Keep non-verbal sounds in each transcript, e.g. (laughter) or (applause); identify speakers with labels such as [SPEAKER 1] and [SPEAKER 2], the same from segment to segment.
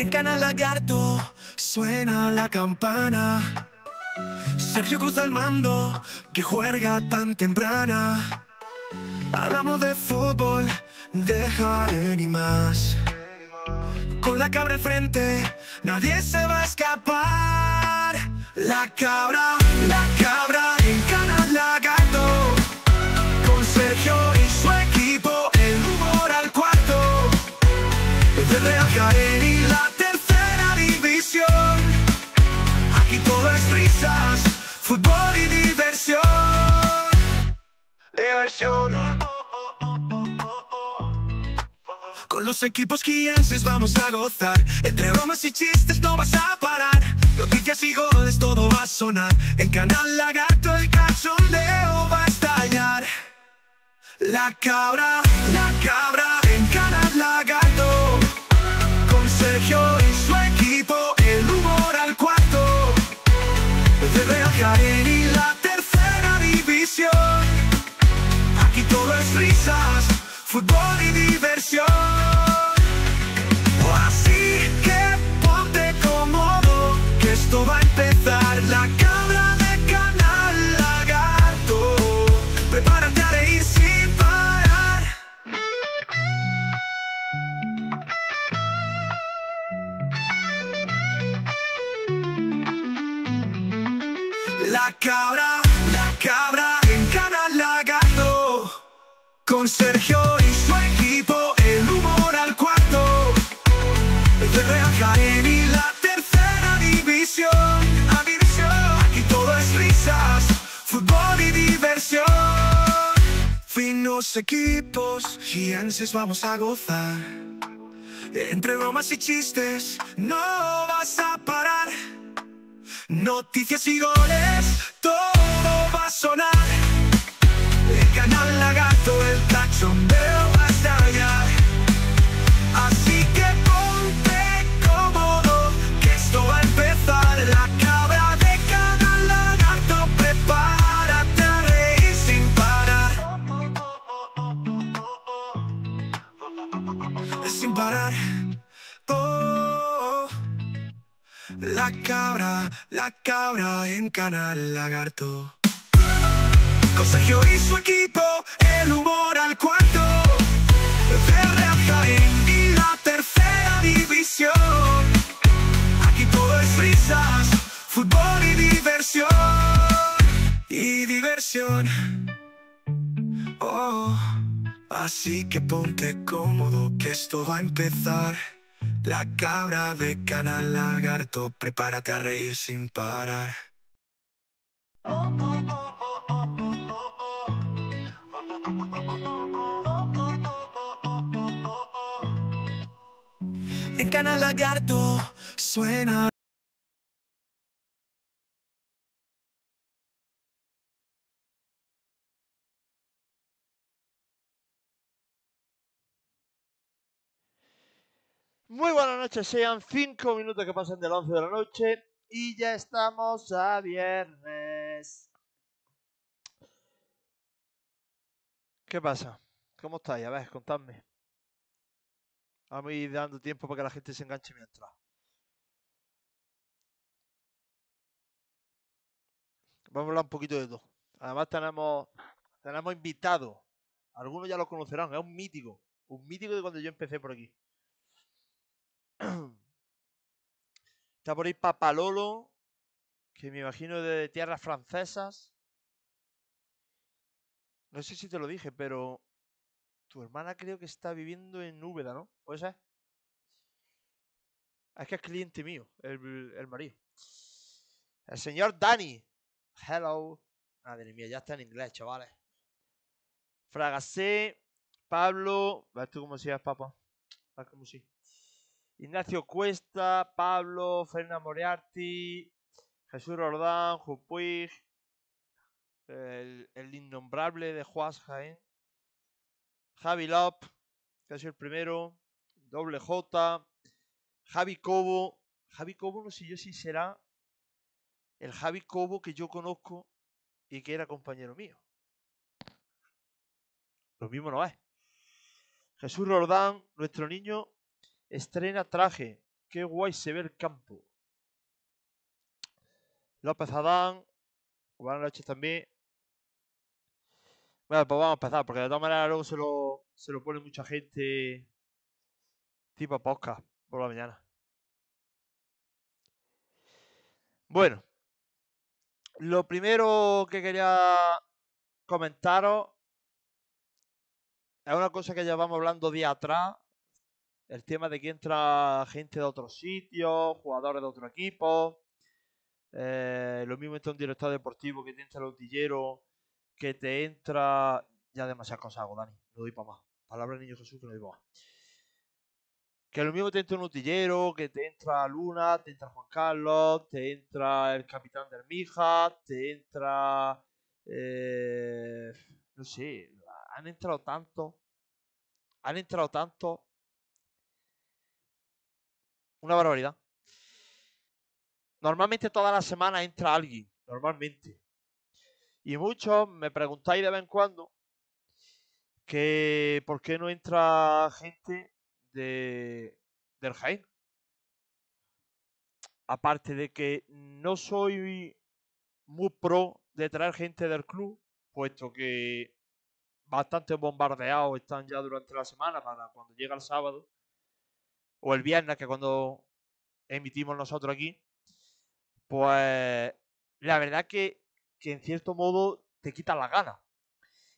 [SPEAKER 1] En Canal Lagarto suena la campana. Sergio cruza el mando, que juega tan temprana. Hablamos de fútbol, de y más. Con la cabra al frente, nadie se va a escapar. La cabra, la cabra en Canal Lagarto. Con Sergio y su equipo, el humor al cuarto. De Real Jaén risas, fútbol y diversión. Diversión. Con los equipos guienses vamos a gozar. Entre bromas y chistes no vas a parar. Noticias y goles, todo va a sonar. En Canal Lagarto el cachondeo va a estallar. La cabra, la cabra en Canal Lagarto. Con Sergio y La tercera división. Aquí todo es risas, fútbol y diversión. Así que ponte cómodo, que esto va a empezar. Cabra, la cabra en Canal Lagarto. Con Sergio y su equipo, el humor al cuarto. De Real Jaén y la tercera división. A división. Aquí todo es risas, fútbol y diversión. Finos equipos, gigantes vamos a gozar. Entre bromas y chistes, no vas a parar. Noticias y goles, todo va a sonar. El canal lagarto, el cachondeo va La cabra, la cabra en canal lagarto. Con Sergio y su equipo, el humor al cuarto. De y la tercera división. Aquí todo es risas, fútbol y diversión. Y diversión. Oh, así que ponte cómodo que esto va a empezar. La cabra de canal lagarto, prepárate a reír sin parar. En canal lagarto suena.
[SPEAKER 2] Muy buenas noches, sean 5 minutos que pasan del 11 de la noche y ya estamos a viernes. ¿Qué pasa? ¿Cómo estáis? A ver, contadme. Vamos a ir dando tiempo para que la gente se enganche mientras. Vamos a hablar un poquito de todo. Además tenemos, tenemos invitados. Algunos ya lo conocerán, es un mítico. Un mítico de cuando yo empecé por aquí. Está por ahí Papalolo, que me imagino de tierras francesas. No sé si te lo dije, pero tu hermana creo que está viviendo en Úbeda, ¿no? ¿Puede ser? Es que es cliente mío, el, marido. El señor Dani. Hello. Madre mía, ya está en inglés, chavales. Fragacé, Pablo. ¿Ves tú cómo se llama, papá? ¿Ves cómo sí? Ignacio Cuesta, Pablo, Fernando Moriarty, Jesús Rodán, Jupuig, el, el innombrable de Jaén, Javi Lop, que sido el primero, Doble J, Javi Cobo. Javi Cobo no sé yo si será el Javi Cobo que yo conozco y que era compañero mío. Lo mismo no es. Jesús Rodán, nuestro niño, estrena traje. qué guay se ve el campo. López Adán, buenas noches también. Bueno, pues vamos a empezar, porque de todas maneras luego se lo, se lo pone mucha gente tipo podcast por la mañana. Bueno, lo primero que quería comentaros es una cosa que llevamos hablando día atrás. El tema de que entra gente de otros sitios, jugadores de otro equipo. Eh, lo mismo está un director deportivo que te entra el utillero, que te entra. Ya demasiadas cosas hago, Dani. No doy para más. Palabra de niño Jesús que no doy para más. Que lo mismo te entra un utillero, que te entra Luna, te entra Juan Carlos, te entra el capitán de Hermija, te entra. Eh, no sé, han entrado tanto. Han entrado tanto. Una barbaridad. Normalmente toda la semana entra alguien, normalmente. Y muchos me preguntáis de vez en cuando que por qué no entra gente de, del Jaén. Aparte de que no soy muy pro de traer gente del club, puesto que bastante bombardeados están ya durante la semana para cuando llega el sábado o el viernes, que cuando emitimos nosotros aquí, pues la verdad que, que en cierto modo te quita la gana.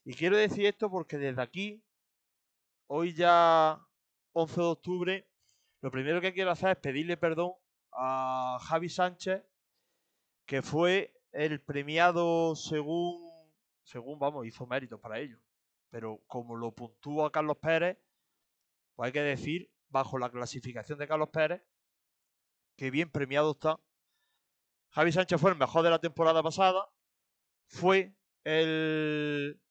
[SPEAKER 2] Y quiero decir esto porque desde aquí, hoy ya 11 de octubre, lo primero que quiero hacer es pedirle perdón a Javi Sánchez, que fue el premiado según, según vamos, hizo méritos para ello. Pero como lo puntúa Carlos Pérez, pues hay que decir, bajo la clasificación de Carlos Pérez, que bien premiado está. Javi Sánchez fue el mejor de la temporada pasada, fue el,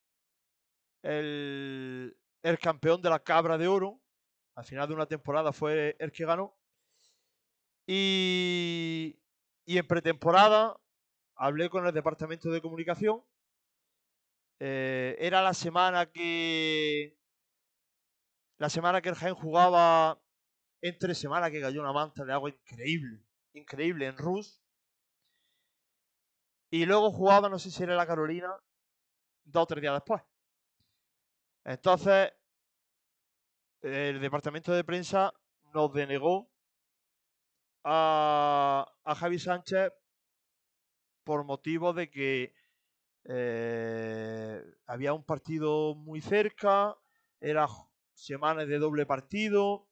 [SPEAKER 2] el, el campeón de la Cabra de Oro, al final de una temporada fue el que ganó. Y, y en pretemporada hablé con el departamento de comunicación. Eh, era la semana que. La semana que el Jaén jugaba entre semana que cayó una manta de agua increíble. Increíble en Rus. Y luego jugaba, no sé si era la Carolina, dos o tres días después. Entonces, el departamento de prensa nos denegó a, Javi Sánchez por motivo de que eh, había un partido muy cerca, era semanas de doble partido,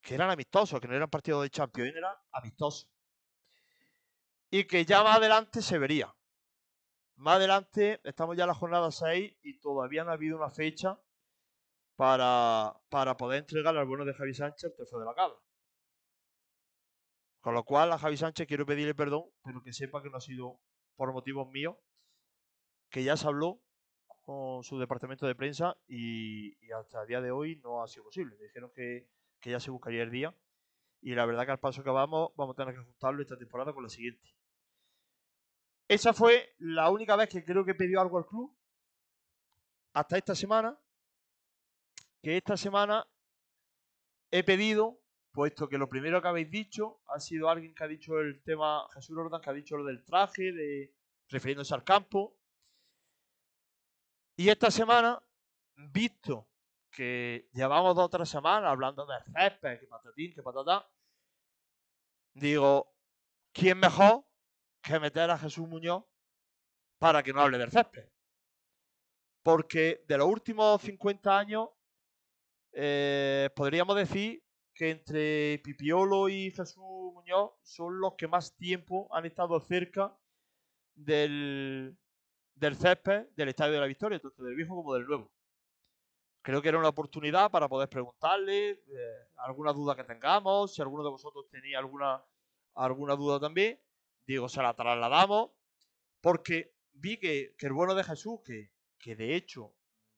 [SPEAKER 2] que eran amistosos, que no eran partidos de Champions, eran amistosos. Y que ya más adelante se vería. Más adelante, estamos ya en la jornada 6 y todavía no ha habido una fecha para, para poder entregar al bueno de Javi Sánchez el tercero de la cabra. Con lo cual a Javi Sánchez quiero pedirle perdón, pero que sepa que no ha sido por motivos míos, que ya se habló con su departamento de prensa y, hasta el día de hoy no ha sido posible. Me dijeron que, que, ya se buscaría el día y la verdad que al paso que vamos vamos a tener que juntarlo esta temporada con la siguiente. Esa fue la única vez que creo que pidió algo al club hasta esta semana que esta semana he pedido, puesto que lo primero que habéis dicho ha sido alguien que ha dicho el tema, Jesús Ordán, que ha dicho lo del traje, de, refiriéndose al campo. Y esta semana, visto que llevamos dos o tres semanas hablando del césped, que patatín, que patatá, digo, ¿quién mejor que meter a Jesús Muñoz para que no hable del césped? Porque de los últimos 50 años eh, podríamos decir que entre Pipiolo y Jesús Muñoz son los que más tiempo han estado cerca del, del césped del Estadio de la Victoria, tanto del viejo como del nuevo. Creo que era una oportunidad para poder preguntarle eh, alguna duda que tengamos, si alguno de vosotros tenía alguna, alguna duda también, digo, se la trasladamos, porque vi que, que el bueno de Jesús, que, que de hecho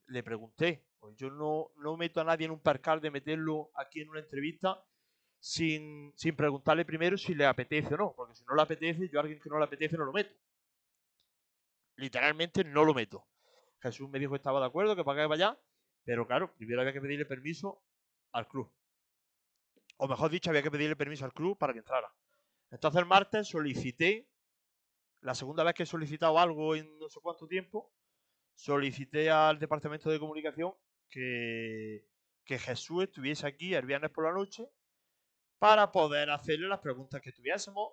[SPEAKER 2] le pregunté pues yo no, no meto a nadie en un percal de meterlo aquí en una entrevista sin, sin preguntarle primero si le apetece o no. Porque si no le apetece, yo a alguien que no le apetece no lo meto. Literalmente no lo meto. Jesús me dijo que estaba de acuerdo, que para que vaya, pero claro, primero había que pedirle permiso al club. o mejor dicho, había que pedirle permiso al club para que entrara. Entonces el martes solicité, la segunda vez que he solicitado algo en no sé cuánto tiempo, solicité al departamento de comunicación que, que Jesús estuviese aquí el viernes por la noche para poder hacerle las preguntas que tuviésemos,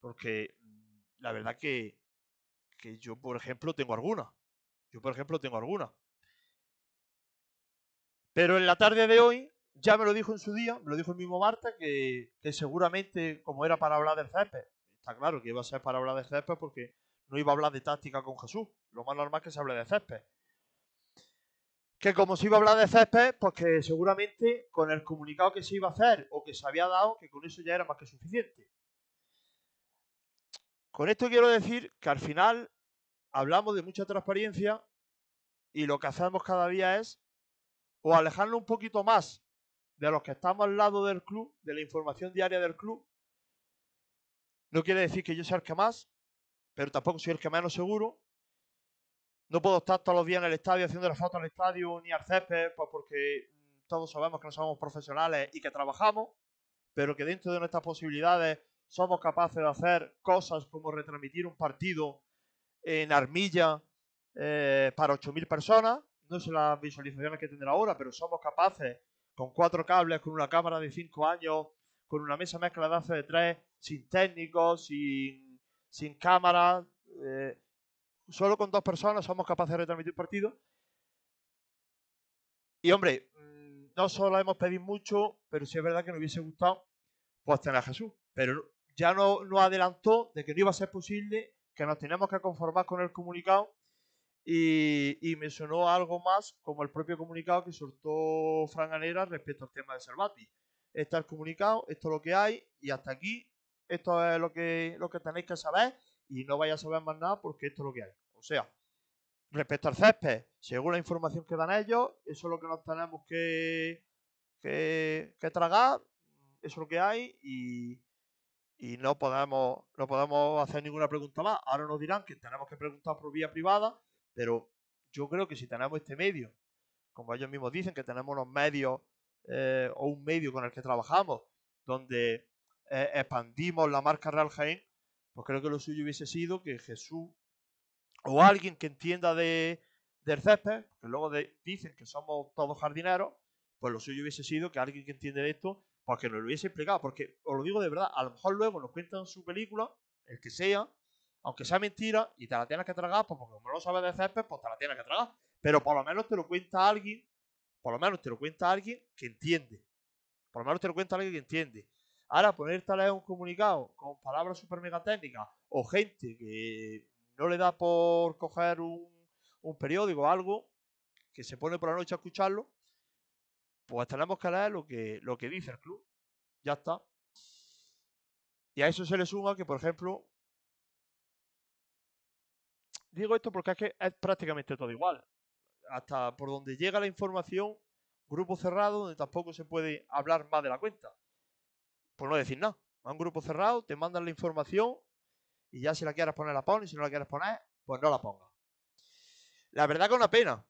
[SPEAKER 2] porque mm, la verdad que, que yo, por ejemplo, tengo algunas. Yo, por ejemplo, tengo algunas. Pero en la tarde de hoy, ya me lo dijo en su día, me lo dijo el mismo Marta, que, seguramente, como era para hablar del césped, está claro que iba a ser para hablar de césped porque no iba a hablar de táctica con Jesús. Lo más normal es que se hable de césped. Que como se iba a hablar de césped, pues que seguramente con el comunicado que se iba a hacer o que se había dado, que con eso ya era más que suficiente. Con esto quiero decir que al final hablamos de mucha transparencia y lo que hacemos cada día es o alejarnos un poquito más de los que estamos al lado del club, de la información diaria del club. No quiere decir que yo sea el que más, pero tampoco soy el que menos seguro. No puedo estar todos los días en el estadio haciendo la foto al estadio ni al césped, pues porque todos sabemos que no somos profesionales y que trabajamos, pero que dentro de nuestras posibilidades somos capaces de hacer cosas como retransmitir un partido en armilla eh, para 8.000 personas. No sé las visualizaciones que tendrá ahora, pero somos capaces con cuatro cables, con una cámara de 5 años, con una mesa mezcla de hace de 3, sin técnicos, sin, sin cámara. Eh, solo con dos personas somos capaces de retransmitir partido. Y hombre, mm, no solo hemos pedido mucho, pero sí es verdad que nos hubiese gustado pues tener a Jesús. Pero ya no, nos adelantó de que no iba a ser posible, que nos teníamos que conformar con el comunicado y, me sonó algo más como el propio comunicado que soltó Fran Anera respecto al tema de Salvati. Está el comunicado, esto es lo que hay y hasta aquí, esto es lo que, lo que tenéis que saber y no vais a saber más nada porque esto es lo que hay. O sea, respecto al césped, según la información que dan ellos, eso es lo que nos tenemos que, que tragar, eso es lo que hay y, y no podemos, no podemos hacer ninguna pregunta más. Ahora nos dirán que tenemos que preguntar por vía privada, pero yo creo que si tenemos este medio, como ellos mismos dicen, que tenemos unos medios eh, o un medio con el que trabajamos, donde eh, expandimos la marca Real Jaén, pues creo que lo suyo hubiese sido que Jesús o alguien que entienda de, del césped, que luego dicen que somos todos jardineros, pues lo suyo hubiese sido que alguien que entiende de esto porque nos lo hubiese explicado. Porque os lo digo de verdad, a lo mejor luego nos cuentan su película, el que sea, aunque sea mentira, y te la tienes que tragar, pues porque como no sabes de césped, pues te la tienes que tragar. Pero por lo menos te lo cuenta alguien, por lo menos te lo cuenta alguien que entiende. Por lo menos te lo cuenta alguien que entiende. Ahora, ponerte a leer un comunicado con palabras super mega técnicas o gente que no le da por coger un, un periódico o algo, que se pone por la noche a escucharlo, pues tenemos que leer lo que, lo que dice el club. Ya está. Y a eso se le suma que, por ejemplo, digo esto porque es que es prácticamente todo igual. Hasta por donde llega la información, grupo cerrado, donde tampoco se puede hablar más de la cuenta. Por no decir nada. Un grupo cerrado, te mandan la información y ya si la quieres poner la pones, si no la quieres poner, pues no la pongas. La verdad que es una pena,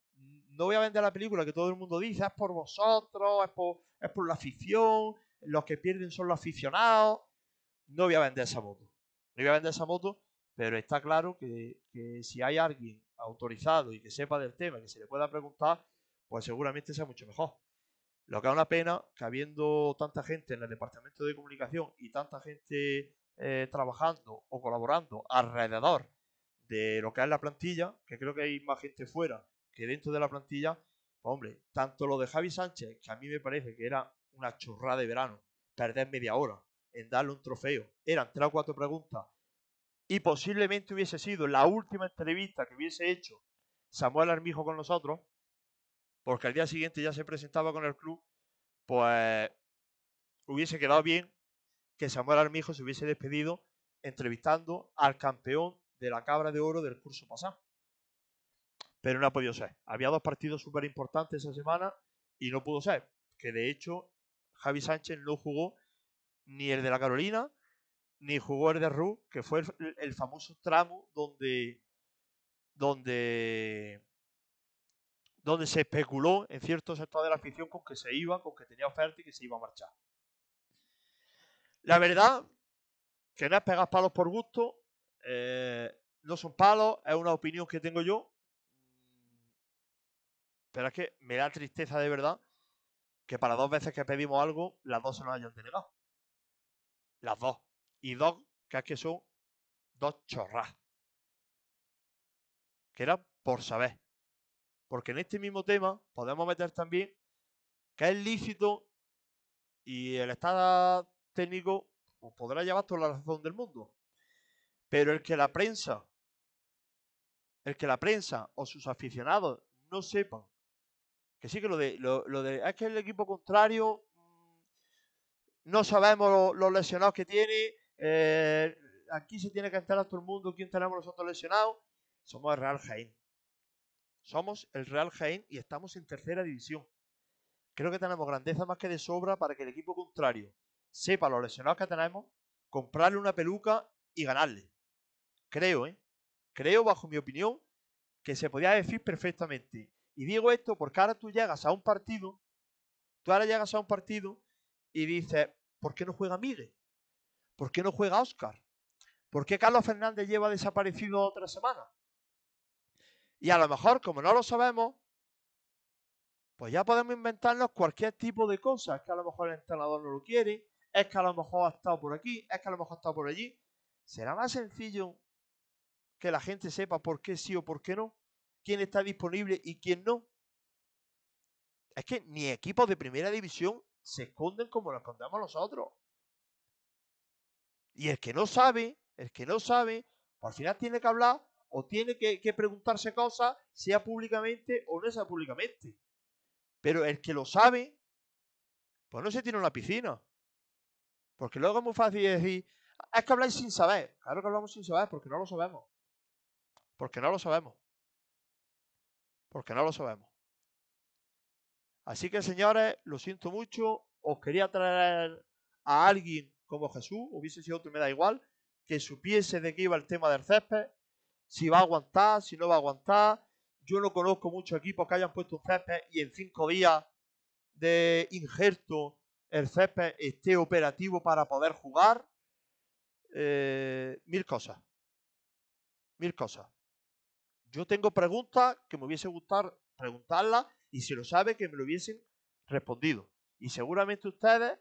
[SPEAKER 2] no voy a vender la película que todo el mundo dice, es por vosotros, es por, es por la afición, los que pierden son los aficionados. No voy a vender esa moto. No voy a vender esa moto, pero está claro que, que si hay alguien autorizado y que sepa del tema, que se le pueda preguntar, pues seguramente sea mucho mejor. Lo que es una pena que habiendo tanta gente en el departamento de comunicación y tanta gente eh, trabajando o colaborando alrededor de lo que es la plantilla, que creo que hay más gente fuera que dentro de la plantilla, pues, hombre, tanto lo de Javi Sánchez, que a mí me parece que era una chorrada de verano, perder media hora en darle un trofeo, eran tres o cuatro preguntas, y posiblemente hubiese sido la última entrevista que hubiese hecho Samuel Armijo con nosotros, porque al día siguiente ya se presentaba con el club, pues hubiese quedado bien que Samuel Armijo se hubiese despedido entrevistando al campeón de la cabra de oro del curso pasado pero no ha podido ser. Había dos partidos súper importantes esa semana y no pudo ser. Que de hecho, Javi Sánchez no jugó ni el de la Carolina, ni jugó el de Ru, que fue el, famoso tramo donde, donde, donde se especuló en ciertos sectores de la afición con que se iba, con que tenía oferta y que se iba a marchar. La verdad, que no es pegar palos por gusto, eh, no son palos, es una opinión que tengo yo. Pero es que me da tristeza de verdad que para dos veces que pedimos algo, las dos se nos hayan denegado. Las dos. Y dos, que es que son dos chorras. Que era por saber. Porque en este mismo tema podemos meter también que es lícito y el Estado técnico pues, podrá llevar toda la razón del mundo. Pero el que la prensa, el que la prensa o sus aficionados no sepan que sí que lo de, lo, de es que el equipo contrario mm, no sabemos los, lesionados que tiene, eh, aquí se tiene que enterar todo el mundo quién tenemos nosotros lesionados. Somos el Real Jaén. Somos el Real Jaén y estamos en tercera división. Creo que tenemos grandeza más que de sobra para que el equipo contrario sepa los lesionados que tenemos, comprarle una peluca y ganarle. Creo, ¿eh? Creo, bajo mi opinión, que se podía decir perfectamente. Y digo esto porque ahora tú llegas a un partido, tú ahora llegas a un partido y dices, ¿por qué no juega Miguel? ¿Por qué no juega Oscar? ¿Por qué Carlos Fernández lleva desaparecido otra semana? Y a lo mejor, como no lo sabemos, pues ya podemos inventarnos cualquier tipo de cosas. Es que a lo mejor el entrenador no lo quiere, es que a lo mejor ha estado por aquí, es que a lo mejor ha estado por allí. ¿Será más sencillo que la gente sepa por qué sí o por qué no? ¿Quién está disponible y quién no? Es que ni equipos de primera división se esconden como lo escondemos nosotros. Y el que no sabe, el que no sabe, al final tiene que hablar o tiene que, que preguntarse cosas, sea públicamente o no sea públicamente. Pero el que lo sabe, pues no se tiene una piscina. Porque luego es muy fácil decir, es que habláis sin saber. Claro que hablamos sin saber, porque no lo sabemos. Porque no lo sabemos. Porque no lo sabemos. Así que, señores, lo siento mucho. Os quería traer a alguien como Jesús, hubiese sido otro, me da igual, que supiese de qué iba el tema del césped, si va a aguantar, si no va a aguantar. Yo no conozco muchos equipos que hayan puesto un césped y en cinco días de injerto el césped esté operativo para poder jugar. Eh, mil cosas. Mil cosas. Yo tengo preguntas que me hubiese gustado preguntarlas y si lo sabe que me lo hubiesen respondido. Y seguramente ustedes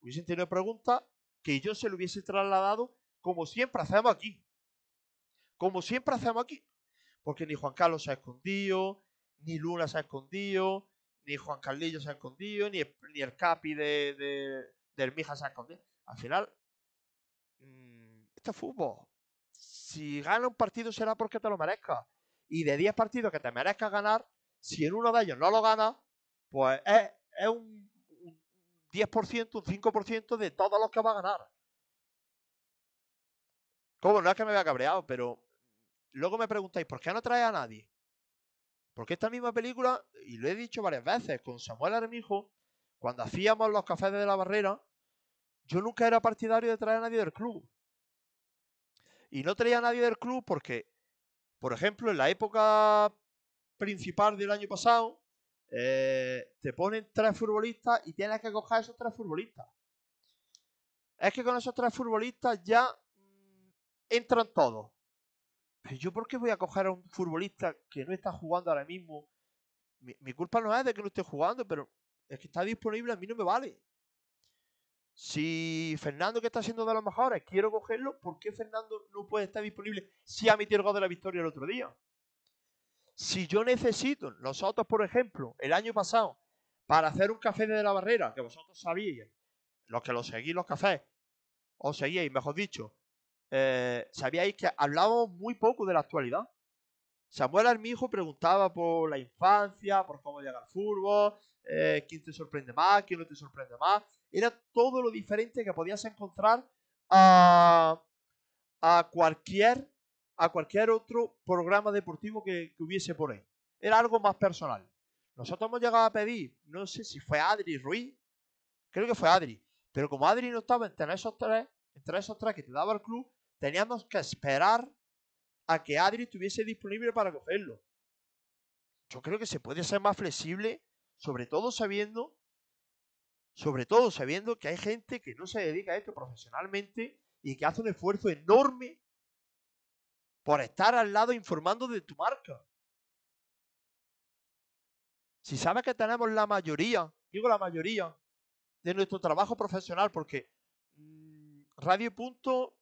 [SPEAKER 2] hubiesen tenido preguntas que yo se lo hubiese trasladado como siempre hacemos aquí. Como siempre hacemos aquí. Porque ni Juan Carlos se ha escondido, ni Luna se ha escondido, ni Juan Carlillo se ha escondido, ni, ni el Capi de, de, del Mija se ha escondido. Al final, este fútbol. Si gana un partido será porque te lo merezca. Y de 10 partidos que te merezcas ganar, si en uno de ellos no lo ganas, pues es, un, un 10%, un 5% de todos los que va a ganar. ¿Cómo? No es que me vea cabreado, pero luego me preguntáis, ¿por qué no trae a nadie? Porque esta misma película, y lo he dicho varias veces, con Samuel Armijo, cuando hacíamos los cafés de la barrera, yo nunca era partidario de traer a nadie del club. Y no traía a nadie del club porque, por ejemplo, en la época principal del año pasado, eh, te ponen tres futbolistas y tienes que coger esos tres futbolistas. Es que con esos tres futbolistas ya mm, entran todos. ¿yo por qué voy a coger a un futbolista que no está jugando ahora mismo? Mi, culpa no es de que no esté jugando, pero es que está disponible, a mí no me vale. Si Fernando, que está siendo de los mejores, quiero cogerlo, ¿por qué Fernando no puede estar disponible si ha metido el gol de la victoria el otro día? Si yo necesito, nosotros, por ejemplo, el año pasado, para hacer un café de la barrera, que vosotros sabíais, los que lo seguís los cafés, o seguíais, mejor dicho, eh, sabíais que hablábamos muy poco de la actualidad. Samuel Armijo preguntaba por la infancia, por cómo llega al fútbol, eh, quién te sorprende más, quién no te sorprende más. Era todo lo diferente que podías encontrar a, a, cualquier, a cualquier otro programa deportivo que, que hubiese por ahí. Era algo más personal. Nosotros hemos llegado a pedir, no sé si fue Adri Ruiz, creo que fue Adri, pero como Adri no estaba entre esos tres, entre esos tres que te daba el club, teníamos que esperar a que Adri estuviese disponible para cogerlo. Yo creo que se puede ser más flexible, sobre todo sabiendo Sobre todo sabiendo que hay gente que no se dedica a esto profesionalmente y que hace un esfuerzo enorme por estar al lado informando de tu marca. Si sabes que tenemos la mayoría, digo la mayoría, de nuestro trabajo profesional, porque mm, Radio Punto,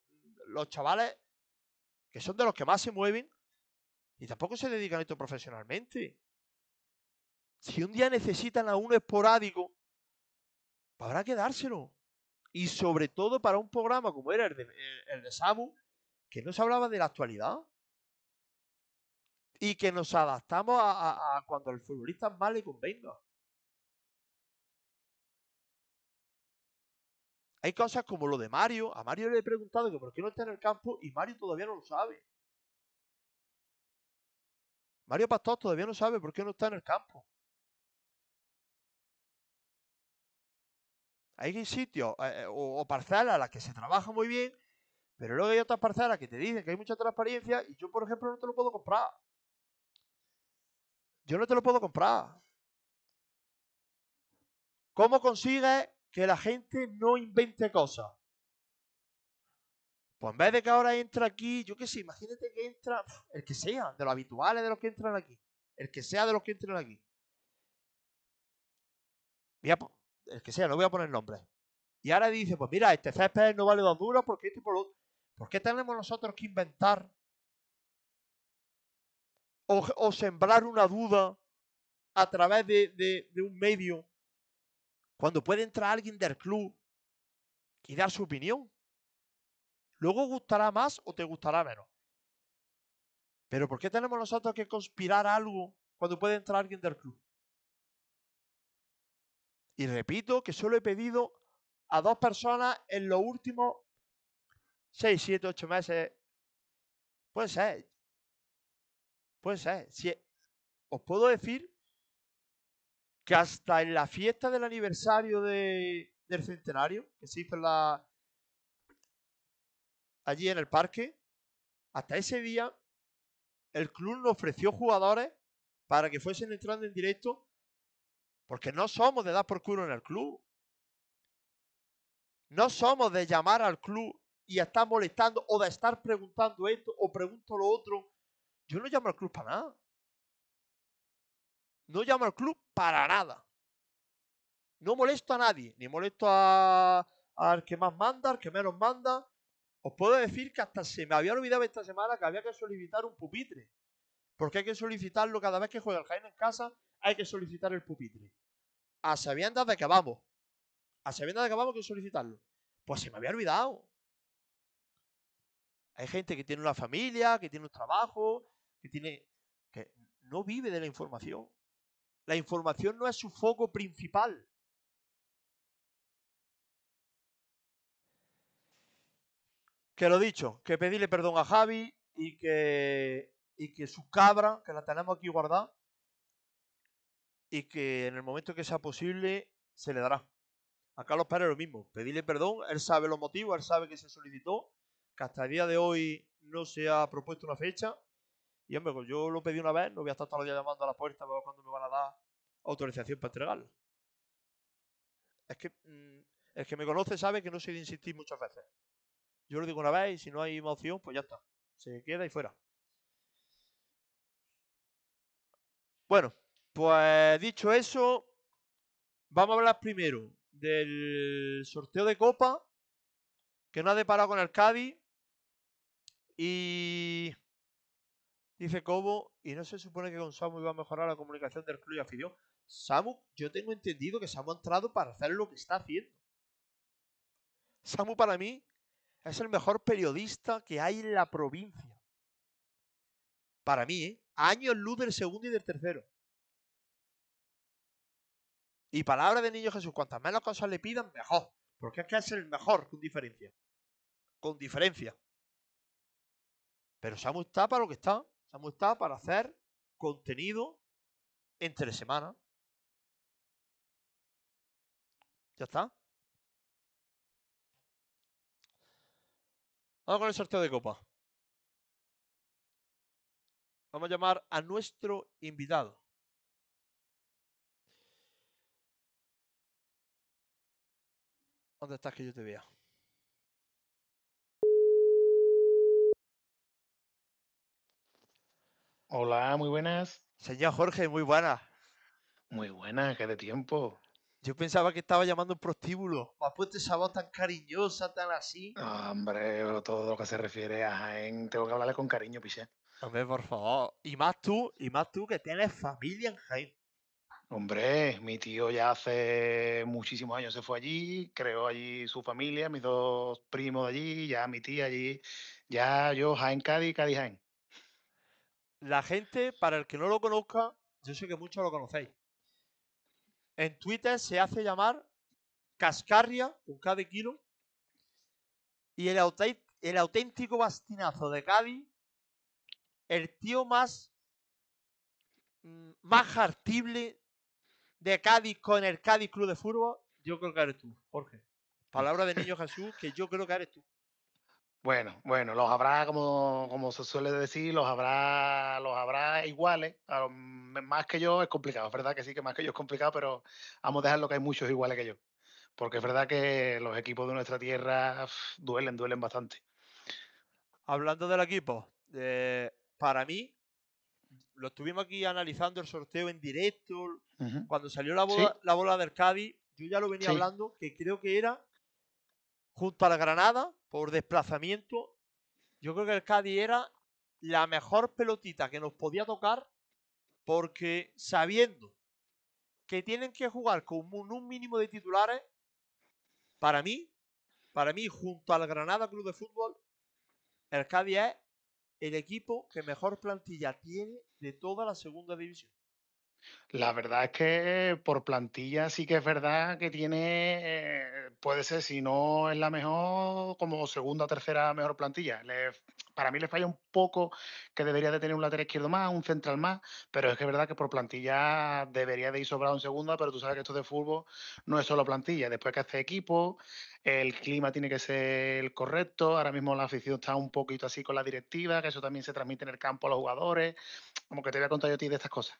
[SPEAKER 2] los chavales que son de los que más se mueven y tampoco se dedican a esto profesionalmente. Si un día necesitan a uno esporádico, habrá que dárselo. Y sobre todo para un programa como era el de, el Samu, que no se hablaba de la actualidad. Y que nos adaptamos a, cuando el futbolista más le convenga. Hay cosas como lo de Mario. A Mario le he preguntado que por qué no está en el campo y Mario todavía no lo sabe. Mario Pastor todavía no sabe por qué no está en el campo. Hay sitios eh, eh, o, parcelas a las que se trabaja muy bien, pero luego hay otras parcelas que te dicen que hay mucha transparencia y yo, por ejemplo, no te lo puedo comprar. Yo no te lo puedo comprar. ¿Cómo consigues que la gente no invente cosas? Pues en vez de que ahora entra aquí, yo qué sé, imagínate que entra el que sea, de los habituales de los que entran aquí. El que sea de los que entran aquí. Mira, el que sea, no voy a poner nombre. Y ahora dice, pues mira, este césped no vale dos duros porque este por lo... ¿Por qué tenemos nosotros que inventar o, sembrar una duda a través de, de, un medio cuando puede entrar alguien del club y dar su opinión? Luego gustará más o te gustará menos. Pero ¿por qué tenemos nosotros que conspirar algo cuando puede entrar alguien del club? Y repito que solo he pedido a dos personas en los últimos 6, 7, 8 meses. Puede ser. Puede ser. Si, os puedo decir que hasta en la fiesta del aniversario de, del centenario, que se hizo la, allí en el parque, hasta ese día el club nos ofreció jugadores para que fuesen entrando en directo porque no somos de dar por culo en el club. No somos de llamar al club y estar molestando o de estar preguntando esto o pregunto lo otro. Yo no llamo al club para nada. No llamo al club para nada. No molesto a nadie, ni molesto al que más manda, al que menos manda. Os puedo decir que hasta se me había olvidado esta semana que había que solicitar un pupitre. Porque hay que solicitarlo cada vez que juega el Jaén en casa, hay que solicitar el pupitre. A sabiendas de que vamos. A sabiendas de que vamos, hay que solicitarlo. Pues se me había olvidado. Hay gente que tiene una familia, que tiene un trabajo, que tiene. que no vive de la información. La información no es su foco principal. Que lo dicho, que pedirle perdón a Javi y que y que su cabra, que la tenemos aquí guardada, y que en el momento que sea posible se le dará. A Carlos Pérez lo mismo, pedirle perdón, él sabe los motivos, él sabe que se solicitó, que hasta el día de hoy no se ha propuesto una fecha. Y hombre, pues yo lo pedí una vez, no voy a estar todos los días llamando a la puerta para ver cuándo me van a dar autorización para entregarlo. Es que mm, el que me conoce sabe que no soy de insistir muchas veces. Yo lo digo una vez y si no hay más opción, pues ya está. Se queda y fuera. Bueno, pues dicho eso, vamos a hablar primero del sorteo de Copa, que no ha deparado con el Cádiz. Y dice Cobo, y no se supone que con Samu iba a mejorar la comunicación del club y afición. Samu, yo tengo entendido que Samu ha entrado para hacer lo que está haciendo. Samu para mí es el mejor periodista que hay en la provincia. Para mí, ¿eh? Años luz del segundo y del tercero. Y palabra de niño Jesús, cuantas menos cosas le pidan, mejor. Porque es que es el mejor con diferencia. Con diferencia. Pero Samu está para lo que está. Samu está para hacer contenido entre semana. Ya está. Vamos con el sorteo de copa. Vamos a llamar a nuestro invitado. ¿Dónde estás que yo te vea?
[SPEAKER 3] Hola, muy buenas.
[SPEAKER 2] Señor Jorge, muy buena.
[SPEAKER 3] Muy buenas, qué de tiempo.
[SPEAKER 2] Yo pensaba que estaba llamando un prostíbulo. Me has puesto esa voz tan cariñosa, tan así.
[SPEAKER 3] Hombre, todo lo que se refiere a Jaén, tengo que hablarle con cariño, piché.
[SPEAKER 2] Hombre, por favor. Y más tú, y más tú que tienes familia en Jaén.
[SPEAKER 3] Hombre, mi tío ya hace muchísimos años se fue allí, creó allí su familia, mis dos primos de allí, ya mi tía allí, ya yo Jaén Cádiz, Cádiz Jaén.
[SPEAKER 2] La gente, para el que no lo conozca, yo sé que muchos lo conocéis. En Twitter se hace llamar Cascarria, con cada kilo. Y el, el auténtico bastinazo de Cádiz, el tío más, mm, más jartible de Cádiz con el Cádiz Club de Fútbol, yo creo que eres tú, Jorge. Palabra de niño Jesús, que yo creo que eres tú.
[SPEAKER 3] Bueno, bueno, los habrá, como, como se suele decir, los habrá, los habrá iguales. Más que yo es complicado, es verdad que sí que más que yo es complicado, pero vamos a dejarlo que hay muchos iguales que yo. Porque es verdad que los equipos de nuestra tierra duelen, duelen bastante.
[SPEAKER 2] Hablando del equipo, eh, para mí, lo estuvimos aquí analizando el sorteo en directo, cuando salió la
[SPEAKER 3] Sí.
[SPEAKER 2] bola, la bola del Cádiz, yo ya lo venía
[SPEAKER 3] Sí.
[SPEAKER 2] hablando, que creo que era junto a la Granada, por desplazamiento, yo creo que el Cádiz era la mejor pelotita que nos podía tocar, porque sabiendo que tienen que jugar con un, un mínimo de titulares, para mí, para mí, junto al Granada Club de Fútbol, el Cádiz es el equipo que mejor plantilla tiene de toda la segunda división.
[SPEAKER 3] La verdad es que por plantilla sí que es verdad que tiene, eh, puede ser, si no es la mejor, como segunda o tercera mejor plantilla. Para mí le falla un poco que debería de tener un lateral izquierdo más, un central más, pero es que es verdad que por plantilla debería de ir sobrado en segunda, pero tú sabes que esto de fútbol no es solo plantilla, después que hace equipo, el clima tiene que ser el correcto, ahora mismo la afición está un poquito así con la directiva, que eso también se transmite en el campo a los jugadores, como que te voy a contar yo a ti de estas cosas.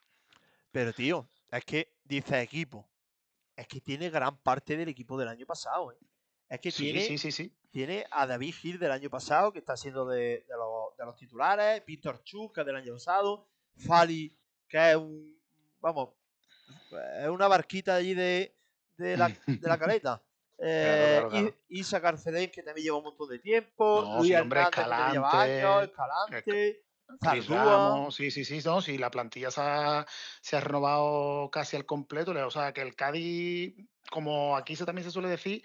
[SPEAKER 2] Pero, tío, es que dice equipo. Es que tiene gran parte del equipo del año pasado, ¿eh? Es que
[SPEAKER 3] Sí,
[SPEAKER 2] tiene,
[SPEAKER 3] sí, sí, sí.
[SPEAKER 2] tiene a David Gil del año pasado, que está siendo de, de los, de los titulares, Víctor Chus, que es del año pasado, Fali, que es un. Vamos, es una barquita allí de, de, la, (laughs) de la caleta. Eh,
[SPEAKER 3] claro, claro.
[SPEAKER 2] I- Isa Carcelén, que también lleva un montón de tiempo.
[SPEAKER 3] No,
[SPEAKER 2] Luis
[SPEAKER 3] sí, hombre,
[SPEAKER 2] Hernández, que también lleva
[SPEAKER 3] Escalante,
[SPEAKER 2] años, Escalante,
[SPEAKER 3] sí, sí, sí, no, sí, la plantilla se ha, se ha renovado casi al completo, le- o sea, que el Cádiz, como aquí se, también se suele decir,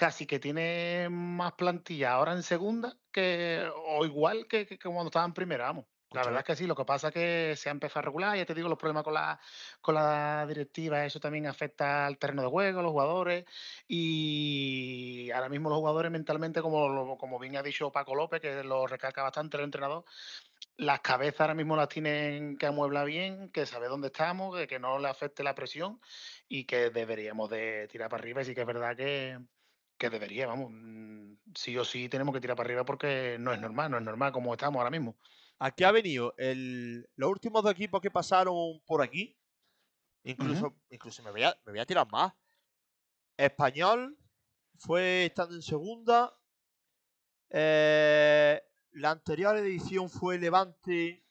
[SPEAKER 3] casi que tiene más plantilla ahora en segunda que, o igual que, que- que cuando estaba en primera, vamos. La verdad es que sí, lo que pasa es que se ha empezado a regular, ya te digo, los problemas con la, con la directiva, eso también afecta al terreno de juego, los jugadores, y ahora mismo los jugadores mentalmente, como, como bien ha dicho Paco López, que lo recalca bastante el entrenador, las cabezas ahora mismo las tienen que amueblar bien, que sabe dónde estamos, que, que no le afecte la presión y que deberíamos de tirar para arriba. Y sí que es verdad que, que debería, vamos, mm, sí o sí tenemos que tirar para arriba porque no es normal, no es normal como estamos ahora mismo.
[SPEAKER 2] Aquí ha venido el, los últimos dos equipos que pasaron por aquí. Incluso, incluso me, voy a, me voy a tirar más. Español fue estando en segunda. Eh, la anterior edición fue Levante,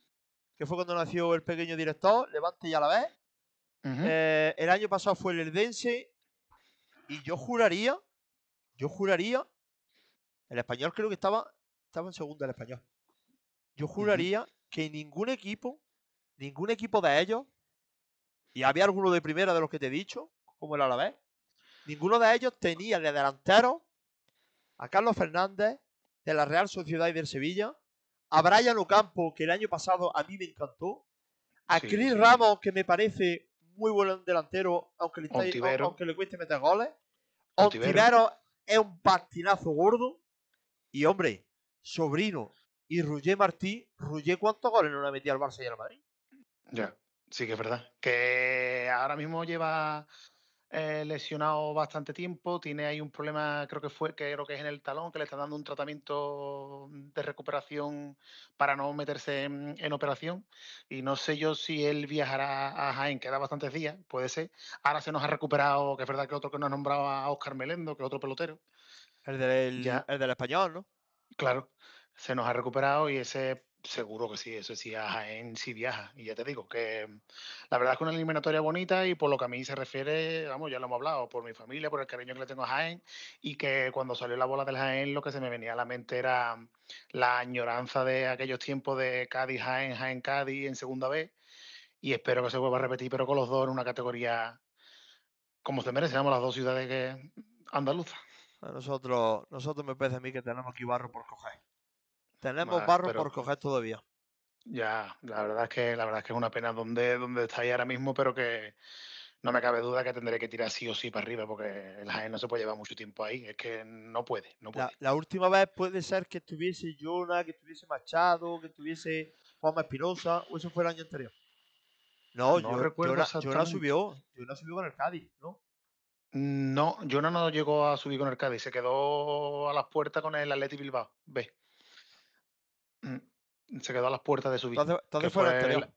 [SPEAKER 2] que fue cuando nació el pequeño director. Levante y a la vez.
[SPEAKER 3] Ujú.
[SPEAKER 2] Eh, el año pasado fue el Eldense. Y yo juraría, yo juraría, el español creo que estaba, estaba en segunda el español. Yo juraría que ningún equipo, ningún equipo de ellos, y había alguno de primera de los que te he dicho, como el Alavés, ninguno de ellos tenía de delantero a Carlos Fernández, de la Real Sociedad y del Sevilla, a Brian Ocampo, que el año pasado a mí me encantó, a
[SPEAKER 3] Sí,
[SPEAKER 2] Chris
[SPEAKER 3] sí.
[SPEAKER 2] Ramos, que me parece muy buen delantero, aunque le, está- aunque le cueste meter goles.
[SPEAKER 3] Ontivero.
[SPEAKER 2] Es un pastinazo gordo. Y hombre, sobrino y Roger Martí, Roger cuántos goles no le metía al Barça y al Madrid.
[SPEAKER 3] Ya, sí que es verdad. Que ahora mismo lleva eh, lesionado bastante tiempo, tiene ahí un problema, creo que fue, que creo que es en el talón, que le está dando un tratamiento de recuperación para no meterse en, operación. Y no sé yo si él viajará a Jaén, queda bastantes días, puede ser. Ahora se nos ha recuperado, que es verdad que otro que nos ha nombrado a Oscar Melendo, que es otro pelotero.
[SPEAKER 2] El del, el del español, ¿no?
[SPEAKER 3] Claro, se nos ha recuperado y ese Seguro que sí, eso sí, a Jaén sí viaja. Y ya te digo que mm, la verdad es que una eliminatoria bonita y por lo que a mí se refiere, vamos, ya lo hemos hablado, por mi familia, por el cariño que le tengo a Jaén y que cuando salió la bola del Jaén lo que se me venía a la mente era mm, la añoranza de aquellos tiempos de Cádiz, Jaén, Jaén, Cádiz en segunda vez y espero que se vuelva a repetir, pero con los dos en una categoría como se merece, las dos ciudades que andaluzas.
[SPEAKER 2] nosotros, nosotros me parece a mí que tenemos aquí barro por coger. Tenemos barro por coger todavía.
[SPEAKER 3] Ya, la verdad es que la verdad es que es una pena donde, donde estáis ahora mismo, pero que no me cabe duda que tendré que tirar sí o sí para arriba, porque el Jaén no se puede llevar mucho tiempo ahí. Es que no puede, no puede.
[SPEAKER 2] La, última vez puede ser que estuviese Jonah, que estuviese Machado, que estuviese Juanma Espinosa, o eso fue el año anterior. No, yo, recuerdo Jonah, subió, Jonah subió con el Cádiz, ¿no?
[SPEAKER 3] No, Jonah no llegó a subir con el Cádiz, se quedó a las puertas con el Atleti Bilbao, ve. Mm, se quedó a las puertas de su vida.
[SPEAKER 2] que fue, la,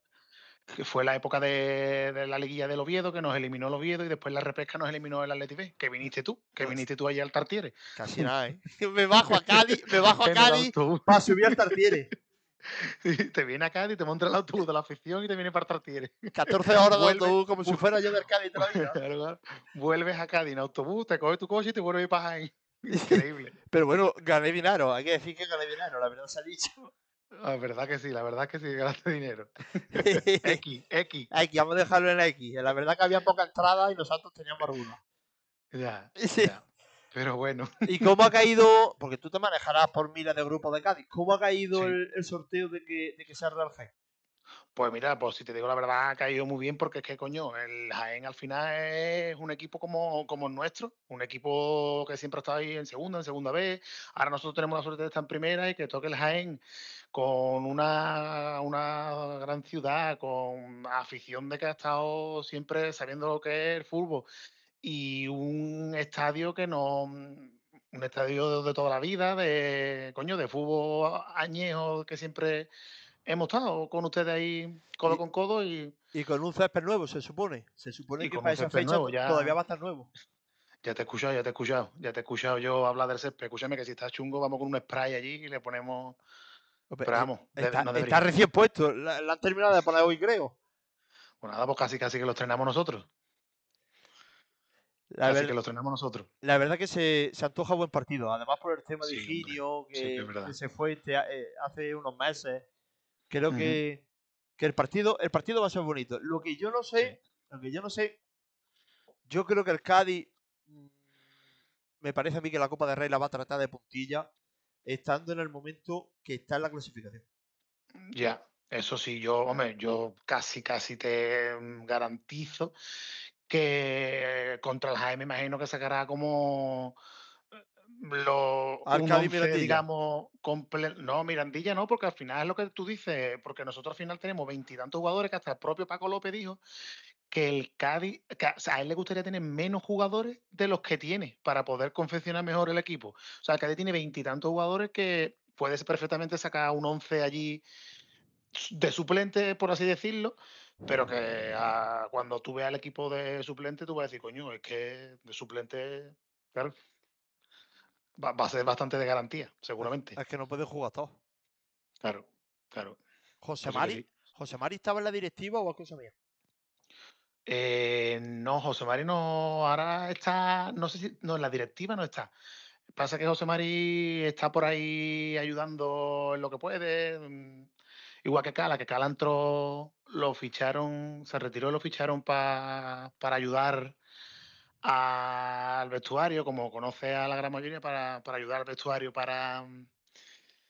[SPEAKER 3] que fue la época de, la liguilla del Oviedo, que nos eliminó el Oviedo y después la repesca nos eliminó el Atleti B, que viniste tú, que viniste tú allí al Tartiere.
[SPEAKER 2] Casi nada, ¿eh? (laughs) me bajo a Cádiz, me (laughs) bajo a Cádiz para subir al Tartiere. (laughs)
[SPEAKER 3] te viene a Cádiz, te monta el autobús de la afición y te viene para Tartiere.
[SPEAKER 2] 14 horas de autobús, como si fuera yo del Cádiz.
[SPEAKER 3] Vuelves a Cádiz en autobús, te coges tu coche y te vuelves para Jaén. Increíble. (laughs)
[SPEAKER 2] Pero bueno, gané dinero, hay que decir que gané dinero, la verdad se ha dicho.
[SPEAKER 3] La verdad que sí, la verdad que sí, ganaste dinero. (laughs) X, X.
[SPEAKER 2] X, vamos a dejarlo en X. La verdad que había poca entrada y nosotros teníamos alguna.
[SPEAKER 3] Ya, ya. Pero bueno.
[SPEAKER 2] ¿Y cómo ha (laughs) caído? Porque tú te manejarás por mira de grupo de Cádiz. ¿Cómo ha caído el, sorteo de que, de que sea Real Jaén?
[SPEAKER 3] Pues mira, pues si te digo la verdad, ha caído muy bien porque es que, coño, el Jaén al final es un equipo como, como el nuestro, un equipo que siempre estado ahí en segunda, en segunda vez. Ahora nosotros tenemos la suerte de estar en primera y que toque el Jaén con una, una gran ciudad, con afición de que ha estado siempre sabiendo lo que es el fútbol y un estadio que no un estadio de toda la vida, de coño, de fútbol añejo que siempre hemos estado con ustedes ahí codo con codo y...
[SPEAKER 2] Y con un césped nuevo, se supone. Se supone que para esa fecha todavía va a estar nuevo.
[SPEAKER 3] Ya te he escuchado, ya te he escuchado. Ya te he escuchado yo hablar del césped. Escúchame que si está chungo vamos con un spray allí y le ponemos... Pero vamos,
[SPEAKER 2] está, recién puesto. La, han terminado de poner hoy, creo.
[SPEAKER 3] Bueno, nada, pues casi casi que lo estrenamos nosotros. La casi que lo estrenamos nosotros.
[SPEAKER 2] La verdad que se, se, antoja buen partido. Además por el tema de Higinio, que, se fue este, eh, hace unos meses Creo que, el partido, el partido va a ser bonito. Lo que yo no sé, lo que yo no sé, yo creo que el Cádiz mm, me parece a mí que la Copa de Rey la va a tratar de puntilla, estando en el momento que está en la clasificación.
[SPEAKER 3] Ya, eso sí, yo, hombre, yo casi, casi te mm, garantizo que contra el Jaime imagino que sacará como lo digamos, no, Mirandilla no, porque al final es lo que tú dices, porque nosotros al final tenemos veintitantos jugadores que hasta el propio Paco López dijo que el Cádiz, o sea, a él le gustaría tener menos jugadores de los que tiene para poder confeccionar mejor el equipo. O sea, el Cádiz tiene veintitantos jugadores que puede perfectamente sacar un once allí de suplente, por así decirlo, pero que cuando tú veas el equipo de suplente, tú vas a decir, coño, es que de suplente, claro, va, a ser bastante de garantía, seguramente.
[SPEAKER 2] Es que no puede jugar todo.
[SPEAKER 3] Claro, claro.
[SPEAKER 2] José Mari, ¿José Mari estaba en la directiva o qué sabía?
[SPEAKER 3] Eh, no, José Mari no, ahora está, no sé si, no, en la directiva no está. Pasa que José Mari está por ahí ayudando en lo que puede. Mm, igual que Cala, que Cala entró, lo ficharon, se retiró y lo ficharon para ayudar al vestuario, como conoce a la gran mayoría, para, ayudar al vestuario, para mm,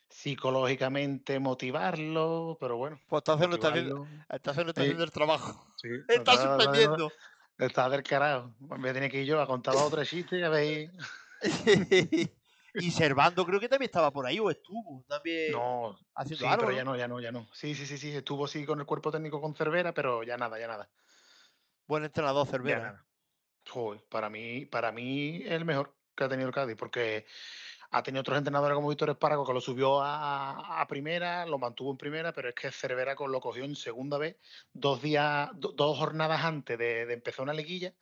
[SPEAKER 3] psicológicamente motivarlo, pero bueno.
[SPEAKER 2] Pues está haciendo, está haciendo, el trabajo. (laughs) está, suspendiendo.
[SPEAKER 3] Está del carajo. Me tiene que ir yo a contar los otros chistes y a ver. (laughs)
[SPEAKER 2] y Servando creo que también estaba por ahí o estuvo también
[SPEAKER 3] no, haciendo sí, pero ya no, ya no, ya no. Sí, sí, sí, sí, estuvo sí con el cuerpo técnico con Cervera, pero ya nada, ya nada.
[SPEAKER 2] Buen entrenador Cervera.
[SPEAKER 3] Joder, para mí, para mí es el mejor que ha tenido el Cádiz, porque ha tenido otros entrenadores como Víctor Espárrago que lo subió a, a primera, lo mantuvo en primera, pero es que Cervera lo cogió en segunda vez, dos días, do- dos jornadas antes de, de empezar una liguilla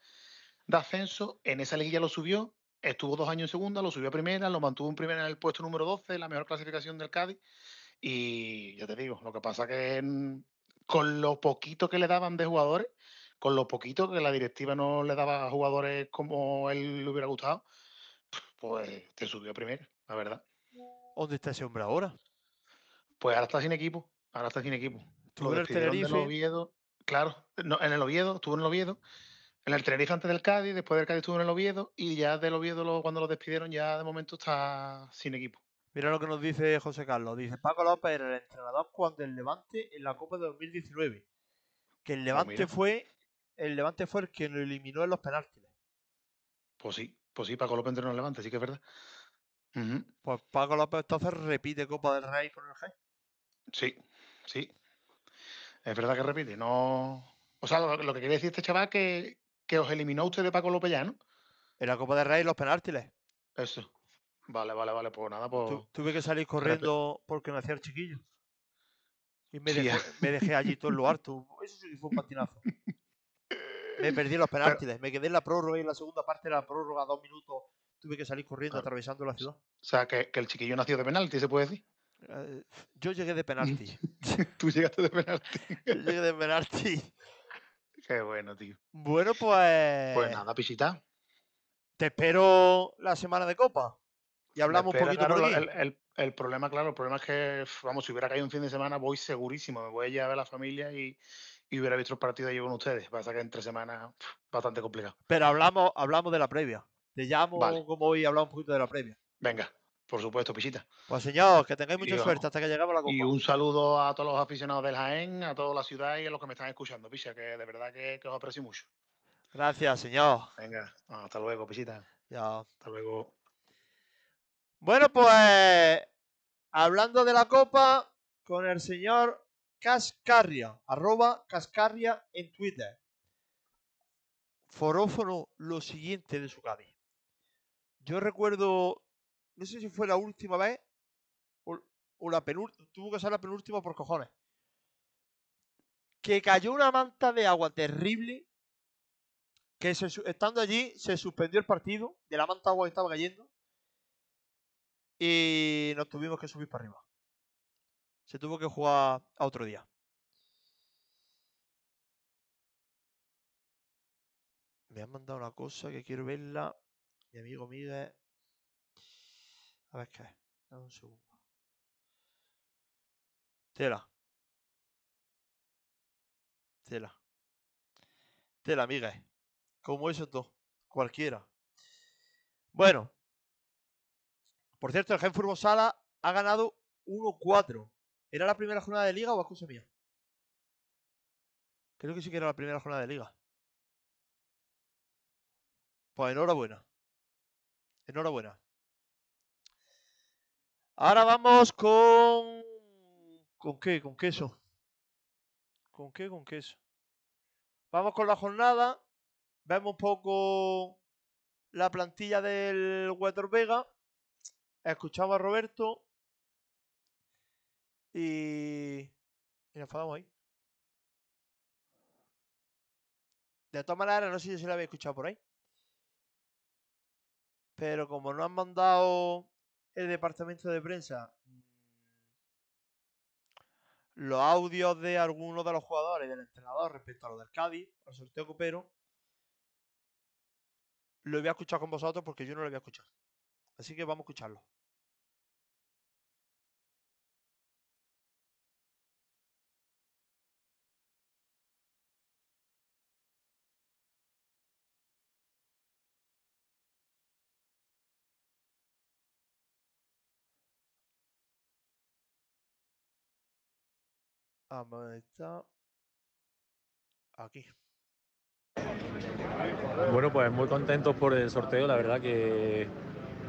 [SPEAKER 3] de ascenso. En esa liguilla lo subió, estuvo dos años en segunda, lo subió a primera, lo mantuvo en primera en el puesto número 12, la mejor clasificación del Cádiz. Y ya te digo, lo que pasa que mm, con lo poquito que le daban de jugadores, con lo poquito que la directiva no le daba a jugadores como él le hubiera gustado, pues te subió a primera, la verdad.
[SPEAKER 2] ¿Dónde está ese hombre ahora?
[SPEAKER 3] Pues ahora está sin equipo, ahora está sin equipo.
[SPEAKER 2] Estuvo en el Tenerife.
[SPEAKER 3] Oviedo, claro, no, en el Oviedo, estuvo en el Oviedo, en el Tenerife antes del Cádiz, después del Cádiz estuvo en el Oviedo y ya del Oviedo lo- cuando lo despidieron ya de momento está sin equipo.
[SPEAKER 2] Mira lo que nos dice José Carlos. Dice Paco López era el entrenador cuando el Levante en la Copa de 2019. Que el Levante
[SPEAKER 3] mira.
[SPEAKER 2] fue el Levante fue el que lo eliminó en los penaltis.
[SPEAKER 3] Pues sí, pues sí, Paco López entrenó en el Levante, sí que es verdad.
[SPEAKER 2] Pues Paco López entonces repite Copa del Rey con el G.
[SPEAKER 3] Sí, sí. Es verdad que repite, no... O sea, lo, lo que quiere decir este chaval que, que os eliminó usted de Paco López ya, ¿no?
[SPEAKER 2] En la Copa del Rey los penaltis.
[SPEAKER 3] Eso. Vale, vale, vale, pues nada, pues...
[SPEAKER 2] Tu- tuve que salir corriendo porque me hacía el chiquillo. Y me,
[SPEAKER 3] Sí,
[SPEAKER 2] dejé, me dejé allí todo en lo (laughs) harto. Eso sí fue un patinazo. Me perdí los penaltis. Me quedé en la prórroga y en la segunda parte de la prórroga, dos minutos. Tuve que salir corriendo
[SPEAKER 3] Claro.
[SPEAKER 2] atravesando la ciudad.
[SPEAKER 3] O sea, que, que el chiquillo nació de penalti, se puede decir.
[SPEAKER 2] Eh, Yo llegué de penalti. (laughs)
[SPEAKER 3] Tú llegaste de penalti. (laughs)
[SPEAKER 2] Yo llegué de penalti.
[SPEAKER 3] Qué bueno, tío.
[SPEAKER 2] Bueno, pues.
[SPEAKER 3] Pues nada, pisita.
[SPEAKER 2] Te espero la semana de Copa. Y hablamos un poquito
[SPEAKER 3] claro,
[SPEAKER 2] por aquí.
[SPEAKER 3] el, el- el problema, claro, el problema es que, vamos, si hubiera caído un fin de semana, voy segurísimo. Me voy a ver a la familia y, y hubiera visto el partido allí con ustedes. Pasa que entre semanas, bastante complicado.
[SPEAKER 2] Pero hablamos, hablamos de la previa. Te llamo
[SPEAKER 3] Vale.
[SPEAKER 2] como hoy hablamos un poquito de la previa.
[SPEAKER 3] Venga, por supuesto, pisita.
[SPEAKER 2] Pues señor, que tengáis mucha
[SPEAKER 3] Y,
[SPEAKER 2] suerte
[SPEAKER 3] vamos,
[SPEAKER 2] hasta que llegamos a la Copa.
[SPEAKER 3] Y un saludo a todos los aficionados del Jaén, a toda la ciudad y a los que me están escuchando, picha, que de verdad que, que os aprecio mucho.
[SPEAKER 2] Gracias, señor.
[SPEAKER 3] Venga, hasta luego, pisita.
[SPEAKER 2] Ya.
[SPEAKER 3] Hasta luego.
[SPEAKER 2] Bueno, pues hablando de la Copa con el señor Cascarria, arroba Cascarria en Twitter. Forófono lo siguiente de su Cádiz. Yo recuerdo, no sé si fue la última vez o, la penúltima, tuvo que ser la penúltima por cojones. Que cayó una manta de agua terrible que se estando allí se suspendió el partido de la manta de agua que estaba cayendo y nos tuvimos que subir para arriba. Se tuvo que jugar a otro día. Me han mandado una cosa que quiero verla. Mi amigo Miguel. A ver qué es. Dame un segundo. Tela. Tela. Tela, Miguel. Como eso todo. Cualquiera. Bueno. Por cierto, el Gen Fútbol Sala ha ganado 1-4. ¿Era la primera jornada de liga o es cosa mía? Creo que sí que era la primera jornada de liga. Pues enhorabuena. Enhorabuena. Ahora vamos con... ¿Con qué? ¿Con queso? ¿Con qué? Con queso. Vamos con la jornada. Vemos un poco la plantilla del Weather Vega. Escuchamos a Roberto. Y... y nos enfadamos ahí. De todas maneras, no sé si la había escuchado por ahí. Pero como no han mandado el departamento de prensa mm, los audios de algunos de los jugadores del entrenador respecto a lo del Cádiz, al sorteo copero, lo voy a escuchar con vosotros porque yo no lo voy a escuchar. Así que vamos a escucharlo. Está. Aquí.
[SPEAKER 4] Bueno, pues muy contentos por el sorteo, la verdad que,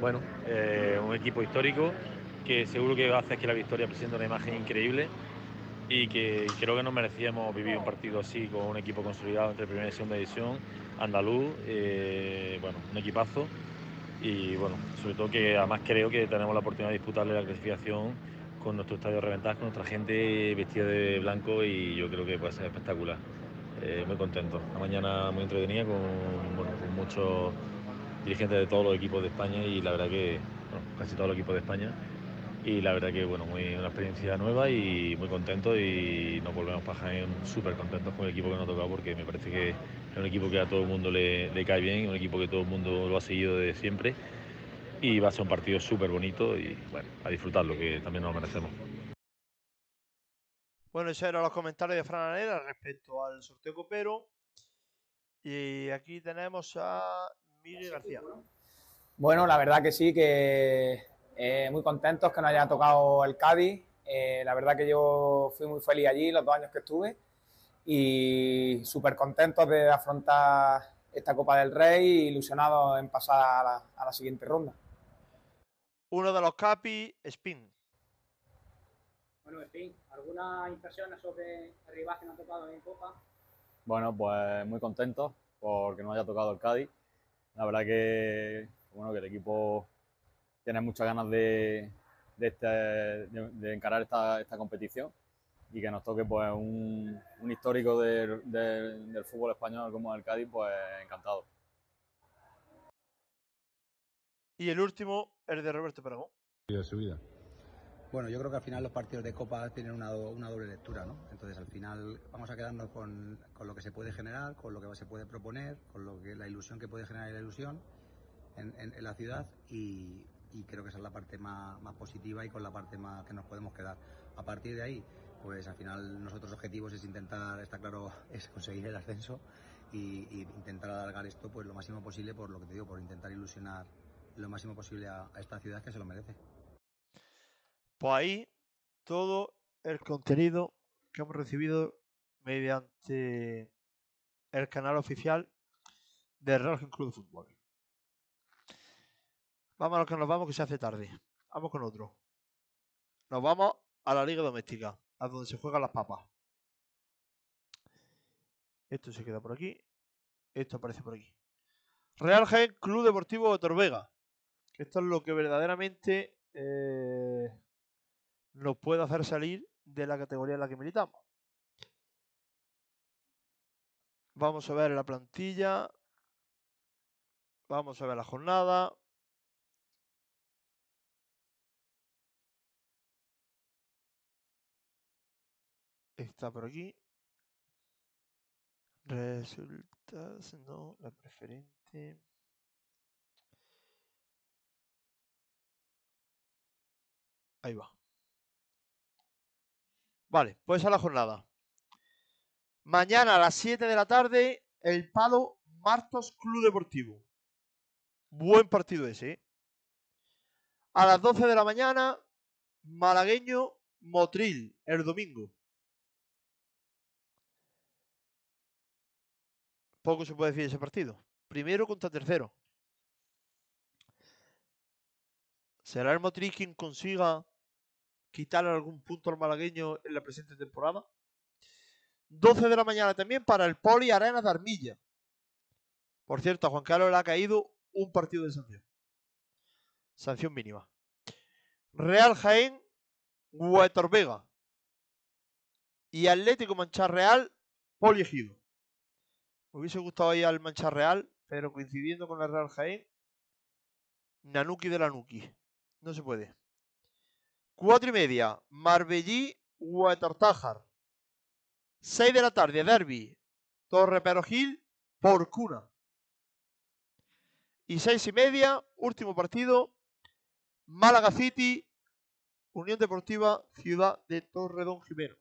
[SPEAKER 4] bueno, eh, un equipo histórico que seguro que hacer que la victoria presente una imagen increíble y que creo que nos merecíamos vivir un partido así con un equipo consolidado entre primera y segunda división andaluz, bueno, un equipazo y bueno, sobre todo que además creo que tenemos la oportunidad de disputarle la clasificación con nuestro estadio reventado, con nuestra gente vestida de blanco y yo creo que puede ser espectacular. Eh, muy contento. Una mañana muy entretenida con, con muchos dirigentes de todos los equipos de España y la verdad que, casi todos los equipos de España. Y la verdad que, bueno, muy, una experiencia nueva y muy contento y nos volvemos para Jaén súper contentos con el equipo que nos ha tocado porque me parece que es un equipo que a todo el mundo le, le cae bien, un equipo que todo el mundo lo ha seguido desde siempre y va a ser un partido súper bonito y bueno, a disfrutarlo, que también nos lo merecemos.
[SPEAKER 2] Bueno, esos eran los comentarios de Fran Anera respecto al sorteo copero. Y aquí tenemos a Miguel García.
[SPEAKER 5] Bueno, la verdad que sí, que eh, muy contentos que nos haya tocado el Cádiz. Eh, la verdad que yo fui muy feliz allí los dos años que estuve y súper contentos de afrontar esta Copa del Rey y ilusionados en pasar a la siguiente ronda.
[SPEAKER 2] Uno de los capi, Spin.
[SPEAKER 6] Bueno, Spin, ¿alguna impresión sobre el rival que nos ha tocado en Copa?
[SPEAKER 7] Bueno, pues muy contento porque nos haya tocado el Cádiz. La verdad que, bueno, que el equipo tiene muchas ganas de, de, este, encarar esta, competición y que nos toque pues un, histórico del, del fútbol español como el Cádiz, pues encantado.
[SPEAKER 2] Y el último, el de Roberto Peragón.
[SPEAKER 8] De su vida.
[SPEAKER 9] Bueno, yo creo que al final los partidos de Copa tienen una, doble lectura, ¿no? Entonces al final vamos a quedarnos con, lo que se puede generar, con lo que se puede proponer, con lo que la ilusión que puede generar la ilusión en, la ciudad y, creo que esa es la parte más, positiva y con la parte más que nos podemos quedar. A partir de ahí, pues al final nosotros objetivos es intentar, está claro, (laughs) es conseguir el ascenso y, y intentar alargar esto pues lo máximo posible por lo que te digo, por intentar ilusionar lo máximo posible a, esta ciudad que se lo merece.
[SPEAKER 2] Pues ahí todo el contenido que hemos recibido mediante el canal oficial de Real Club de Fútbol. Vamos a que nos vamos que se hace tarde. Vamos con otro. Nos vamos a la Liga Doméstica, a donde se juegan las papas. Esto se queda por aquí. Esto aparece por aquí. Real Jaén Club Deportivo de Torvega. Esto es lo que verdaderamente eh, nos puede hacer salir de la categoría en la que militamos. Vamos a ver la plantilla. Vamos a ver la jornada. Está por aquí. Resultados, no, la preferente. Ahí va. Vale, pues a la jornada. Mañana a las 7 de la tarde, el Palo Martos Club Deportivo. Buen partido ese. ¿eh? A las 12 de la mañana, Malagueño Motril, el domingo. Poco se puede decir de ese partido. Primero contra tercero. ¿Será el Motril quien consiga quitar algún punto al malagueño en la presente temporada. 12 de la mañana también para el Poli Arena de Armilla. Por cierto, a Juan Carlos le ha caído un partido de sanción. Sanción mínima. Real Jaén, Huetor Vega. Y Atlético Manchar Real, Poli Ejido. Hubiese gustado ir al Manchar Real, pero coincidiendo con el Real Jaén, Nanuki de la Nuki. No se puede. Cuatro y media, Marbellí, Huetartájar. Seis de la tarde, Derby, Torre Perojil, Porcuna. Y seis y media, último partido, Málaga City, Unión Deportiva, Ciudad de Torredón Jimeno.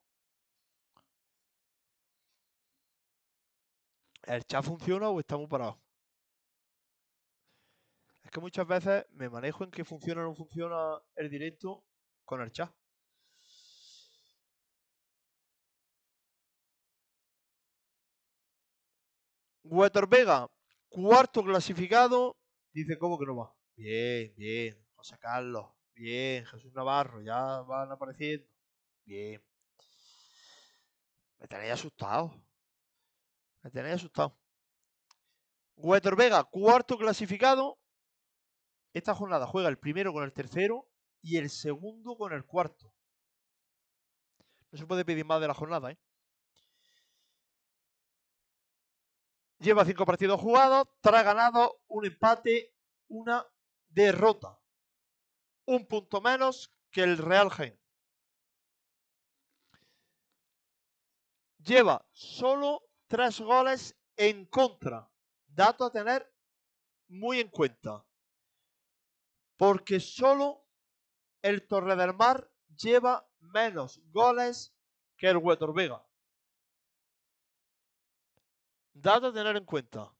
[SPEAKER 2] ¿El chat funciona o está muy parado? Es que muchas veces me manejo en que funciona o no funciona el directo chat. Wetter Vega, cuarto clasificado. Dice, ¿cómo que no va? Bien, bien. José Carlos, bien. Jesús Navarro, ya van apareciendo. Bien. Me tenéis asustado. Me tenéis asustado. Huetor Vega, cuarto clasificado. Esta jornada juega el primero con el tercero y el segundo con el cuarto. No se puede pedir más de la jornada, ¿eh? Lleva cinco partidos jugados, tres ganados, un empate, una derrota. Un punto menos que el Real Jaén. Lleva solo tres goles en contra. Dato a tener muy en cuenta. Porque solo el Torre del Mar lleva menos goles que el Huetor Vega. Dato a tener en cuenta.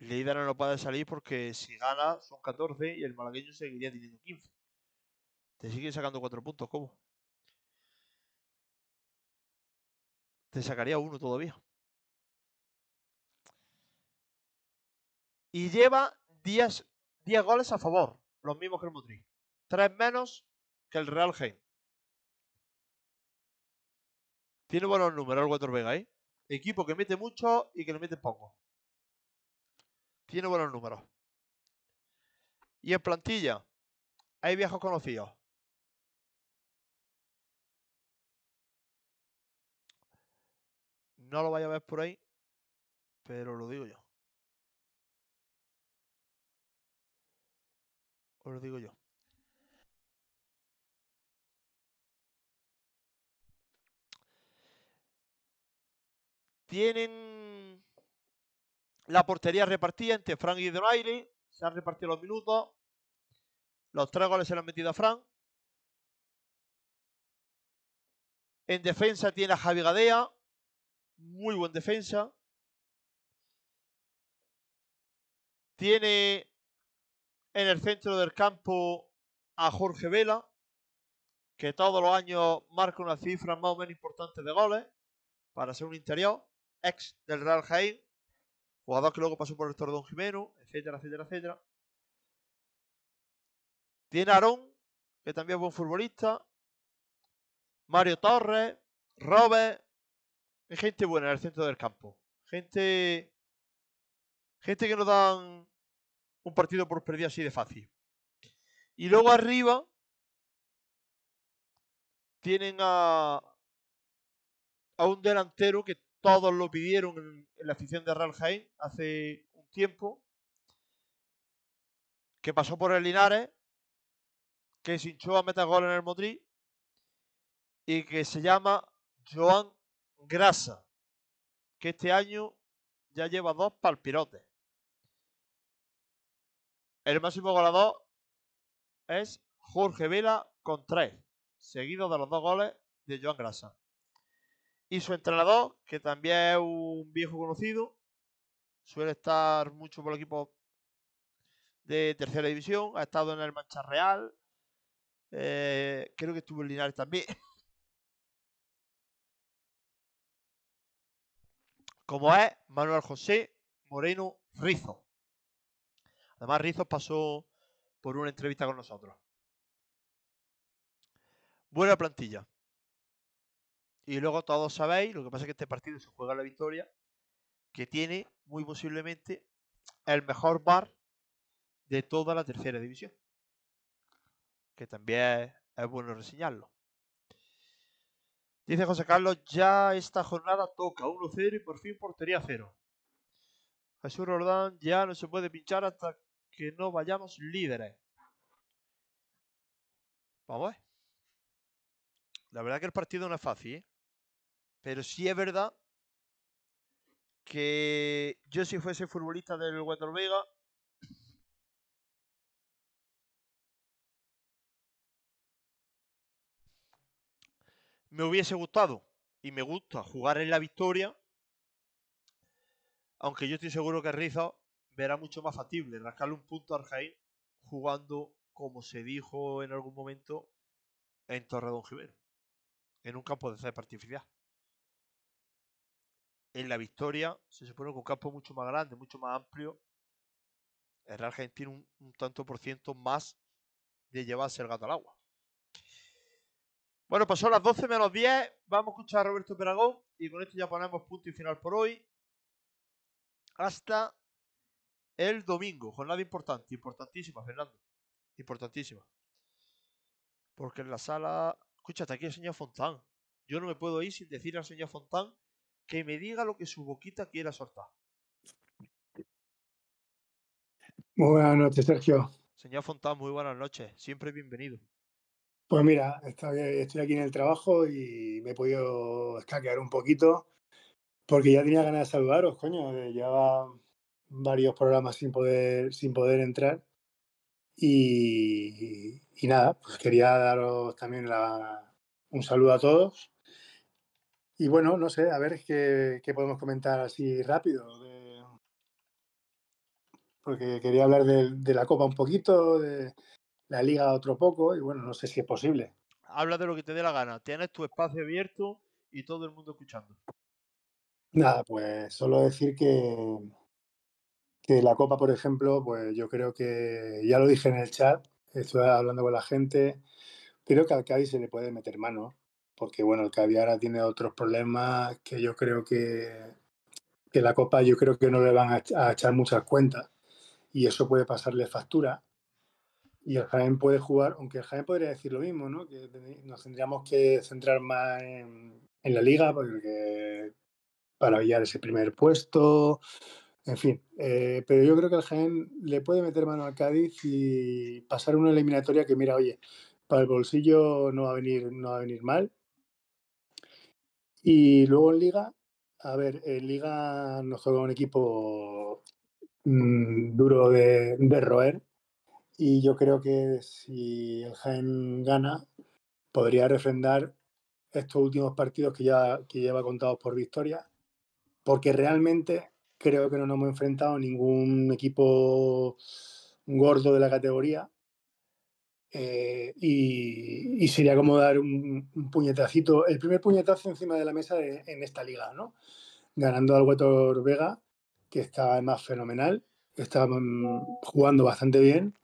[SPEAKER 2] Líder no puede salir porque si gana son 14 y el malagueño seguiría teniendo 15. Te sigue sacando 4 puntos, ¿cómo? Te sacaría uno todavía. Y lleva 10, 10 goles a favor, los mismos que el Madrid. 3 menos que el Real Jaén. Tiene buenos números el Water Vega, ¿eh? Equipo que mete mucho y que le mete poco. Tiene buenos números. Y en plantilla, hay viejos conocidos. No lo vaya a ver por ahí, pero lo digo yo. Os lo digo yo. Tienen la portería repartida entre Frank y Donaire. Se han repartido los minutos. Los tres goles se le han metido a Frank. En defensa tiene a Javi Gadea. Muy buen defensa. Tiene en el centro del campo a Jorge Vela, que todos los años marca una cifra más o menos importante de goles para ser un interior, ex del Real Jaén, jugador que luego pasó por el Don Jimeno, etcétera, etcétera, etcétera. Tiene Aarón, que también es buen futbolista. Mario Torres, Robert, hay gente buena en el centro del campo. Gente. Gente que no dan un partido por perdido así de fácil. Y luego arriba tienen a, a un delantero que todos lo pidieron en, la afición de Real Jaén hace un tiempo, que pasó por el Linares, que se hinchó a meter gol en el Madrid y que se llama Joan Grasa, que este año ya lleva dos palpirotes. El máximo goleador es Jorge Vela con tres, seguido de los dos goles de Joan Grasa. Y su entrenador, que también es un viejo conocido, suele estar mucho por el equipo de tercera división, ha estado en el Mancha Real, eh, creo que estuvo en Linares también. (laughs) Como es Manuel José Moreno Rizo. Además, Rizos pasó por una entrevista con nosotros. Buena plantilla. Y luego todos sabéis, lo que pasa es que este partido se juega la victoria, que tiene muy posiblemente el mejor bar de toda la tercera división. Que también es bueno reseñarlo. Dice José Carlos, ya esta jornada toca 1-0 y por fin portería 0. Jesús Rodán ya no se puede pinchar hasta que no vayamos líderes. Vamos a ver. La verdad que el partido no es fácil, ¿eh? pero sí es verdad que yo si fuese futbolista del Huetor Vega me hubiese gustado y me gusta jugar en la victoria aunque yo estoy seguro que Rizzo verá mucho más factible rascarle un punto a Arjaín jugando, como se dijo en algún momento, en Torredón Jimeno, en un campo de césped artificial. En la victoria se supone que un campo mucho más grande, mucho más amplio. El Real Jaén tiene un, un tanto por ciento más de llevarse el gato al agua. Bueno, pues son las 12 menos 10. Vamos a escuchar a Roberto Peragón y con esto ya ponemos punto y final por hoy. Hasta el domingo. Jornada importante, importantísima, Fernando. Importantísima. Porque en la sala. Escúchate aquí el señor Fontán. Yo no me puedo ir sin decir al señor Fontán que me diga lo que su boquita quiera soltar.
[SPEAKER 8] Muy buenas noches, Sergio.
[SPEAKER 2] Señor Fontán, muy buenas noches. Siempre bienvenido.
[SPEAKER 8] Pues mira, estoy, aquí en el trabajo y me he podido escaquear un poquito porque ya tenía ganas de saludaros, coño. Llevaba varios programas sin poder, sin poder entrar. Y, y nada, pues quería daros también la- un saludo a todos. Y bueno, no sé, a ver qué, qué podemos comentar así rápido. de- porque quería hablar de, de la Copa un poquito, de la Liga otro poco, y bueno, no sé si es posible.
[SPEAKER 2] Habla de lo que te dé la gana. Tienes tu espacio abierto y todo el mundo escuchando.
[SPEAKER 8] Nada, pues solo decir que, que la Copa, por ejemplo, pues yo creo que, ya lo dije en el chat, estuve hablando con la gente, creo que al Cádiz se le puede meter mano, porque bueno, el Cádiz ahora tiene otros problemas que yo creo que, que la Copa yo creo que no le van a, ech- a echar muchas cuentas y eso puede pasarle factura. Y el Jaén puede jugar, aunque el Jaén podría decir lo mismo, ¿no? Que nos tendríamos que centrar más en, en la liga, porque para pillar ese primer puesto, en fin. eh, pero yo creo que el Jaén le puede meter mano al Cádiz y pasar una eliminatoria que, mira, oye, para el bolsillo no va a venir, no va a venir mal. Y luego en Liga, a ver, en Liga nos toca un equipo mm, duro de, de roer. Y yo creo que si el Jaén gana, podría refrendar estos últimos partidos que ya que lleva contados por victoria, porque realmente creo que no nos hemos enfrentado a ningún equipo gordo de la categoría. eh, y, sería como dar un, un puñetacito, el primer puñetazo encima de la mesa en esta liga, ¿no? Ganando al Huetor Vega, que está además fenomenal, está mm, jugando bastante bien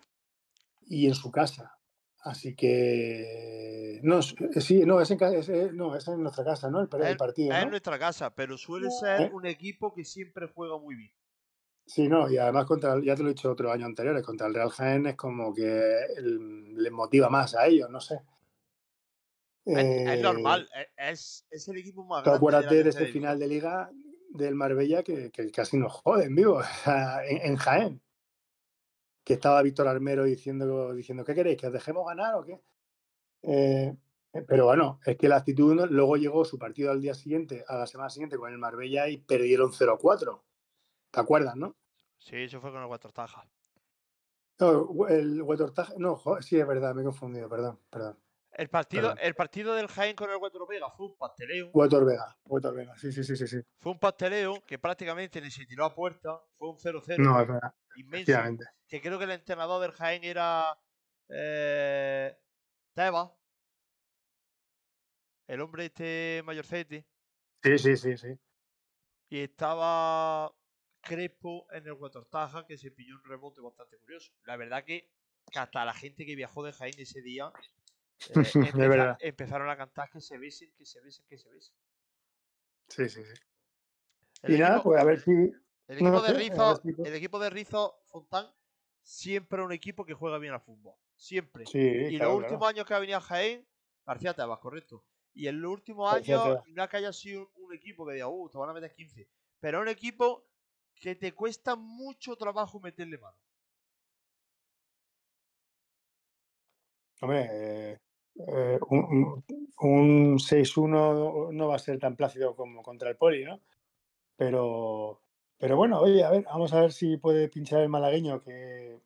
[SPEAKER 8] y en su casa. Así que no, es- eh, sí, no, es en, es, eh, no, es en nuestra casa, ¿no? El, el partido,
[SPEAKER 2] es
[SPEAKER 8] ¿no?
[SPEAKER 2] nuestra casa, pero suele ser
[SPEAKER 8] ¿Eh?
[SPEAKER 2] un equipo que siempre juega muy bien.
[SPEAKER 8] Sí, no, y además contra, el- ya te lo he dicho otros años anteriores, contra el Real Jaén es como que el- les motiva más a ellos, no sé.
[SPEAKER 2] Es, es normal, e- es, es el equipo más grande de
[SPEAKER 8] acuérdate de
[SPEAKER 2] tercera
[SPEAKER 8] ese final de liga del Marbella que, que casi nos joden, vivo, (laughs) en, en Jaén. Que estaba Víctor Armero diciendo, diciendo, ¿qué queréis? ¿Que os dejemos ganar o qué? Eh, eh, pero bueno, es que la actitud, no- luego llegó su partido al día siguiente, a la semana siguiente con el Marbella y perdieron 0-4. ¿Te acuerdas, no?
[SPEAKER 2] Sí, eso fue con el Cuatro Tajas.
[SPEAKER 8] No, el Huetortaje, no, sí, es verdad, me he confundido, perdón, perdón.
[SPEAKER 2] El partido,
[SPEAKER 8] Perdón.
[SPEAKER 2] el partido del Jaén con el Cuatro Vega fue un pasteleo.
[SPEAKER 8] Huetor Vega, Huetor Vega, sí, sí, sí, sí, sí.
[SPEAKER 2] Fue un pasteleo que prácticamente ni se tiró a puerta. Fue un 0-0
[SPEAKER 8] No, es verdad,
[SPEAKER 2] inmenso. Que creo que el entrenador del Jaén era eh, Tebas. El hombre este mayorcete.
[SPEAKER 8] Sí, sí, sí, sí.
[SPEAKER 2] Y estaba Crespo en el Huetortaja, que se pilló un rebote bastante curioso. La verdad que, hasta la gente que viajó de Jaén ese día (laughs) eh, empezaron a cantar que se besen, que se besen, que se besen.
[SPEAKER 8] Sí, sí, sí.
[SPEAKER 2] El
[SPEAKER 8] Y nada, pues a ver si.
[SPEAKER 2] El equipo de Rizo, el equipo de Rizo Fontán, siempre un equipo que juega bien al fútbol. Siempre.
[SPEAKER 8] Sí,
[SPEAKER 2] y
[SPEAKER 8] claro,
[SPEAKER 2] los
[SPEAKER 8] claro.
[SPEAKER 2] últimos años que ha venido a Jaén, García Tebas, correcto. Y en los últimos
[SPEAKER 8] García
[SPEAKER 2] años, no es que haya sido un, equipo que diga, uh, te van a meter 15. Pero es un equipo que te cuesta mucho trabajo meterle mano.
[SPEAKER 8] Hombre, eh, eh, un- un 6-1 no va a ser tan plácido como contra el Poli, ¿no? Pero, pero bueno, oye, a ver, vamos a ver si puede pinchar el malagueño, que,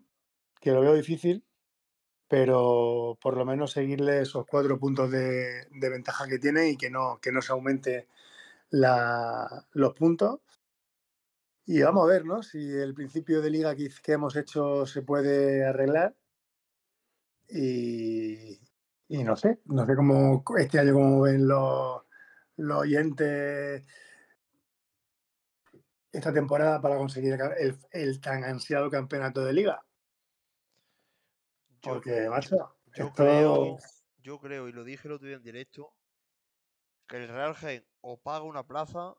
[SPEAKER 8] que lo veo difícil, pero por lo menos seguirle esos cuatro puntos de, de ventaja que tiene y que no, que no se aumente la- los puntos. Y vamos a ver, ¿no? Si el principio de liga que, que hemos hecho se puede arreglar. Y, y no sé, no sé cómo este año cómo ven los, los oyentes esta temporada para conseguir el, el- tan ansiado campeonato de liga.
[SPEAKER 2] Yo,
[SPEAKER 8] Porque, macho,
[SPEAKER 2] yo
[SPEAKER 8] esto
[SPEAKER 2] creo, yo creo, y lo dije el otro día en directo, que el Real Jaén o paga una plaza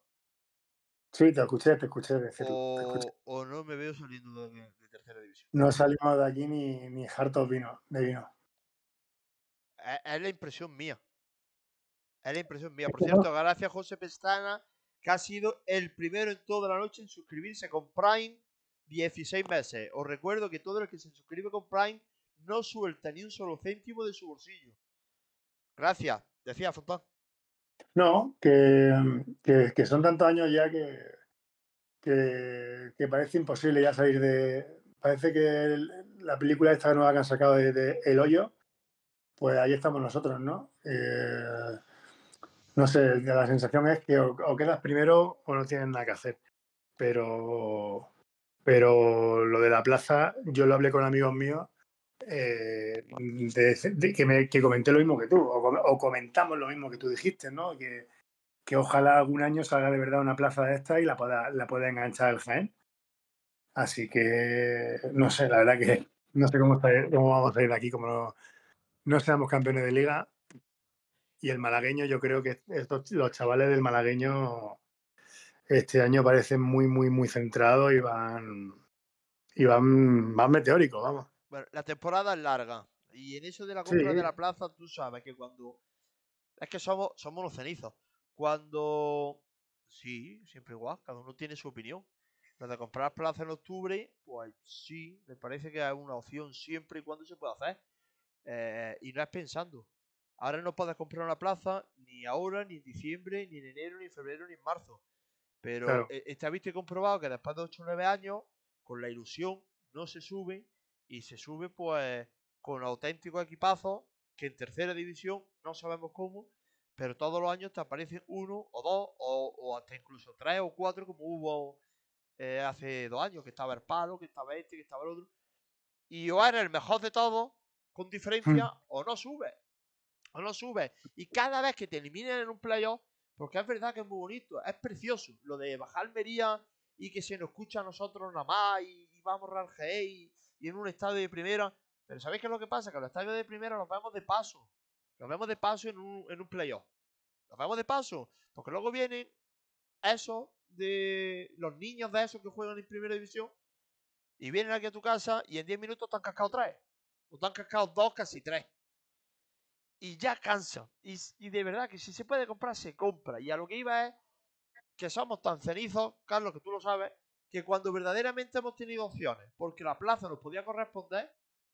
[SPEAKER 8] Sí, te escuché, te escuché
[SPEAKER 2] o,
[SPEAKER 8] escuché.
[SPEAKER 2] o no me veo saliendo de, de tercera división.
[SPEAKER 8] No salimos de aquí ni, ni hartos vino, de vino.
[SPEAKER 2] Es, es la impresión mía. Es la impresión mía. Por cierto, gracias José Pestana, que ha sido el primero en toda la noche en suscribirse con Prime 16 meses. Os recuerdo que todo el que se suscribe con Prime no suelta ni un solo céntimo de su bolsillo. Gracias. Decía Fontán.
[SPEAKER 8] No, que, que, son tantos años ya que, que, parece imposible ya salir de. Parece que la película esta nueva que han sacado de, de El Hoyo, pues ahí estamos nosotros, ¿no? Eh, no sé, la sensación es que o, quedas primero o no tienes nada que hacer. Pero, pero lo de la plaza, yo lo hablé con amigos míos eh, que, que comenté lo mismo que tú, o, com- o comentamos lo mismo que tú dijiste, ¿no? Que, que ojalá algún año salga de verdad una plaza de esta y la pueda, la pueda enganchar el Jaén. Así que, no sé, la verdad que no sé cómo, está- cómo vamos a ir aquí, como no, no seamos campeones de liga. Y el malagueño, yo creo que estos, los chavales del malagueño este año parecen muy, muy, muy centrados y van, y van, van meteóricos, vamos.
[SPEAKER 2] Bueno, la temporada es larga. Y en eso de la compra
[SPEAKER 8] Sí.
[SPEAKER 2] de la plaza, tú sabes que cuando. Es que somos, somos los cenizos. Cuando. Sí, siempre igual, cada uno tiene su opinión. Lo de comprar plaza en octubre, pues sí, me parece que es una opción siempre y cuando se pueda hacer. Eh, y no es pensando. Ahora no puedes comprar una plaza ni ahora, ni en diciembre, ni en enero, ni en febrero, ni en marzo. Pero
[SPEAKER 8] Claro.
[SPEAKER 2] eh, está visto y comprobado que después de 8 o 9 años, con la ilusión, no se sube y se sube pues con auténticos equipazos que en tercera división no sabemos cómo, pero todos los años te aparecen uno o dos o, o hasta incluso tres o cuatro como hubo eh, hace dos años, que estaba el palo, que estaba este, que estaba el otro. Y o eres el mejor de todos, con diferencia, o no sube. No sube. Y cada vez que te eliminen en un playoff, porque es verdad que es muy bonito, es precioso. Lo de bajar Almería y que se nos escucha a nosotros nada más y, vamos a Jaén y, y en un estadio de primera. Pero ¿sabéis qué es lo que pasa? Que los estadios de primera los vemos de paso. Los vemos de paso en un, en un playoff. Los vemos de paso. Porque luego vienen esos de los niños de esos que juegan en primera división y vienen aquí a tu casa y en 10 minutos han cascado tres. O te han cascado dos, casi tres. Y ya cansa. Y, de verdad que si se puede comprar, se compra. Y a lo que iba es que somos tan cenizos, Carlos, que tú lo sabes, que cuando verdaderamente hemos tenido opciones, porque la plaza nos podía corresponder,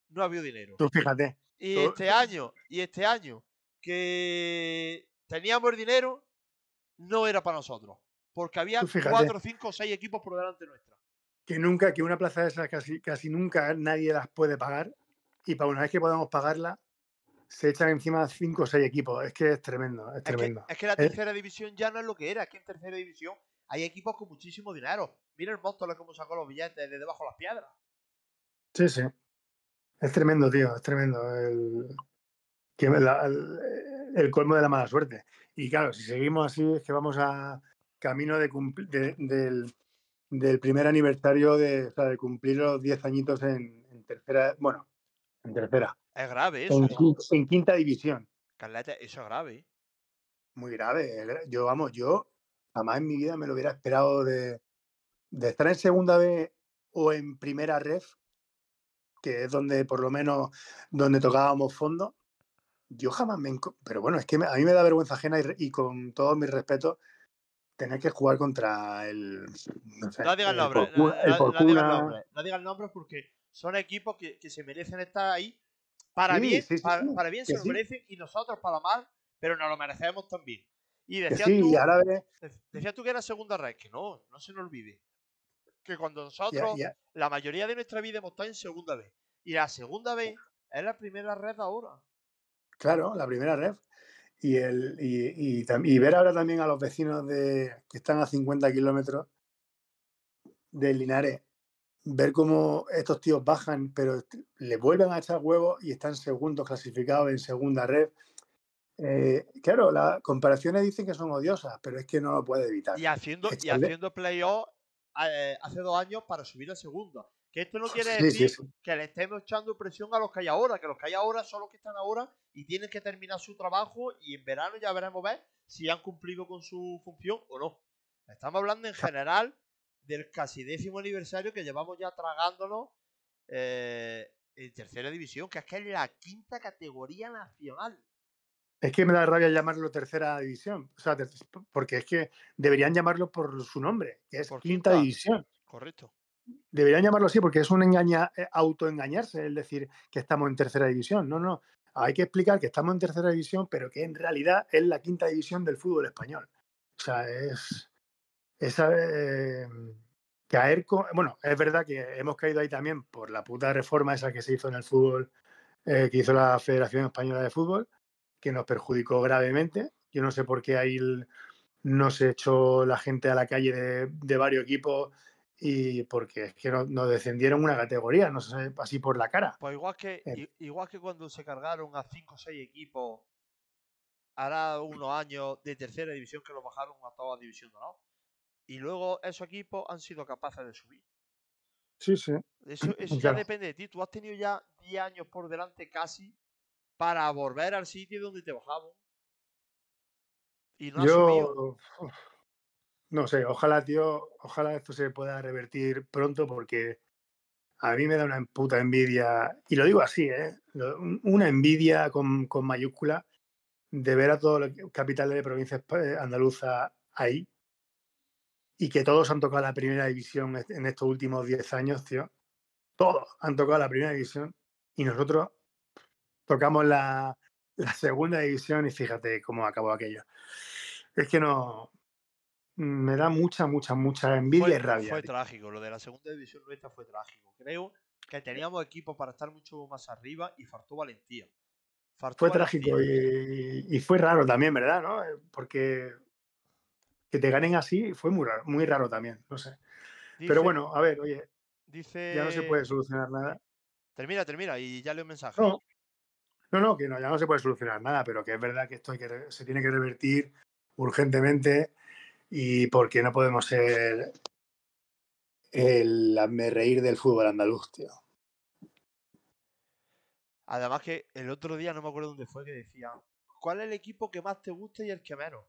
[SPEAKER 2] no había dinero.
[SPEAKER 8] Tú fíjate.
[SPEAKER 2] Y
[SPEAKER 8] tú-
[SPEAKER 2] este año, y este año, que teníamos el dinero, no era para nosotros. Porque había cuatro, cinco seis equipos por delante nuestra.
[SPEAKER 8] que nunca, que una plaza de esas casi, casi nunca nadie las puede pagar y para una vez que podamos pagarla se echan encima cinco o seis equipos. Es que es tremendo, es
[SPEAKER 2] Es que,
[SPEAKER 8] tremendo.
[SPEAKER 2] es que la
[SPEAKER 8] Eh,
[SPEAKER 2] tercera división ya no es lo que era. Es que en tercera división hay equipos con muchísimo dinero. Mira el Móstoles cómo sacó los billetes de debajo de las piedras.
[SPEAKER 8] Sí, sí. Es tremendo, tío, es tremendo. El, la- el, el colmo de la mala suerte. Y claro, si seguimos así es que vamos a camino de, cumpli- de- del, del primer aniversario de, o sea, de cumplir los 10 añitos en, en tercera, bueno, en tercera,
[SPEAKER 2] Es grave eso.
[SPEAKER 8] en,
[SPEAKER 2] ¿eh?
[SPEAKER 8] en quinta división.
[SPEAKER 2] Carlete, eso es grave.
[SPEAKER 8] muy grave. Yo, vamos, yo jamás en mi vida me lo hubiera esperado de, de estar en segunda B o en primera ref, que es donde por lo menos donde tocábamos fondo. Yo jamás me... Pero bueno, es que a mí me da vergüenza ajena y, y con todos mis respetos tener que jugar contra el... No sé,
[SPEAKER 2] No digas
[SPEAKER 8] el
[SPEAKER 2] No, no- no digas nombres. No digas nombres porque son equipos que, que se merecen estar ahí. Para
[SPEAKER 8] Sí,
[SPEAKER 2] bien,
[SPEAKER 8] sí, sí,
[SPEAKER 2] para, bien se lo merecen y nosotros para mal, pero nos lo merecemos también. Y decías tú,
[SPEAKER 8] y ahora
[SPEAKER 2] decías tú que era segunda red, que no, no se nos olvide. Que cuando nosotros, la mayoría de nuestra vida hemos estado en segunda vez. Y la segunda vez es la primera red ahora.
[SPEAKER 8] Claro, la primera ref. Y, el, y, y y ver ahora también a los vecinos de, que están a 50 kilómetros del Linares, ver cómo estos tíos bajan, pero le vuelven a echar huevos y están segundos clasificados en segunda red. Eh, claro, las comparaciones dicen que son odiosas, pero es que no lo puede evitar.
[SPEAKER 2] Y haciendo, y haciendo playoff eh, hace dos años para subir a segunda. Que esto no quiere
[SPEAKER 8] Sí, sí,
[SPEAKER 2] decir
[SPEAKER 8] sí.
[SPEAKER 2] que le estemos echando presión a los que hay ahora, que los que hay ahora son los que están ahora y tienen que terminar su trabajo y en verano ya veremos ver si han cumplido con su función o no. Estamos hablando en general del casi décimo aniversario que llevamos ya tragándonos eh, en tercera división, que es que es la quinta categoría nacional.
[SPEAKER 8] Es que me da rabia llamarlo tercera división. O sea, ter- porque es que deberían llamarlo por su nombre, que es
[SPEAKER 2] Por
[SPEAKER 8] quinta,
[SPEAKER 2] quinta.
[SPEAKER 8] división.
[SPEAKER 2] Correcto.
[SPEAKER 8] Deberían llamarlo así porque es un engaña, eh, autoengañarse, el decir que estamos en tercera división. No, no. Hay que explicar que estamos en tercera división, pero que en realidad es la quinta división del fútbol español. O sea, es. Es eh, caer con. Bueno, es verdad que hemos caído ahí también por la puta reforma esa que se hizo en el fútbol, eh, que hizo la Federación Española de Fútbol, que nos perjudicó gravemente. Yo no sé por qué ahí el- no se echó la gente a la calle de, de varios equipos y porque es que no- nos descendieron una categoría, no sé, así por la cara.
[SPEAKER 2] Pues igual que,
[SPEAKER 8] Eh.
[SPEAKER 2] igual que cuando se cargaron a 5 o 6 equipos hará unos años de tercera división que los bajaron a toda división honor. Y luego esos equipos han sido capaces de subir.
[SPEAKER 8] Sí, sí.
[SPEAKER 2] Eso, (clears throat) eso ya depende de ti. Tú has tenido ya 10 años por delante casi para volver al sitio donde te bajaban. Y no has subido.
[SPEAKER 8] Uf, no sé, ojalá, tío, ojalá esto se pueda revertir pronto porque a mí me da una puta envidia, y lo digo así, ¿eh? Una envidia con, con mayúscula de ver a todos los capitales de provincias eh, andaluzas ahí y que todos han tocado la primera división en estos últimos 10 años, tío. Todos han tocado la primera división y nosotros tocamos la, la segunda división y fíjate cómo acabó aquello. Es que no. Me da mucha, mucha, mucha envidia
[SPEAKER 2] Fue,
[SPEAKER 8] y rabia.
[SPEAKER 2] fue
[SPEAKER 8] tío.
[SPEAKER 2] trágico. Lo de la segunda división nuestra fue trágico. Creo que teníamos equipos para estar mucho más arriba y faltó valentía.
[SPEAKER 8] Fue
[SPEAKER 2] valentía.
[SPEAKER 8] trágico y, y fue raro también, ¿verdad? ¿no? Eh, Porque que te ganen así fue muy raro, muy raro también, no sé. Pero bueno, a ver, oye,
[SPEAKER 2] Dice.
[SPEAKER 8] ya no se puede solucionar nada.
[SPEAKER 2] Termina, termina y ya leo un mensaje.
[SPEAKER 8] No, no, no, que no, ya no se puede solucionar nada, pero que es verdad que esto hay que se tiene que revertir urgentemente y porque no podemos ser el reír del fútbol andaluz, tío.
[SPEAKER 2] Además que el otro día no me acuerdo dónde fue que decía, ¿cuál es el equipo que más te gusta y el que menos?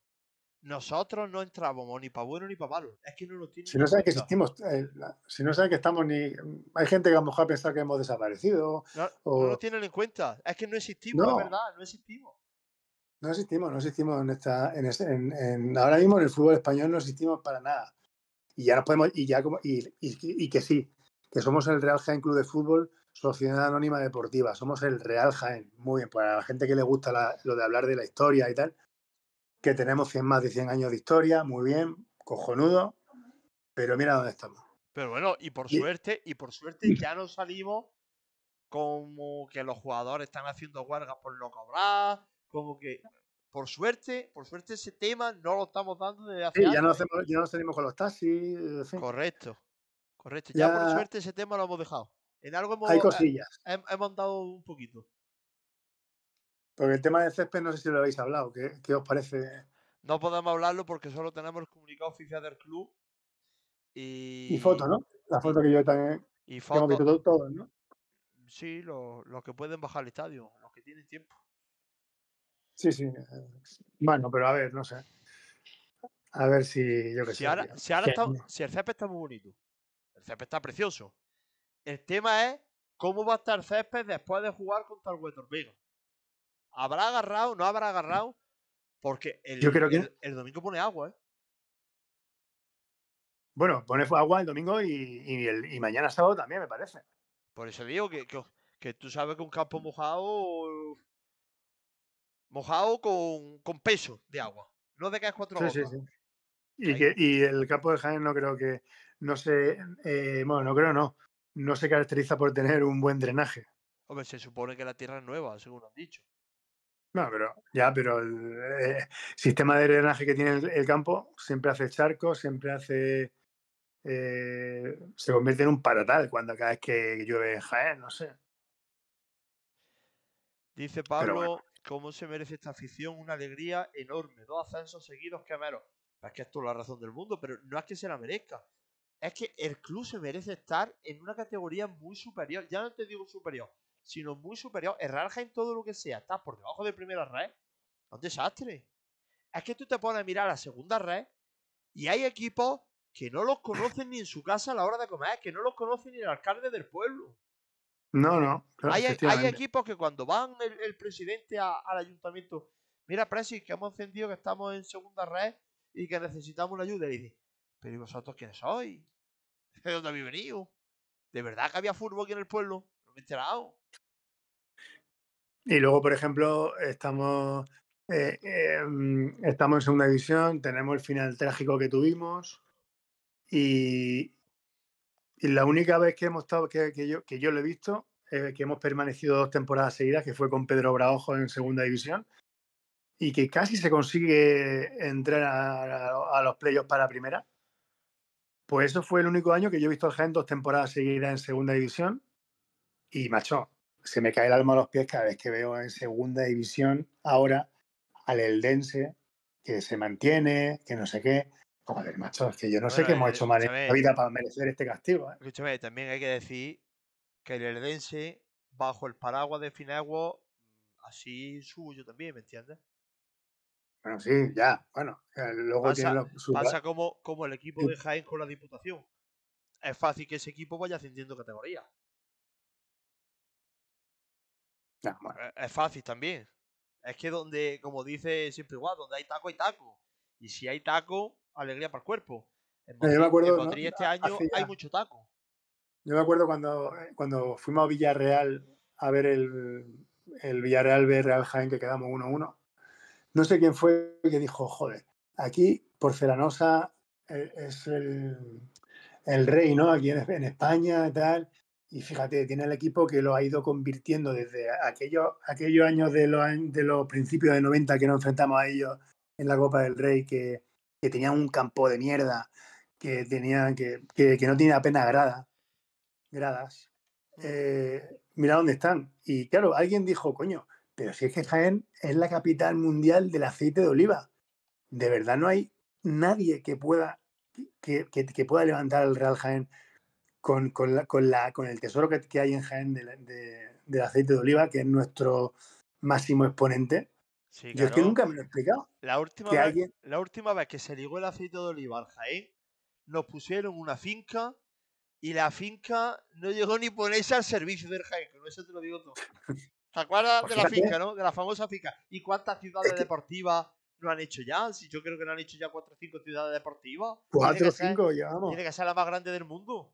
[SPEAKER 2] Nosotros no entrábamos ni para bueno ni para malo. Es que no nos tienen
[SPEAKER 8] Si no
[SPEAKER 2] en
[SPEAKER 8] saben que existimos, eh, la- si no saben que estamos ni... Hay gente que a lo mejor piensa que hemos desaparecido
[SPEAKER 2] No, no
[SPEAKER 8] o...
[SPEAKER 2] nos tienen en cuenta. Es que no existimos,
[SPEAKER 8] No.
[SPEAKER 2] es verdad, no existimos.
[SPEAKER 8] No existimos, no existimos en esta, en, ese- en- en- ahora mismo en el fútbol español no existimos para nada. Y ya nos podemos, y ya como, y, y- y que sí, que somos el Real Jaén Club de Fútbol, Sociedad Anónima Deportiva, somos el Real Jaén. Muy bien, para la gente que le gusta la- lo de hablar de la historia y tal, que tenemos 100, más de 100 años de historia, muy bien, cojonudo, pero mira dónde estamos.
[SPEAKER 2] Pero bueno, y por
[SPEAKER 8] Y-
[SPEAKER 2] suerte, y por suerte ya no salimos como que los jugadores están haciendo huelgas por no cobrar, como que por suerte, por suerte ese tema no lo estamos dando desde hace
[SPEAKER 8] Sí,
[SPEAKER 2] años.
[SPEAKER 8] ya no, hacemos, ya no salimos con los taxis, en fin,
[SPEAKER 2] Correcto, correcto. Ya, por suerte ese tema lo hemos dejado. En algo hemos,
[SPEAKER 8] hay
[SPEAKER 2] eh,
[SPEAKER 8] cosillas.
[SPEAKER 2] hem- hemos dado un poquito.
[SPEAKER 8] Porque el tema del césped no sé si lo habéis hablado, ¿qué, qué os parece?
[SPEAKER 2] No podemos hablarlo porque solo tenemos el comunicado oficial del club y,
[SPEAKER 8] Y foto, ¿no? La foto que yo también
[SPEAKER 2] y
[SPEAKER 8] que hemos
[SPEAKER 2] fotos.
[SPEAKER 8] visto to- todos, ¿no?
[SPEAKER 2] Sí, los, los que pueden bajar al estadio, los que tienen tiempo.
[SPEAKER 8] Sí, sí. eh, Bueno, pero a ver, no sé. A ver si yo qué
[SPEAKER 2] Si
[SPEAKER 8] sé.
[SPEAKER 2] ahora, si ahora
[SPEAKER 8] Que-
[SPEAKER 2] está, si el césped está muy bonito, el césped está precioso. El tema es cómo va a estar el césped después de jugar contra el Huetor Vega. ¿Habrá agarrado? ¿No habrá agarrado? Porque el,
[SPEAKER 8] Yo creo que-
[SPEAKER 2] el, el domingo pone agua, ¿eh?
[SPEAKER 8] Bueno, pone agua el domingo y, y, el- y mañana sábado también, me parece.
[SPEAKER 2] Por eso digo que, que, que tú sabes que un campo mojado. Mojado con, con peso de agua. No de que cuatro
[SPEAKER 8] Sí, sí, sí. Y, que, y el campo de Jaén no creo que. No sé. eh, bueno, no creo, no. No se caracteriza por tener un buen drenaje.
[SPEAKER 2] Hombre, se supone que la tierra es nueva, según han dicho.
[SPEAKER 8] No, pero ya, pero el eh, sistema de drenaje que tiene el, el campo siempre hace charcos, siempre hace. eh, se convierte en un paratal cuando cada vez que llueve en Jaén, no sé.
[SPEAKER 2] Dice Pablo,
[SPEAKER 8] bueno.
[SPEAKER 2] ¿cómo se merece esta afición? Una alegría enorme. Dos ascensos seguidos que menos. Es que esto es la razón del mundo, pero no es que se la merezca. es que el club se merece estar en una categoría muy superior. Ya no te digo superior, sino muy superior. El Real en todo lo que sea está por debajo de primera red. Es un desastre. Es que tú te pones a mirar la segunda red y hay equipos que no los conocen ni en su casa a la hora de comer, que no los conoce ni el alcalde del pueblo.
[SPEAKER 8] No, no. claro,
[SPEAKER 2] Hay, equipos que cuando van el, el presidente a- al ayuntamiento, mira, Presi, que hemos encendido que estamos en segunda red y que necesitamos una ayuda. Y dice, pero ¿y vosotros quiénes sois? ¿De dónde habéis venido? ¿De verdad que había fútbol aquí en el pueblo?
[SPEAKER 8] Y luego, por ejemplo, estamos, eh, mm, estamos en segunda división, tenemos el final trágico que tuvimos y, y la única vez que hemos estado, que, que yo, que yo lo he visto, eh, que hemos permanecido dos temporadas seguidas, que fue con Pedro Braojo en segunda división y que casi se consigue entrar a los playoffs para primera. Pues eso fue el único año que yo he visto al Jaén dos temporadas seguidas en segunda división y, macho, se me cae el alma a los pies cada vez que veo en segunda división ahora al Eldense que se mantiene, que no sé qué. Joder, macho, es que yo no sé qué hemos
[SPEAKER 2] eh,
[SPEAKER 8] hecho mal en la vida para merecer este castigo. ¿eh?
[SPEAKER 2] Escúchame, también hay que decir que el Eldense, bajo el paraguas de Finagua, así suyo también, ¿me entiendes?
[SPEAKER 8] Bueno, sí, ya, bueno. eh, Luego tiene
[SPEAKER 2] Pasa,
[SPEAKER 8] lo- su-
[SPEAKER 2] pasa como, como el equipo de Jaén con la Diputación. Es fácil que ese equipo vaya ascendiendo categoría.
[SPEAKER 8] Ya, bueno.
[SPEAKER 2] Es- fácil también. Es que donde, como dice siempre igual, donde hay taco, hay taco. Y si hay taco, alegría para el cuerpo. En
[SPEAKER 8] No, yo me acuerdo,
[SPEAKER 2] en
[SPEAKER 8] ¿no?
[SPEAKER 2] Motril este año
[SPEAKER 8] Hace
[SPEAKER 2] hay mucho taco.
[SPEAKER 8] Yo me acuerdo cuando, eh, cuando fuimos a Villarreal a ver el, el Villarreal B Real Jaén que quedamos 1-1. No sé quién fue que dijo, joder, aquí Porcelanosa eh, es el, el rey, ¿no? Aquí en, en España y tal. Y fíjate, tiene el equipo que lo ha ido convirtiendo desde aquellos, aquellos años de los, de los principios de 90 que nos enfrentamos a ellos en la Copa del Rey, que, que tenían un campo de mierda, que, tenían, que, que, que no tiene apenas grada, gradas. Eh, mira dónde están. Y claro, alguien dijo, coño, pero si es que Jaén es la capital mundial del aceite de oliva. De verdad no hay nadie que pueda, que- que pueda levantar el Real Jaén con, con, la- con, la- con el tesoro que, que hay en Jaén de de- del aceite de oliva, que es nuestro máximo exponente.
[SPEAKER 2] Sí,
[SPEAKER 8] Yo es que
[SPEAKER 2] claro.
[SPEAKER 8] nunca me lo he explicado.
[SPEAKER 2] La última, vez,
[SPEAKER 8] alguien-
[SPEAKER 2] la última vez que se ligó el aceite de oliva al Jaén, nos pusieron una finca y la finca no llegó ni ponerse al servicio del Jaén, con eso te lo digo todo. ¿Te acuerdas
[SPEAKER 8] Pues
[SPEAKER 2] de la finca, no? De la famosa finca. ¿Y cuántas ciudades
[SPEAKER 8] que-
[SPEAKER 2] deportivas no han hecho ya? Si yo creo que no han hecho ya cuatro o cinco ciudades deportivas. Tiene
[SPEAKER 8] Cuatro
[SPEAKER 2] que
[SPEAKER 8] o
[SPEAKER 2] ser-
[SPEAKER 8] cinco llevamos.
[SPEAKER 2] Tiene que ser la más grande del mundo.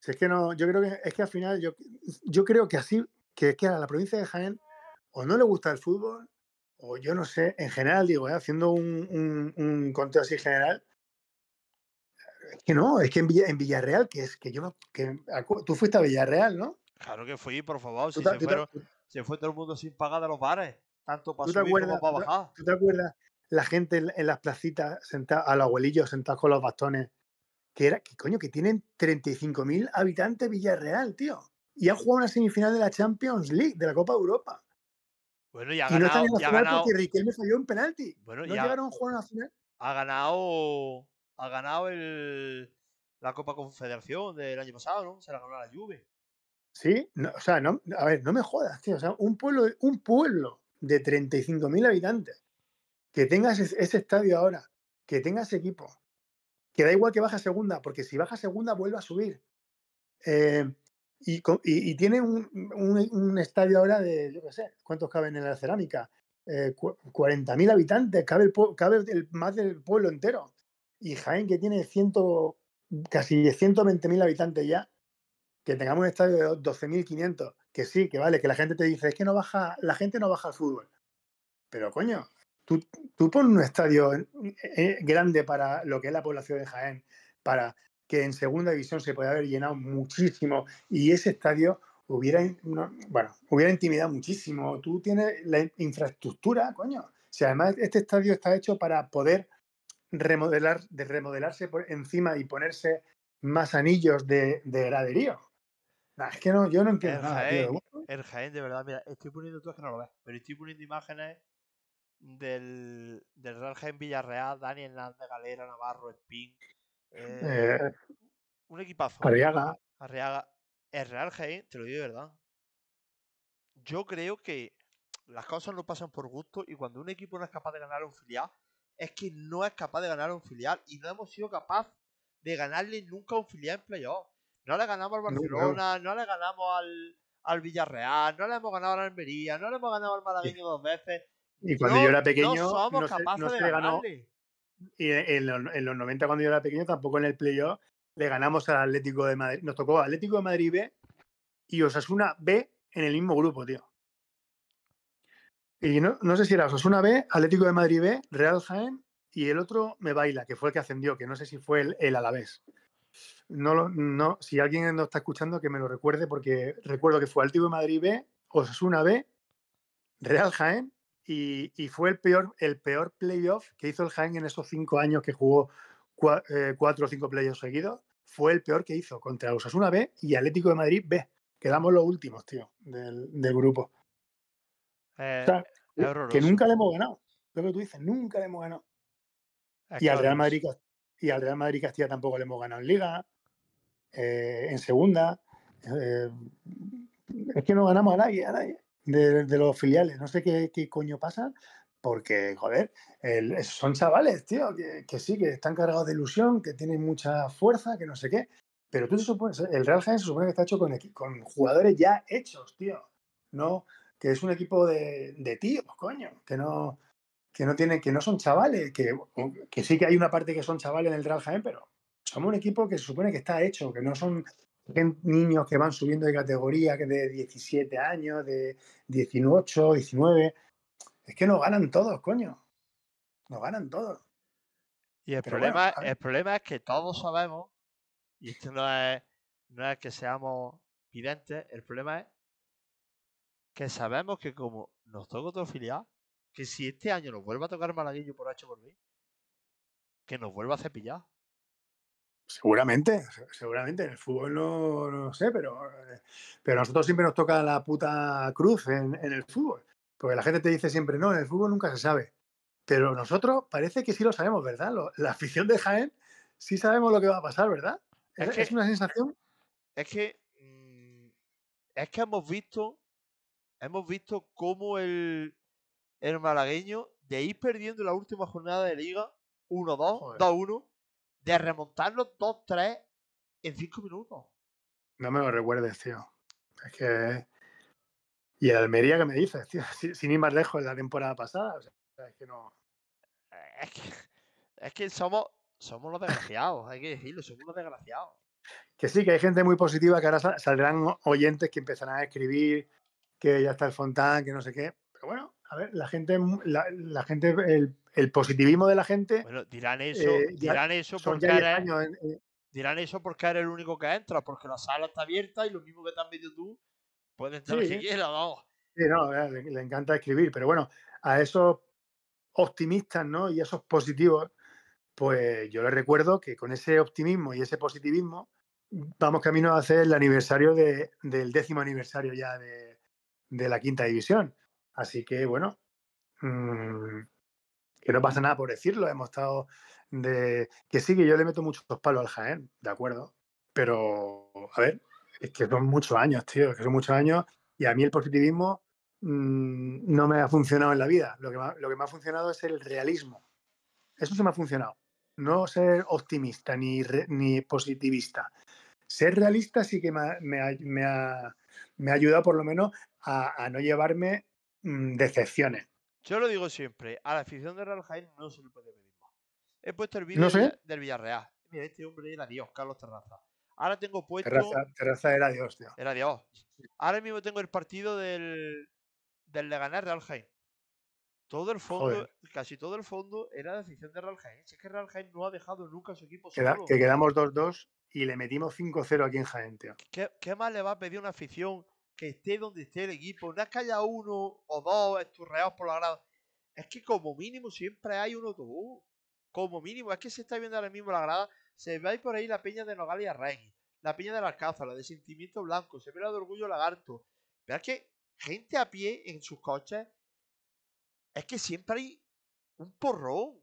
[SPEAKER 8] Si es que no, yo creo que es que al final yo, yo creo que así, que, que a la provincia de Jaén o no le gusta el fútbol, o yo no sé, en general digo, ¿eh? haciendo un, un, un conteo así general, es que no, es que en, Villa- en Villarreal, que es que yo, que tú fuiste a Villarreal, ¿no?
[SPEAKER 2] Claro que fui, por favor.
[SPEAKER 8] ¿Tú
[SPEAKER 2] Si se, fueron, fue todo el mundo sin pagar de los bares. Tanto para subir como
[SPEAKER 8] acuerdas,
[SPEAKER 2] para
[SPEAKER 8] tú te-
[SPEAKER 2] bajar.
[SPEAKER 8] tú te acuerdas la gente en, en las placitas, sentada, a los abuelillos sentados con los bastones, que era, que coño, que tienen 35.000 habitantes Villarreal, tío. Y han jugado una semifinal de la Champions League, de la Copa Europa.
[SPEAKER 2] Bueno, y ha
[SPEAKER 8] y no
[SPEAKER 2] ganado,
[SPEAKER 8] en la
[SPEAKER 2] y ha
[SPEAKER 8] final
[SPEAKER 2] ganado,
[SPEAKER 8] porque Riquelme falló en penalti.
[SPEAKER 2] Bueno,
[SPEAKER 8] no llegaron a jugar una final.
[SPEAKER 2] ha ganado, ha ganado el, la Copa Confederación del año pasado, ¿no? Se la ganó a la Juve.
[SPEAKER 8] Sí, no, o sea, no, a ver, no me jodas, tío. O sea, un pueblo, de- un pueblo de 35.000 habitantes, que tengas ese estadio ahora, que tengas equipo, que da igual que baja segunda, porque si baja segunda vuelve a subir. Eh, y, tiene un, estadio ahora de, yo qué sé, ¿cuántos caben en la cerámica? Eh, cu- 40.000 habitantes, cabe, el, pue- cabe el- más del pueblo entero. Y Jaén, que tiene ciento, casi 120.000 habitantes ya, que tengamos un estadio de 12.500, que sí, que vale, que la gente te dice, es que no baja, la gente no baja al fútbol. Pero coño, tú, tú pon un estadio eh, eh, grande para lo que es la población de Jaén, para que en segunda división se pueda haber llenado muchísimo y ese estadio hubiera, no, bueno, hubiera intimidado muchísimo. Tú tienes la in- infraestructura, coño. Si además este estadio está hecho para poder remodelar, de remodelarse por encima y ponerse más anillos de, de graderío. Nah, es que no, yo no entiendo
[SPEAKER 2] El
[SPEAKER 8] nada, tío.
[SPEAKER 2] Jaén, el Jaén, de verdad, mira, estoy poniendo, tú es que no lo ves, pero estoy poniendo imágenes del, del Real Jaén Villarreal, Dani Hernández, Galera, Navarro, Espín. eh,
[SPEAKER 8] Eh,
[SPEAKER 2] Un equipazo.
[SPEAKER 8] Arriaga.
[SPEAKER 2] Arriaga. El Real Jaén, te lo digo de verdad. Yo creo que las cosas no pasan por gusto y cuando un equipo no es capaz de ganar a un filial, es que no es capaz de ganar a un filial y no hemos sido capaz de ganarle nunca a un filial en playoff. No le ganamos al
[SPEAKER 8] No.
[SPEAKER 2] Barcelona, no le ganamos al, al Villarreal, no le hemos ganado al Almería, no le hemos ganado al Malagueño dos veces.
[SPEAKER 8] Y cuando
[SPEAKER 2] No-
[SPEAKER 8] yo era pequeño,
[SPEAKER 2] no somos
[SPEAKER 8] no se-
[SPEAKER 2] capaces
[SPEAKER 8] no
[SPEAKER 2] de
[SPEAKER 8] se le ganó. Y en los, en los 90, cuando yo era pequeño, tampoco en el playoff, le ganamos al Atlético de Madrid. Nos tocó Atlético de Madrid B y Osasuna B en el mismo grupo, tío. Y no, no sé si era Osasuna B, Atlético de Madrid B, Real Jaén y el otro me baila, que fue el que ascendió, que no sé si fue el, el Alavés. No, lo- no, si alguien no está escuchando, que me lo recuerde, porque recuerdo que fue Atlético de Madrid B, Osasuna B, Real Jaén y, y fue el peor, el peor playoff que hizo el Jaén en esos cinco años que jugó cua- eh, cuatro o cinco playoffs seguidos. Fue el peor que hizo contra Osasuna B y Atlético de Madrid B. Quedamos los últimos, tío, del, del grupo.
[SPEAKER 2] Eh,
[SPEAKER 8] O sea,
[SPEAKER 2] es
[SPEAKER 8] que nunca le hemos ganado. Lo que tú dices, nunca le hemos ganado. Y al, Real. Madrid, y al Real Madrid Castilla tampoco le hemos ganado en Liga, eh, en Segunda. eh, es que no ganamos a nadie, a nadie de, los filiales. No sé qué, qué coño pasa, porque, joder, el- son chavales, tío, que, que sí, que están cargados de ilusión, que tienen mucha fuerza, que no sé qué. Pero tú te supones, el Real Jaén se supone que está hecho con, con jugadores ya hechos, tío. No, que es un equipo de, de tíos, coño, que no, que no tienen, que no son chavales, que, que sí que hay una parte que son chavales en el Real Jaén, pero somos un equipo que se supone que está hecho, que no son niños que van subiendo de categoría, que de 17 años, de 18, 19. Es que nos ganan todos, coño. Nos ganan todos.
[SPEAKER 2] Y el
[SPEAKER 8] Pero
[SPEAKER 2] problema, el problema es que todos sabemos, y esto no es, no es que seamos videntes, el problema es que sabemos que como nos toca otro filial, que si este año nos vuelve a tocar Malaguillo por H por B, que nos vuelva a cepillar.
[SPEAKER 8] Seguramente, se- seguramente. En el fútbol no, no sé, pero, eh, pero a nosotros siempre nos toca la puta cruz en, en el fútbol. Porque la gente te dice siempre, no, en el fútbol nunca se sabe. Pero nosotros parece que sí lo sabemos, ¿verdad? Lo- la afición de Jaén sí sabemos lo que va a pasar, ¿verdad?
[SPEAKER 2] Es
[SPEAKER 8] Es,
[SPEAKER 2] que-
[SPEAKER 8] es una sensación.
[SPEAKER 2] Es que mm, es que hemos visto hemos visto cómo el, el malagueño de ir perdiendo la última jornada de liga 1-2,
[SPEAKER 8] Joder.
[SPEAKER 2] 2-1, de remontarlo 2-3 en 5 minutos.
[SPEAKER 8] No me lo recuerdes, tío. Es que. Y el Almería, ¿qué me dices, tío? (laughs) Sin, sin ir más lejos en la temporada pasada. O sea, es que no.
[SPEAKER 2] Eh, Es que, es que somos, somos los desgraciados, hay que decirlo, somos los desgraciados.
[SPEAKER 8] Que sí, que hay gente muy positiva que ahora sa- saldrán oyentes que empezarán a escribir que ya está el Fontán, que no sé qué. Pero bueno, a ver, la gente, mu- la, la gente, el, el positivismo de la gente
[SPEAKER 2] Bueno, dirán eso,
[SPEAKER 8] Eh, ya
[SPEAKER 2] dirán eso porque
[SPEAKER 8] ya 10
[SPEAKER 2] eres,
[SPEAKER 8] años. en- en-
[SPEAKER 2] dirán eso porque eres el único que entra, porque la sala está abierta y lo mismo que te has metido tú, puede entrar
[SPEAKER 8] Sí.
[SPEAKER 2] que quiera, vamos.
[SPEAKER 8] Sí, no, eh, le, le encanta escribir, pero bueno, a esos optimistas, ¿no? Y esos positivos, pues yo les recuerdo que con ese optimismo y ese positivismo vamos camino a hacer el aniversario de- del décimo aniversario ya de, de la quinta división. Así que bueno, mm, que no pasa nada por decirlo, hemos estado de... Que sí, que yo le meto muchos palos al Jaén, de acuerdo, pero a ver, es que son muchos años, tío, es que son muchos años y a mí el positivismo mm, no me ha funcionado en la vida. Lo que, me ha, lo que me ha funcionado es el realismo. Eso se me ha funcionado. No ser optimista ni, re- ni positivista. Ser realista sí que me ha, me ha- me ha- ayudado por lo menos a no llevarme mm, decepciones.
[SPEAKER 2] Yo lo digo siempre, a la afición de Real Jaén no se le puede pedir más. He puesto el vídeo
[SPEAKER 8] No
[SPEAKER 2] del
[SPEAKER 8] sé.
[SPEAKER 2] Del Villarreal. Mira, este hombre era Dios, Carlos Terraza. Ahora tengo puesto...
[SPEAKER 8] Terraza, terraza era Dios, tío.
[SPEAKER 2] Era Dios. Ahora mismo tengo el partido del, del Leganés Real Jaén. Todo el fondo,
[SPEAKER 8] Joder.
[SPEAKER 2] casi todo el fondo era de afición de Real Jaén. Si es que Real Jaén no ha dejado nunca a su equipo
[SPEAKER 8] Queda-
[SPEAKER 2] solo.
[SPEAKER 8] que quedamos 2-2 y le metimos 5-0 aquí en Jaén, tío.
[SPEAKER 2] ¿Qué, qué más le va a pedir una afición que esté donde esté el equipo? No es que haya uno o dos esturreados por la grada. Es que como mínimo siempre hay un autobús. Como mínimo. Es que se está viendo ahora mismo la grada. Se ve ahí por ahí la peña de Nogales y. La peña del Alcázar, la de Sentimiento Blanco. Se ve la de Orgullo Lagarto. Pero que gente a pie en sus coches. Es que siempre hay un porrón.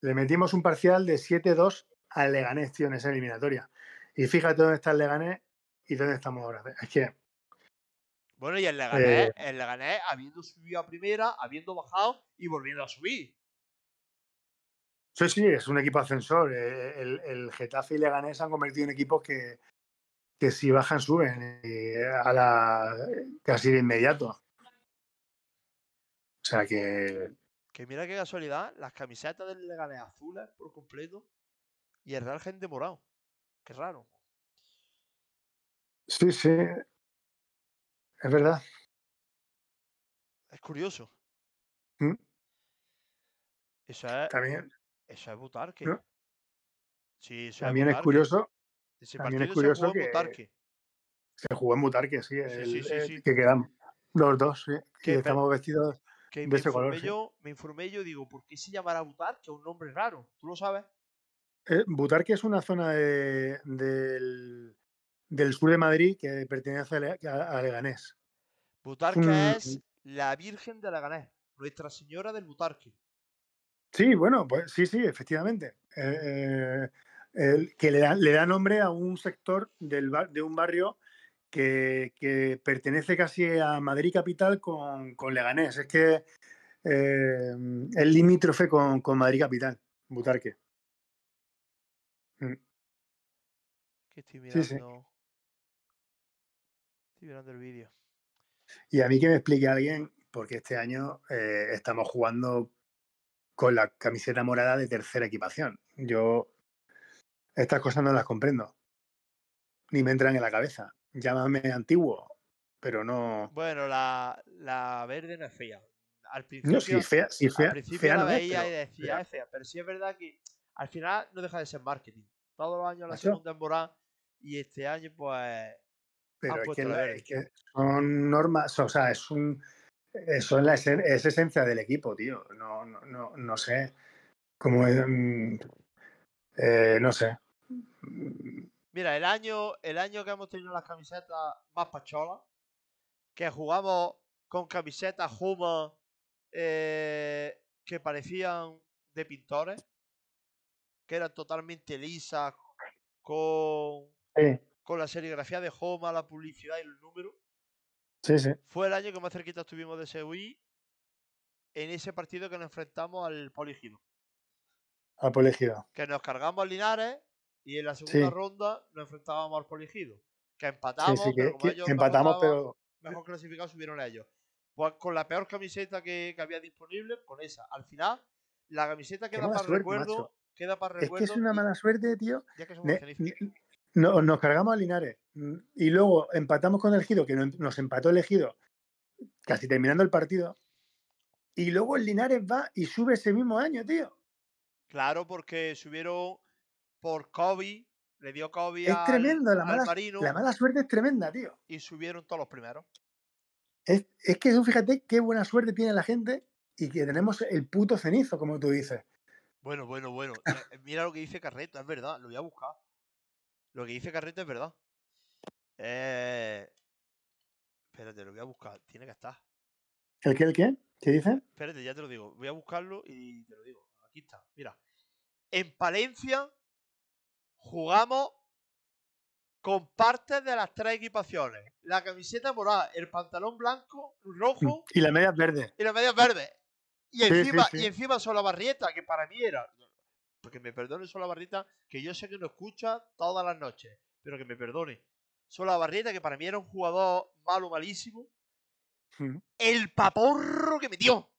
[SPEAKER 8] Le metimos un parcial de 7-2 al Leganés, tío, en esa eliminatoria. Y fíjate dónde está el Leganés y dónde estamos ahora. Es que
[SPEAKER 2] Bueno, y el Leganés,
[SPEAKER 8] Eh.
[SPEAKER 2] el Leganés habiendo subido a primera, habiendo bajado y volviendo a subir.
[SPEAKER 8] Sí, sí, es un equipo ascensor. Eh, El, el Getafe y Leganés se han convertido en equipos que, que si bajan suben a la casi de inmediato. O sea que
[SPEAKER 2] Que mira qué casualidad, las camisetas del Leganés azules por completo y el Real Gente morado. Qué raro.
[SPEAKER 8] sí, sí. Es verdad.
[SPEAKER 2] Es curioso.
[SPEAKER 8] Mm.
[SPEAKER 2] Eso es,
[SPEAKER 8] También,
[SPEAKER 2] eso es Butarque.
[SPEAKER 8] ¿No?
[SPEAKER 2] Sí, eso
[SPEAKER 8] también es
[SPEAKER 2] Butarque.
[SPEAKER 8] curioso.
[SPEAKER 2] Ese
[SPEAKER 8] también es curioso
[SPEAKER 2] se jugó en
[SPEAKER 8] que-
[SPEAKER 2] Butarque.
[SPEAKER 8] Se jugó en Butarque, sí. El-
[SPEAKER 2] sí, sí,
[SPEAKER 8] el
[SPEAKER 2] sí.
[SPEAKER 8] Que quedan los dos, sí.
[SPEAKER 2] Que
[SPEAKER 8] Y estamos vestidos
[SPEAKER 2] Que
[SPEAKER 8] de ese color,
[SPEAKER 2] yo, me informé yo, digo, ¿por qué se llamará Butarque? Un nombre raro. ¿Tú lo sabes?
[SPEAKER 8] Eh, Butarque es una zona de- del, del sur de Madrid que pertenece a, Le- a- a Leganés.
[SPEAKER 2] Butarque es la Virgen de Leganés, Nuestra Señora del Butarque.
[SPEAKER 8] Sí, bueno, pues sí, sí, efectivamente. Eh, eh, que le da, le da nombre a un sector del bar- de un barrio que, que pertenece casi a Madrid capital con, con Leganés. Es que eh, es limítrofe con, con Madrid capital, Butarque. Mm.
[SPEAKER 2] Que estoy
[SPEAKER 8] Sí, sí.
[SPEAKER 2] Estoy mirando el vídeo.
[SPEAKER 8] Y a mí que me explique alguien, porque este año eh, estamos jugando con la camiseta morada de tercera equipación. Yo estas cosas no las comprendo. Ni me entran en la cabeza. Llámame antiguo, pero no.
[SPEAKER 2] Bueno, la, la verde no es fea. Al
[SPEAKER 8] No,
[SPEAKER 2] principio,
[SPEAKER 8] fea, si
[SPEAKER 2] al
[SPEAKER 8] fea,
[SPEAKER 2] principio
[SPEAKER 8] fea
[SPEAKER 2] la
[SPEAKER 8] no es,
[SPEAKER 2] veía
[SPEAKER 8] pero-
[SPEAKER 2] y decía, es fea. Pero sí es verdad que al final no deja de ser marketing. Todos los años la segunda temporada y este año, pues.
[SPEAKER 8] Pero
[SPEAKER 2] han
[SPEAKER 8] es
[SPEAKER 2] puesto
[SPEAKER 8] que,
[SPEAKER 2] la
[SPEAKER 8] es que son normas, o sea, es un. Es la esen- es esencia del equipo, tío. No, no, no, no sé. Cómo es, mm, eh, no sé.
[SPEAKER 2] Mira, el año, el año que hemos tenido las camisetas más pacholas, que jugamos con camisetas Huma eh, que parecían de pintores, que eran totalmente lisas, con,
[SPEAKER 8] Sí,
[SPEAKER 2] con la serigrafía de Homa, la publicidad y los números.
[SPEAKER 8] sí, sí.
[SPEAKER 2] Fue el año que más cerquita estuvimos de Seui en ese partido que nos enfrentamos al Poligido.
[SPEAKER 8] Al Poligido.
[SPEAKER 2] Que nos cargamos al Linares y en la segunda
[SPEAKER 8] Sí.
[SPEAKER 2] ronda nos enfrentábamos al Poligido. Que
[SPEAKER 8] Sí,
[SPEAKER 2] empatamos,
[SPEAKER 8] sí,
[SPEAKER 2] pero
[SPEAKER 8] que,
[SPEAKER 2] como
[SPEAKER 8] que
[SPEAKER 2] ellos mejor
[SPEAKER 8] empatamos, pero
[SPEAKER 2] mejor clasificados subieron ellos. Pues con la peor camiseta que, que había disponible, con esa. Al final, la camiseta queda para
[SPEAKER 8] suerte,
[SPEAKER 2] recuerdo.
[SPEAKER 8] macho.
[SPEAKER 2] Queda para
[SPEAKER 8] es que
[SPEAKER 2] recuerdo.
[SPEAKER 8] es una mala suerte, tío.
[SPEAKER 2] Ya que somos
[SPEAKER 8] ne- no- nos cargamos a Linares mm, y luego empatamos con el Ejido, que no- nos empató el Ejido casi terminando el partido. Y luego el Linares va y sube ese mismo año, tío.
[SPEAKER 2] Claro, porque subieron por COVID, le dio COVID
[SPEAKER 8] Es
[SPEAKER 2] al,
[SPEAKER 8] tremendo, la
[SPEAKER 2] al
[SPEAKER 8] mala,
[SPEAKER 2] Marino
[SPEAKER 8] la mala suerte es tremenda, tío.
[SPEAKER 2] y subieron todos los primeros.
[SPEAKER 8] Es, es que tú fíjate qué buena suerte tiene la gente y que tenemos el puto cenizo, como tú dices.
[SPEAKER 2] Bueno, bueno, bueno. eh, Mira lo que dice Carreta, es verdad, lo voy a buscar. Lo que dice Carreta es verdad. Eh... Espérate, lo voy a buscar. Tiene que estar.
[SPEAKER 8] ¿El qué, el qué? ¿Qué dice?
[SPEAKER 2] Espérate, ya te lo digo. Voy a buscarlo y te lo digo. Aquí está. Mira. En Palencia jugamos con partes de las tres equipaciones. La camiseta morada, el pantalón blanco, rojo
[SPEAKER 8] Y la media verde.
[SPEAKER 2] y las medias verdes. Y
[SPEAKER 8] Sí, sí,
[SPEAKER 2] encima,
[SPEAKER 8] sí.
[SPEAKER 2] y encima Solabarrieta, que para mí era. Porque me perdone Solabarrieta, que yo sé que no escucha todas las noches, pero que me perdone. Solabarrieta, que para mí era un jugador malo, malísimo.
[SPEAKER 8] Mm,
[SPEAKER 2] El paporro que metió.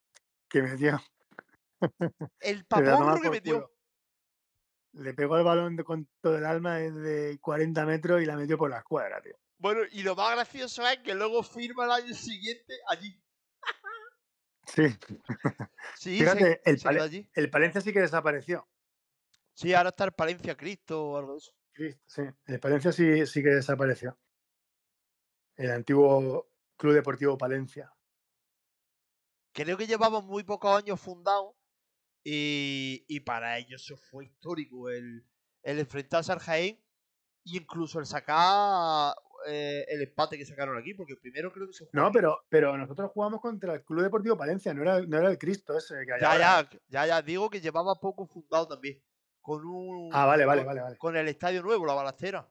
[SPEAKER 8] Que metió. (laughs)
[SPEAKER 2] El paporro que metió.
[SPEAKER 8] culo. Le pegó el balón con todo el alma desde 40 metros y la metió por la escuadra, tío.
[SPEAKER 2] Bueno, y lo más gracioso es que luego firma el año siguiente allí.
[SPEAKER 8] Sí.
[SPEAKER 2] Sí, (laughs)
[SPEAKER 8] Fíjate,
[SPEAKER 2] se,
[SPEAKER 8] el,
[SPEAKER 2] se allí.
[SPEAKER 8] el Palencia sí que desapareció.
[SPEAKER 2] Sí, ahora está el Palencia Cristo o algo de eso.
[SPEAKER 8] Cristo, Sí, el Palencia sí, sí que desapareció. El antiguo Club Deportivo Palencia.
[SPEAKER 2] Creo que llevamos muy pocos años fundados y, y para ellos eso fue histórico el, el enfrentarse al Jaén e incluso el sacar eh, el empate que sacaron aquí, porque primero creo que se jugó
[SPEAKER 8] No, pero, pero nosotros jugamos contra el Club Deportivo Palencia, no era, no era el Cristo ese que
[SPEAKER 2] Ya, ya, ya, ya, digo que llevaba poco fundado también. Con un.
[SPEAKER 8] Ah, vale, vale,
[SPEAKER 2] con-
[SPEAKER 8] vale, vale.
[SPEAKER 2] Con el estadio nuevo, la balastera.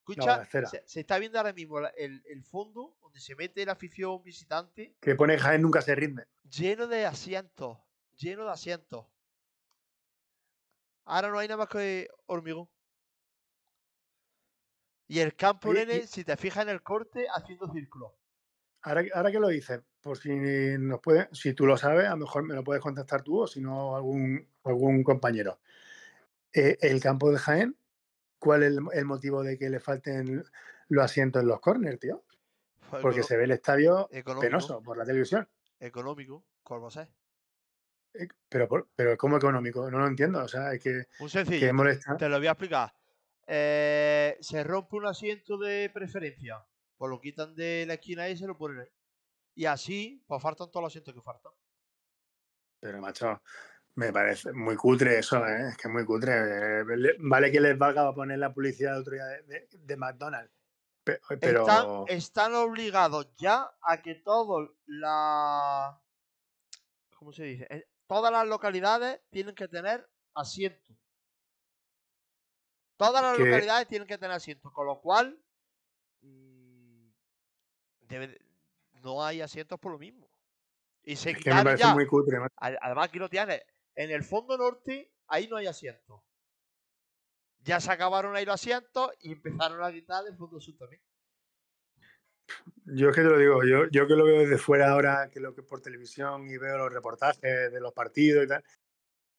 [SPEAKER 2] Escucha,
[SPEAKER 8] balacera.
[SPEAKER 2] se, se está viendo ahora mismo la- el, el fondo donde se mete la afición visitante
[SPEAKER 8] Que pone Jaén nunca se rinde.
[SPEAKER 2] lleno de asientos. Lleno de asientos. Ahora no hay nada más que hormigón. Y el campo,
[SPEAKER 8] Oye,
[SPEAKER 2] nene,
[SPEAKER 8] y-
[SPEAKER 2] si te fijas en el corte, haciendo círculos.
[SPEAKER 8] Ahora, ahora que lo dices, por si nos puede, si tú lo sabes, a lo mejor me lo puedes contestar tú o si no algún, algún compañero. Eh, el campo de Jaén, ¿cuál es el, el motivo de que le falten los asientos en los corners, tío? Porque se ve el estadio
[SPEAKER 2] económico,
[SPEAKER 8] penoso por la televisión.
[SPEAKER 2] económico, ¿cómo sé?
[SPEAKER 8] Eh, Pero, pero ¿cómo económico? No lo entiendo. O sea, es que,
[SPEAKER 2] Muy
[SPEAKER 8] que
[SPEAKER 2] sencillo,
[SPEAKER 8] molesta.
[SPEAKER 2] te lo voy a explicar. Eh, se rompe un asiento de preferencia, pues lo quitan de la esquina y se lo ponen ahí. Y así, pues faltan todos los asientos que faltan.
[SPEAKER 8] Pero, macho, me parece muy cutre eso, ¿eh? Es que es muy cutre. Eh, le- Vale que les valga poner la publicidad el otro día de, de- de McDonald's. pe- Pero,
[SPEAKER 2] Están, están obligados ya a que todos la ¿cómo se dice? Eh, Todas las localidades tienen que tener asiento. Todas las localidades tienen que tener asiento, con lo cual mm, debe de- no hay asientos por lo mismo. Y se
[SPEAKER 8] es que me
[SPEAKER 2] quitaron
[SPEAKER 8] parece
[SPEAKER 2] ya.
[SPEAKER 8] muy cutre. macho.
[SPEAKER 2] Ad- Además, aquí lo tienes. En el fondo norte, ahí no hay asientos. Ya se acabaron ahí los asientos y empezaron a quitar del fondo sur también.
[SPEAKER 8] Yo es que te lo digo, yo, yo que lo veo desde fuera ahora, que lo que por televisión y veo los reportajes de los partidos y tal,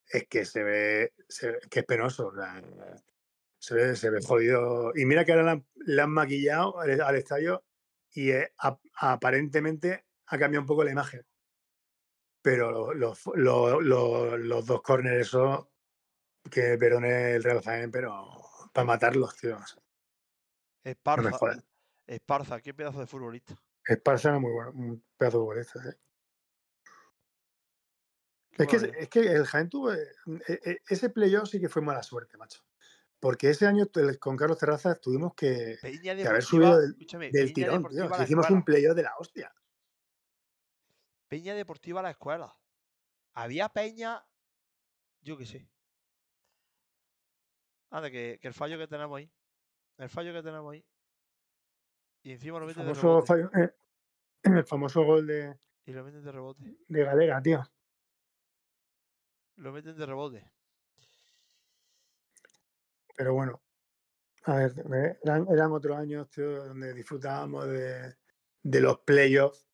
[SPEAKER 8] es que se ve, se que es penoso. se, ve, se ve jodido. Y mira que ahora le han, maquillado al, estadio y eh, ap- aparentemente ha cambiado un poco la imagen. Pero los, los, los- los dos corners esos, que perdone el Real Jaén, pero para matarlos, tío.
[SPEAKER 2] Esparza,
[SPEAKER 8] jodas.
[SPEAKER 2] Esparza, qué pedazo de futbolista.
[SPEAKER 8] Esparza era muy bueno, un pedazo de futbolista, sí. Es que, es que el Jaén tuvo. eh, e- e- Ese playoff sí que fue mala suerte, macho. Porque ese año con Carlos Terrazas tuvimos que, que haber subido del, tirón, tío. hicimos un playoff de la hostia.
[SPEAKER 2] Peña Deportiva a la escuela. Había Peña, yo qué sé. Anda, que, que el fallo que tenemos ahí. El fallo que tenemos ahí. Y encima lo meten de rebote.
[SPEAKER 8] fallo- eh, el famoso gol de,
[SPEAKER 2] Y lo meten de rebote.
[SPEAKER 8] de Galega, tío.
[SPEAKER 2] Lo meten de rebote.
[SPEAKER 8] Pero bueno, a ver, eh, eran, eran otros años, tío, donde disfrutábamos de, de los playoffs.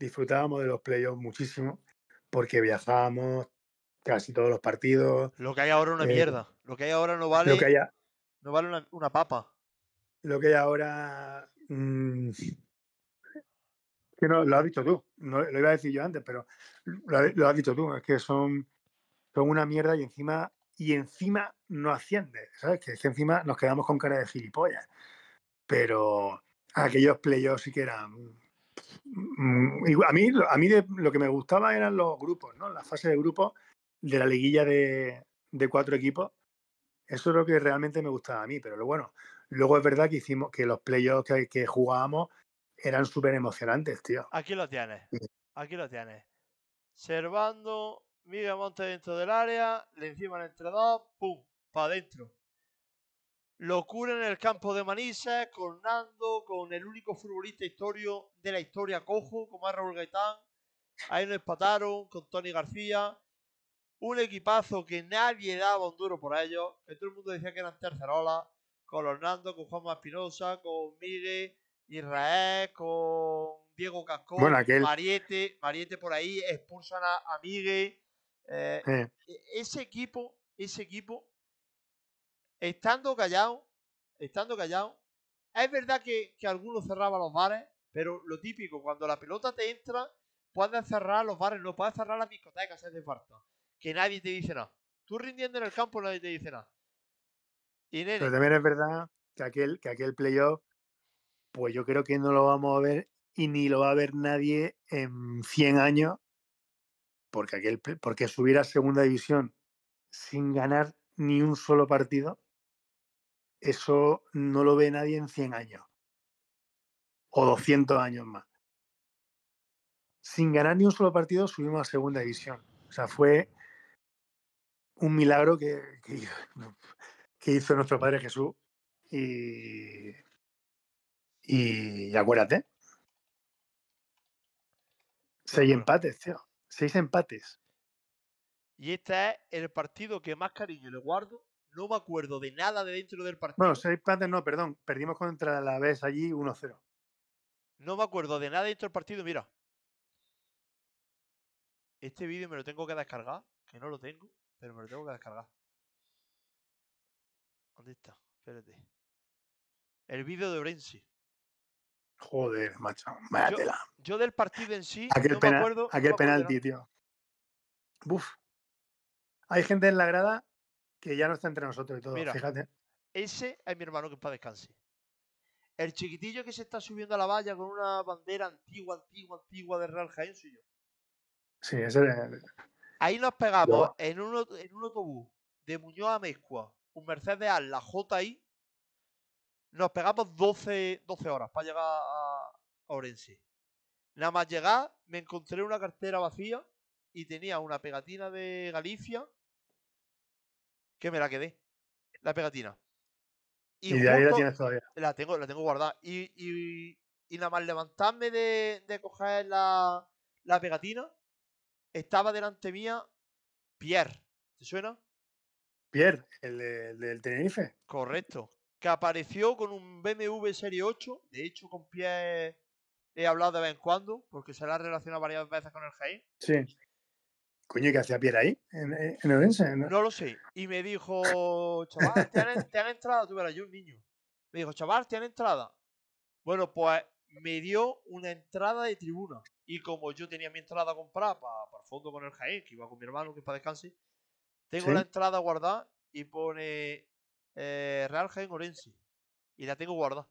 [SPEAKER 8] Disfrutábamos de los playoffs muchísimo. Porque viajábamos casi todos los partidos.
[SPEAKER 2] Lo que hay ahora es una
[SPEAKER 8] Eh,
[SPEAKER 2] mierda. Lo que hay ahora no vale,
[SPEAKER 8] Lo que haya,
[SPEAKER 2] no vale una, una papa.
[SPEAKER 8] lo que hay ahora. mm, que no, lo has dicho tú. No, lo iba a decir yo antes, pero lo has dicho tú. Es que son, son una mierda y encima, y encima no asciende. ¿Sabes? Que es que encima nos quedamos con cara de gilipollas. Pero aquellos playoffs sí que eran. Mm, A mí, a mí de- lo que me gustaba eran los grupos, ¿no? La fase de grupos de la liguilla de, de cuatro equipos. Eso es lo que realmente me gustaba a mí, pero lo bueno, luego es verdad que hicimos que los playoffs que, que jugábamos eran súper emocionantes, tío.
[SPEAKER 2] Aquí lo tienes.
[SPEAKER 8] Sí.
[SPEAKER 2] Aquí lo tienes. Servando, Miguel Monte dentro del área, le encima entre dos, pum, para adentro. Locura en el campo de Manises, con Nando, con el único futbolista historio de la historia cojo, como es Raúl Gaitán. Ahí nos empataron con Tony García. Un equipazo que nadie daba un duro por ellos, que todo el mundo decía que eran tercerolas, con los Nando, con Juanma Espinosa, con Miguel, Israel, con Diego Cascón,
[SPEAKER 8] Bueno, aquel-
[SPEAKER 2] Mariete, Mariete por ahí, expulsan a, a Miguel. eh,
[SPEAKER 8] Eh,
[SPEAKER 2] e- ese equipo, ese equipo, estando callado, estando callado, es verdad que, que algunos cerraban los bares, pero lo típico, cuando la pelota te entra, puedes cerrar los bares, no puedes cerrar las discotecas si hace falta. Que nadie te dice nada. Tú rindiendo en el campo, nadie te dice nada. Y
[SPEAKER 8] pero también es verdad que aquel, que aquel playoff, pues yo creo que no lo vamos a ver y ni lo va a ver nadie en 100 años, porque, aquel, porque subir a segunda división sin ganar ni un solo partido, eso no lo ve nadie en 100 años. O 200 años más. Sin ganar ni un solo partido subimos a segunda división. O sea, fue un milagro que, que, que hizo nuestro Padre Jesús y, y acuérdate. Seis empates, tío. Seis empates.
[SPEAKER 2] Y este es el partido que más cariño le guardo. No me acuerdo de nada de dentro del partido.
[SPEAKER 8] Bueno, seis empates no, perdón. Perdimos contra la vez allí 1-0.
[SPEAKER 2] No me acuerdo de nada dentro del partido. Mira. Este vídeo me lo tengo que descargar. Que no lo tengo, pero me lo tengo que descargar. ¿Dónde está? Espérate. El vídeo de Orense.
[SPEAKER 8] Joder, macho. Váyatela.
[SPEAKER 2] Yo del partido en sí
[SPEAKER 8] Aquel,
[SPEAKER 2] no me acuerdo. no me
[SPEAKER 8] aquel
[SPEAKER 2] acuerdo
[SPEAKER 8] penalti, tío. Buf. Hay gente en la grada que ya no está entre nosotros y todo.
[SPEAKER 2] Mira.
[SPEAKER 8] Fíjate.
[SPEAKER 2] Ese es mi hermano que para descanse. El chiquitillo que se está subiendo a la valla con una bandera antigua, antigua, antigua de Real Jaén soy yo.
[SPEAKER 8] Sí, ese es-
[SPEAKER 2] Ahí nos pegamos en, un, en un autobús de Muñoz a Mezcua, un Mercedes A, la JI. Nos pegamos 12, 12 horas para llegar a, a Orense. Nada más llegar, me encontré una cartera vacía y tenía una pegatina de Galicia que me la quedé. La pegatina.
[SPEAKER 8] Y, de ahí la tienes todavía.
[SPEAKER 2] la tengo, la tengo guardada. Y, y, y nada más levantarme de, de coger la, la pegatina, estaba delante mía Pierre. ¿Te suena?
[SPEAKER 8] Pierre, el, de- el del Tenerife.
[SPEAKER 2] Correcto. Que apareció con un BMW Serie 8. De hecho, con Pierre he hablado de vez en cuando, porque se la ha relacionado varias veces con el Jaén.
[SPEAKER 8] Sí. Coño, ¿y qué hacía Pierre ahí? En, en Orense. ¿no?
[SPEAKER 2] No lo sé. Y me dijo, chaval, ¿te han, te han entrada? Tú verás, yo un niño. Me dijo, chaval, ¿te han entrada? Bueno, pues me dio una entrada de tribuna. Y como yo tenía mi entrada comprada para el fondo con el Jaén, que iba con mi hermano, que para descanse, tengo
[SPEAKER 8] Sí.
[SPEAKER 2] la entrada guardada y pone eh, Real Jaén Orense. Y la tengo guardada.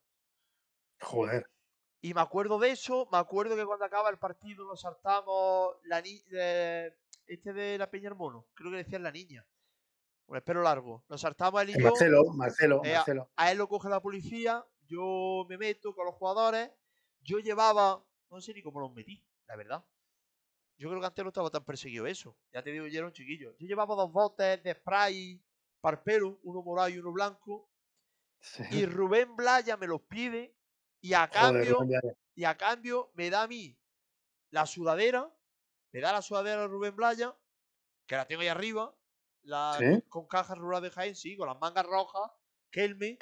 [SPEAKER 8] Joder.
[SPEAKER 2] Y me acuerdo de eso, me acuerdo que cuando acaba el partido nos saltamos la eh, este de la Peña Mono, creo que decían la niña. Con el pelo largo. Nos saltamos él y
[SPEAKER 8] Eh,
[SPEAKER 2] yo.
[SPEAKER 8] Marcelo, Marcelo,
[SPEAKER 2] eh, a-
[SPEAKER 8] Marcelo.
[SPEAKER 2] a él lo coge la policía, yo me meto con los jugadores. Yo llevaba, no sé ni cómo los metí, la verdad. Yo creo que antes no estaba tan perseguido eso. Ya te digo, yo era un chiquillo. Yo llevaba dos botes de spray para el pelo, uno morado y uno blanco.
[SPEAKER 8] Sí.
[SPEAKER 2] Y Rubén Blaya me los pide y a
[SPEAKER 8] Joder,
[SPEAKER 2] cambio, y a cambio me da a mí la sudadera, me da la sudadera a Rubén Blaya, que la tengo ahí arriba, la,
[SPEAKER 8] ¿Sí?
[SPEAKER 2] con cajas rural de Jaén, sí, con las mangas rojas, Kelme,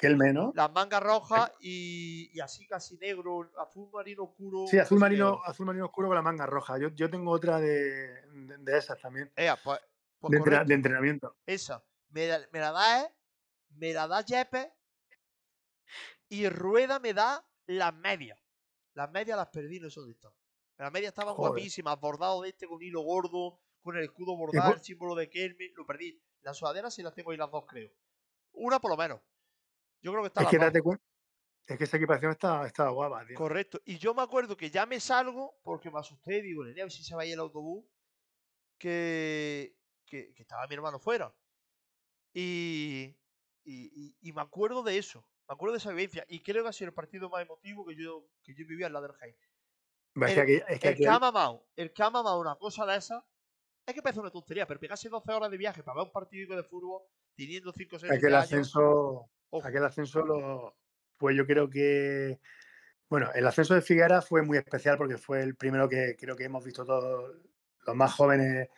[SPEAKER 2] las mangas rojas y, y así casi negro, azul marino oscuro.
[SPEAKER 8] Sí, azul marino,
[SPEAKER 2] negro.
[SPEAKER 8] azul marino oscuro con la manga roja. Yo, yo tengo otra de, de, de esas también.
[SPEAKER 2] Ea, pues, pues
[SPEAKER 8] De, entre-
[SPEAKER 2] correcto,
[SPEAKER 8] de entrenamiento.
[SPEAKER 2] esa. Me, la- me la da, eh, me la da Jepe y Rueda me da las medias. Las medias las perdí, no sé dónde están. Las medias estaban
[SPEAKER 8] Joder.
[SPEAKER 2] guapísimas, bordado de este con hilo gordo, con el escudo bordado, el símbolo de Kelme, lo perdí. Las sudaderas sí las tengo ahí las dos, creo. Una por lo menos. Yo creo que está
[SPEAKER 8] Es que date cuenta. Es que esa equipación está, está guapa, tío.
[SPEAKER 2] Correcto. Y yo me acuerdo que ya me salgo porque me asusté. Digo, nene, a ver si se va a ir el autobús. Que, que, que estaba mi hermano fuera. Y, y, y- y me acuerdo de eso. Me acuerdo de esa vivencia. Y creo que ha sido el partido más emotivo que yo, que yo vivía en la del Jaén.
[SPEAKER 8] Es que
[SPEAKER 2] el-
[SPEAKER 8] aquí- es que
[SPEAKER 2] El
[SPEAKER 8] aquí-
[SPEAKER 2] que ha mamado, el que ha mamado una cosa de esa. Es que parece una tontería, pero pegarse 12 horas de viaje para ver un partido de fútbol teniendo 5 o 6
[SPEAKER 8] aquel ascenso, aquel ascenso lo, pues yo creo que, bueno, el ascenso de Figuera fue muy especial porque fue el primero que creo que hemos visto todos los más jóvenes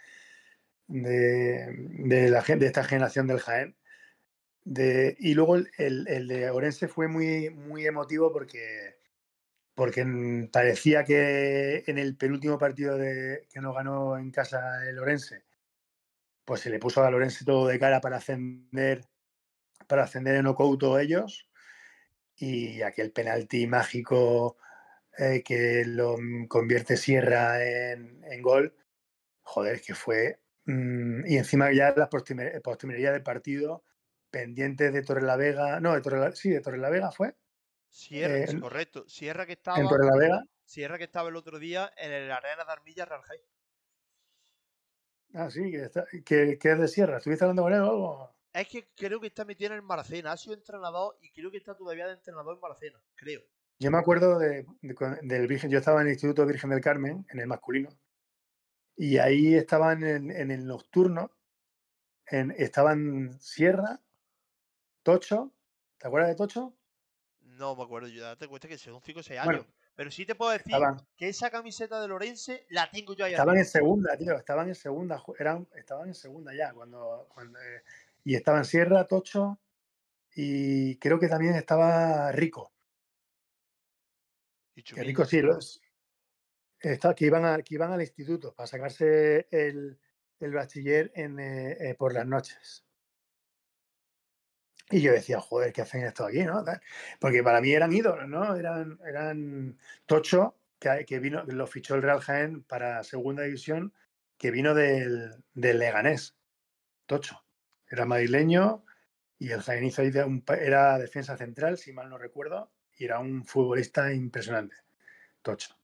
[SPEAKER 8] de, de la de esta generación del Jaén. De, y luego el, el- el de Orense fue muy, muy emotivo porque, porque parecía que en el penúltimo partido que nos ganó en casa el Orense, pues se le puso a Lorense todo de cara para ascender, para ascender en Ocouto ellos. Y aquel penalti mágico eh, que lo mm, convierte Sierra en, gol, joder, que fue. mm, y encima ya las postrimer- postrimerías del partido, pendientes de Torrelavega, no, de Torre, sí, de Torrelavega fue,
[SPEAKER 2] Sierra,
[SPEAKER 8] eh, en-
[SPEAKER 2] correcto. Sierra que
[SPEAKER 8] en
[SPEAKER 2] estaba.
[SPEAKER 8] Torrelavega.
[SPEAKER 2] Sierra que estaba el otro día en el Arena de Armilla Real Jaén.
[SPEAKER 8] Ah, sí, que, está- que, que es de Sierra. ¿Estuviste hablando con él o algo?
[SPEAKER 2] Es que creo que está metido en el Maracena. Ha sido entrenador y creo que está todavía de entrenador en Maracena. Creo.
[SPEAKER 8] Yo me acuerdo de, del Virgen, yo estaba en el Instituto Virgen del Carmen, en el masculino, y ahí estaban en, en el nocturno, en, estaban Sierra, Tocho, ¿Te acuerdas de Tocho?
[SPEAKER 2] No me acuerdo, yo te cuesta que son 5 o 6
[SPEAKER 8] Bueno,
[SPEAKER 2] años. Pero sí te puedo decir
[SPEAKER 8] estaban,
[SPEAKER 2] que esa camiseta de Lorense la tengo yo ahí
[SPEAKER 8] estaban
[SPEAKER 2] arriba.
[SPEAKER 8] en segunda, tío. Estaban en segunda. Eran, estaban en segunda ya. cuando, cuando, eh, Y estaban Sierra, Tocho y creo que también estaba Rico.
[SPEAKER 2] Y
[SPEAKER 8] Que. Rico sí, los, está- que, iban a- que iban al instituto para sacarse el, el bachiller en, eh, eh, por las noches. Y yo decía, joder, ¿qué hacen esto aquí? ¿no? Porque para mí eran ídolos, ¿no? Eran, eran Tocho, que, que vino, lo fichó el Real Jaén para segunda división, que vino del, del Leganés. Tocho. Era madrileño y el Jaén hizo ahí era defensa central, si mal no recuerdo, y era un futbolista impresionante. Tocho.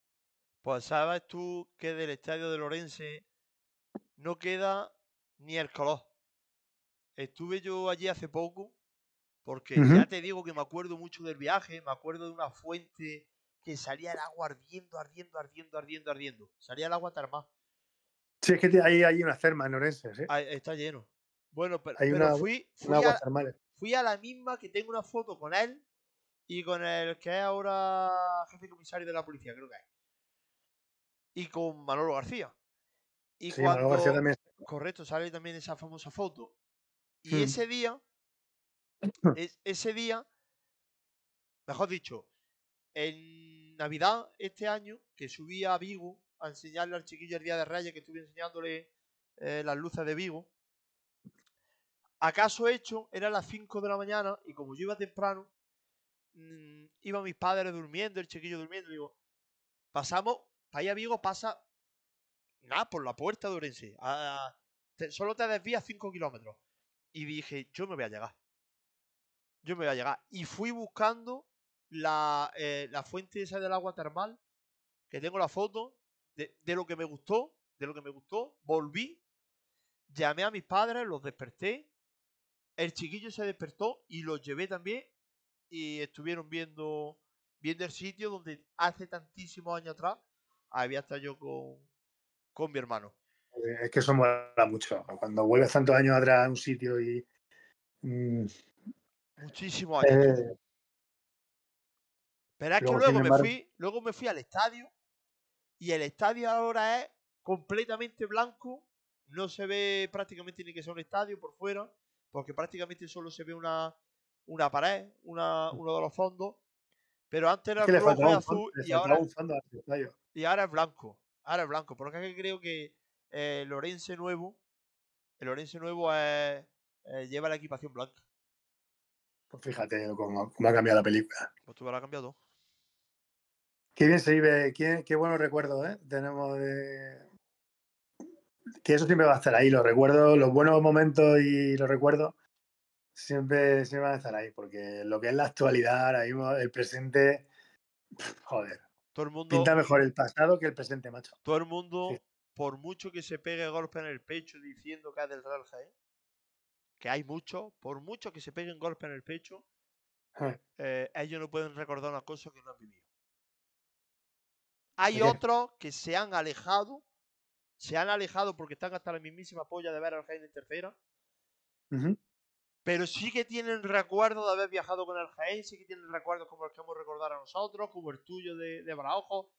[SPEAKER 2] Pues sabes tú que del estadio de Lorense no queda ni el color. Estuve yo allí hace poco, porque ya te digo que me acuerdo mucho del viaje, me acuerdo de una fuente que salía el agua ardiendo, ardiendo, ardiendo, ardiendo, ardiendo. Salía el agua termal.
[SPEAKER 8] Sí, es que ahí hay unas termas en Orense, ¿sí?
[SPEAKER 2] Ah, Está lleno. Bueno, pero,
[SPEAKER 8] Hay
[SPEAKER 2] pero
[SPEAKER 8] una,
[SPEAKER 2] fui, fui,
[SPEAKER 8] una
[SPEAKER 2] a,
[SPEAKER 8] termales.
[SPEAKER 2] fui a la misma que tengo una foto con él y con el que es ahora jefe comisario de la policía, creo que es. Y con Manolo García. Y
[SPEAKER 8] Sí, Manolo García
[SPEAKER 2] cuando,
[SPEAKER 8] también.
[SPEAKER 2] correcto, sale también esa famosa foto. Y
[SPEAKER 8] Mm.
[SPEAKER 2] ese día, (laughs) es- ese día, mejor dicho, en Navidad este año, que subí a Vigo a enseñarle al chiquillo el día de Reyes, que estuve enseñándole eh, las luces de Vigo. Acaso hecho, era las 5 de la mañana y como yo iba temprano, mm, iban mis padres durmiendo, el chiquillo durmiendo, digo, pasamos, para ir a Vigo pasa, nada, por la puerta de Orense, te- solo te desvías 5 kilómetros. Y dije, yo me voy a llegar. Yo me voy a llegar. Y fui buscando la, eh, la fuente esa del agua termal, que tengo la foto, de, de lo que me gustó, de lo que me gustó, volví, llamé a mis padres, los desperté, el chiquillo se despertó y los llevé también y estuvieron viendo, viendo el sitio donde hace tantísimos años atrás había estado yo con, con mi hermano.
[SPEAKER 8] Eh, Es que eso mola mucho. Cuando vuelves tantos años atrás a un sitio y. mm,
[SPEAKER 2] Muchísimos años.
[SPEAKER 8] eh.
[SPEAKER 2] Pero es que
[SPEAKER 8] luego,
[SPEAKER 2] me fui, luego me fui al estadio y el estadio ahora es completamente blanco. No se ve prácticamente ni que sea un estadio por fuera, porque prácticamente solo se ve una, una pared, una, uno de los fondos. Pero antes era
[SPEAKER 8] es que le
[SPEAKER 2] rojo y azul y ahora, y ahora es blanco. Ahora es blanco. Porque es que creo que eh, el Orense Nuevo, el Orense Nuevo es- eh, lleva la equipación blanca.
[SPEAKER 8] Pues fíjate cómo, cómo ha cambiado la película.
[SPEAKER 2] Pues tú has cambiado.
[SPEAKER 8] Qué bien se vive, qué, qué buenos recuerdos ¿eh? tenemos de. Que eso siempre va a estar ahí, los recuerdos, los buenos momentos y los recuerdos siempre, siempre van a estar ahí, porque lo que es la actualidad, ahora mismo, el presente, joder,
[SPEAKER 2] Todo el mundo,
[SPEAKER 8] pinta mejor el pasado que el presente, macho.
[SPEAKER 2] todo el mundo,
[SPEAKER 8] Sí.
[SPEAKER 2] por mucho que se pegue golpe en el pecho diciendo que es del Real Jaén, que hay muchos, por mucho que se peguen golpe en el pecho,
[SPEAKER 8] Eh,
[SPEAKER 2] eh, ellos no pueden recordar una cosa que no han vivido. Hay otros que se han alejado, se han alejado porque están hasta la mismísima polla de ver al Jaén en tercera, pero sí que tienen recuerdos de haber viajado con el Jaén, sí que tienen recuerdos como el que hemos recordado a nosotros, como el tuyo de, de Baraojo.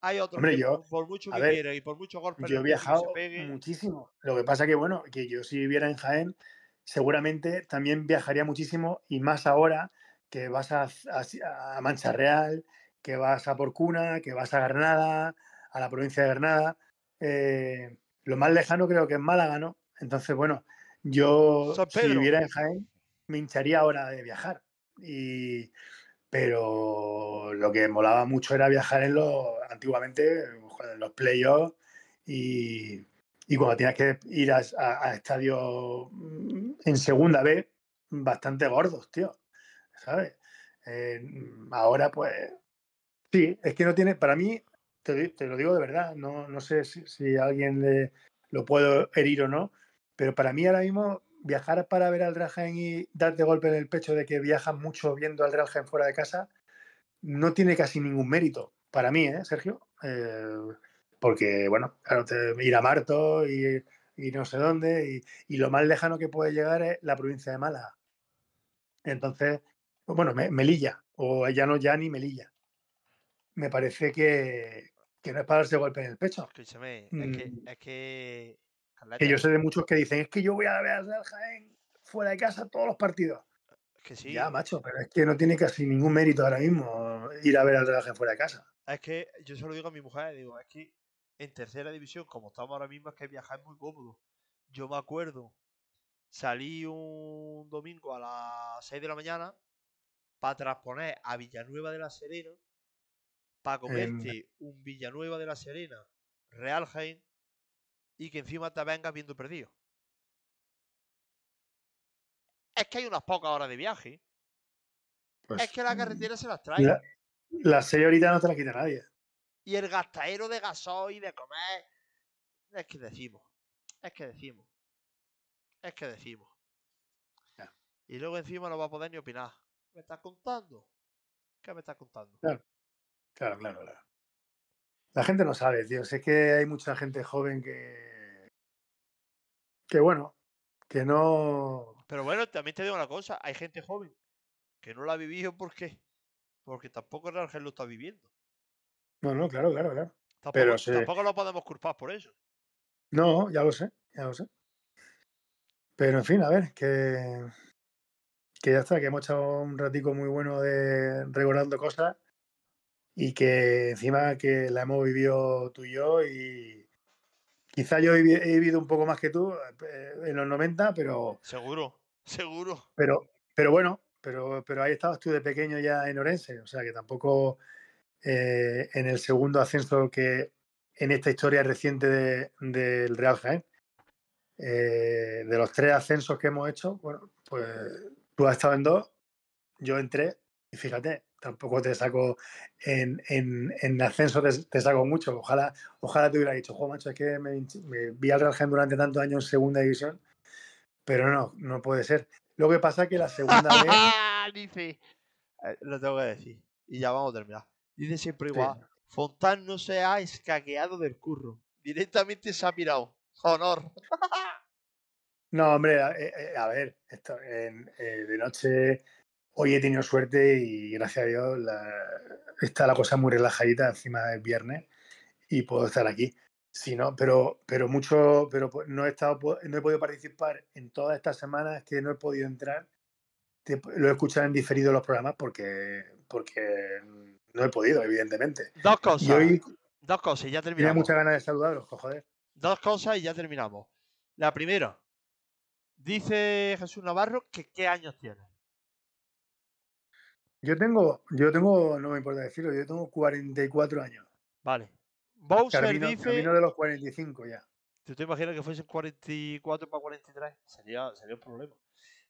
[SPEAKER 2] Hay otros
[SPEAKER 8] Hombre,
[SPEAKER 2] que
[SPEAKER 8] yo-
[SPEAKER 2] por, por mucho que
[SPEAKER 8] ver,
[SPEAKER 2] quieran y por mucho golpe
[SPEAKER 8] Yo he viajado muchísimo. Lo que pasa que, bueno, que yo si viviera en Jaén, seguramente también viajaría muchísimo y más ahora que vas a, a, a Mancha Real, que vas a Porcuna, que vas a Granada, a la provincia de Granada. Eh, lo más lejano creo que es Málaga, ¿no? Entonces, bueno, yo si viviera en Jaén, me hincharía ahora de viajar. Y, pero lo que molaba mucho era viajar en los, antiguamente, en los playoffs y, y cuando tienes que ir a, a- estadios mm, en segunda vez, bastante gordos, tío, ¿sabes? Eh, ahora, pues, sí, es que no tiene, para mí, te, lo digo de verdad, no, no sé si, si a alguien le, lo puedo herir o no, pero para mí ahora mismo viajar para ver al Real Jaén y darte golpe en el pecho de que viajas mucho viendo al Real Jaén fuera de casa, no tiene casi ningún mérito. Para mí, ¿eh, Sergio? Eh, porque, bueno, claro, te, ir a Marto y, y no sé dónde, y, y lo más lejano que puede llegar es la provincia de Málaga. Entonces, bueno, Me- Melilla, o ya no ya ni Melilla. Me parece que, que no es para darse golpe en el pecho.
[SPEAKER 2] Escúchame, es que,
[SPEAKER 8] Mm.
[SPEAKER 2] es que.
[SPEAKER 8] Que yo sé de muchos que dicen, es que yo voy a ver al Jaén fuera de casa todos los partidos.
[SPEAKER 2] es que sí.
[SPEAKER 8] Ya, macho, pero es que no tiene casi ningún mérito ahora mismo ir a ver al Real Jaén fuera de casa.
[SPEAKER 2] Es que yo se lo digo a mi mujer, digo, es que en tercera división, como estamos ahora mismo, es que viajar es muy cómodo. Yo me acuerdo, salí un domingo a las 6 de la mañana para transponer a Villanueva de la Serena, para comerte un Villanueva de la Serena, Real Jaén, y que encima te vengas viendo perdido. Es que hay unas pocas horas de viaje.
[SPEAKER 8] Pues,
[SPEAKER 2] es que la carretera se las trae.
[SPEAKER 8] la- las seis horitas no te la quita nadie.
[SPEAKER 2] Y el gastadero de gasoil, de comer. Es que decimos. Es que decimos. Es que decimos. Y luego encima no va a poder ni opinar. ¿Me estás contando? ¿Qué me estás contando?
[SPEAKER 8] Claro, claro, claro. La gente no sabe, tío. Sé que hay mucha gente joven que. Que bueno, que no.
[SPEAKER 2] Pero bueno, también te digo una cosa. Hay gente joven que no la ha vivido porque. Porque tampoco el Madrid lo está viviendo.
[SPEAKER 8] No, no, claro, claro, claro.
[SPEAKER 2] Tampoco,
[SPEAKER 8] Pero se-
[SPEAKER 2] tampoco lo podemos culpar por eso.
[SPEAKER 8] No, ya lo sé, ya lo sé. Pero en fin, a ver, que. Que ya está, que hemos echado un ratico muy bueno de recordando cosas y que encima que la hemos vivido tú y yo y quizá yo he vivido un poco más que tú eh, en los 90, pero,
[SPEAKER 2] Seguro, (laughs) seguro.
[SPEAKER 8] pero, pero bueno, pero, pero ahí estabas tú de pequeño ya en Orense, o sea que tampoco eh, en el segundo ascenso que en esta historia reciente de- del Real Jaén. eh, de los tres ascensos que hemos hecho, bueno, pues tú has estado en dos, yo en tres, y fíjate, tampoco te saco en, en, en ascenso, te, te saco mucho. Ojalá, ojalá te hubiera dicho, jo, macho, es que me, vi al Real Jaén durante tantos años en segunda división, pero no, no puede ser. Lo que pasa es que la segunda (laughs) vez.
[SPEAKER 2] Dice. eh, lo tengo que decir. Y ya vamos a terminar. Dice siempre
[SPEAKER 8] Sí.
[SPEAKER 2] igual. Fontán no se ha escaqueado del curro. Directamente se ha pirado. Honor. (laughs)
[SPEAKER 8] No, hombre, a, eh, eh, a ver, esto, en- eh, de noche hoy he tenido suerte y gracias a Dios la- está la cosa muy relajadita, encima es viernes y puedo estar aquí. Si no, pero, pero mucho, pero pues no he estado, no he podido participar en todas estas semanas que no he podido entrar. Te- Lo he escuchado en diferido los programas porque, porque no he podido, evidentemente.
[SPEAKER 2] Dos cosas.
[SPEAKER 8] Y hoy
[SPEAKER 2] Dos cosas y ya
[SPEAKER 8] tenía
[SPEAKER 2] terminamos.
[SPEAKER 8] muchas ganas de saludaros, joder.
[SPEAKER 2] Dos cosas y ya terminamos. La primera. Dice Jesús Navarro que qué años tiene.
[SPEAKER 8] Yo tengo, yo tengo, no me importa decirlo, yo tengo 44 años.
[SPEAKER 2] Vale. Bowser
[SPEAKER 8] Camino,
[SPEAKER 2] dice.
[SPEAKER 8] camino de los 45 ya.
[SPEAKER 2] ¿Tú te imaginas que fuesen 44 para 43? Sería, sería un problema.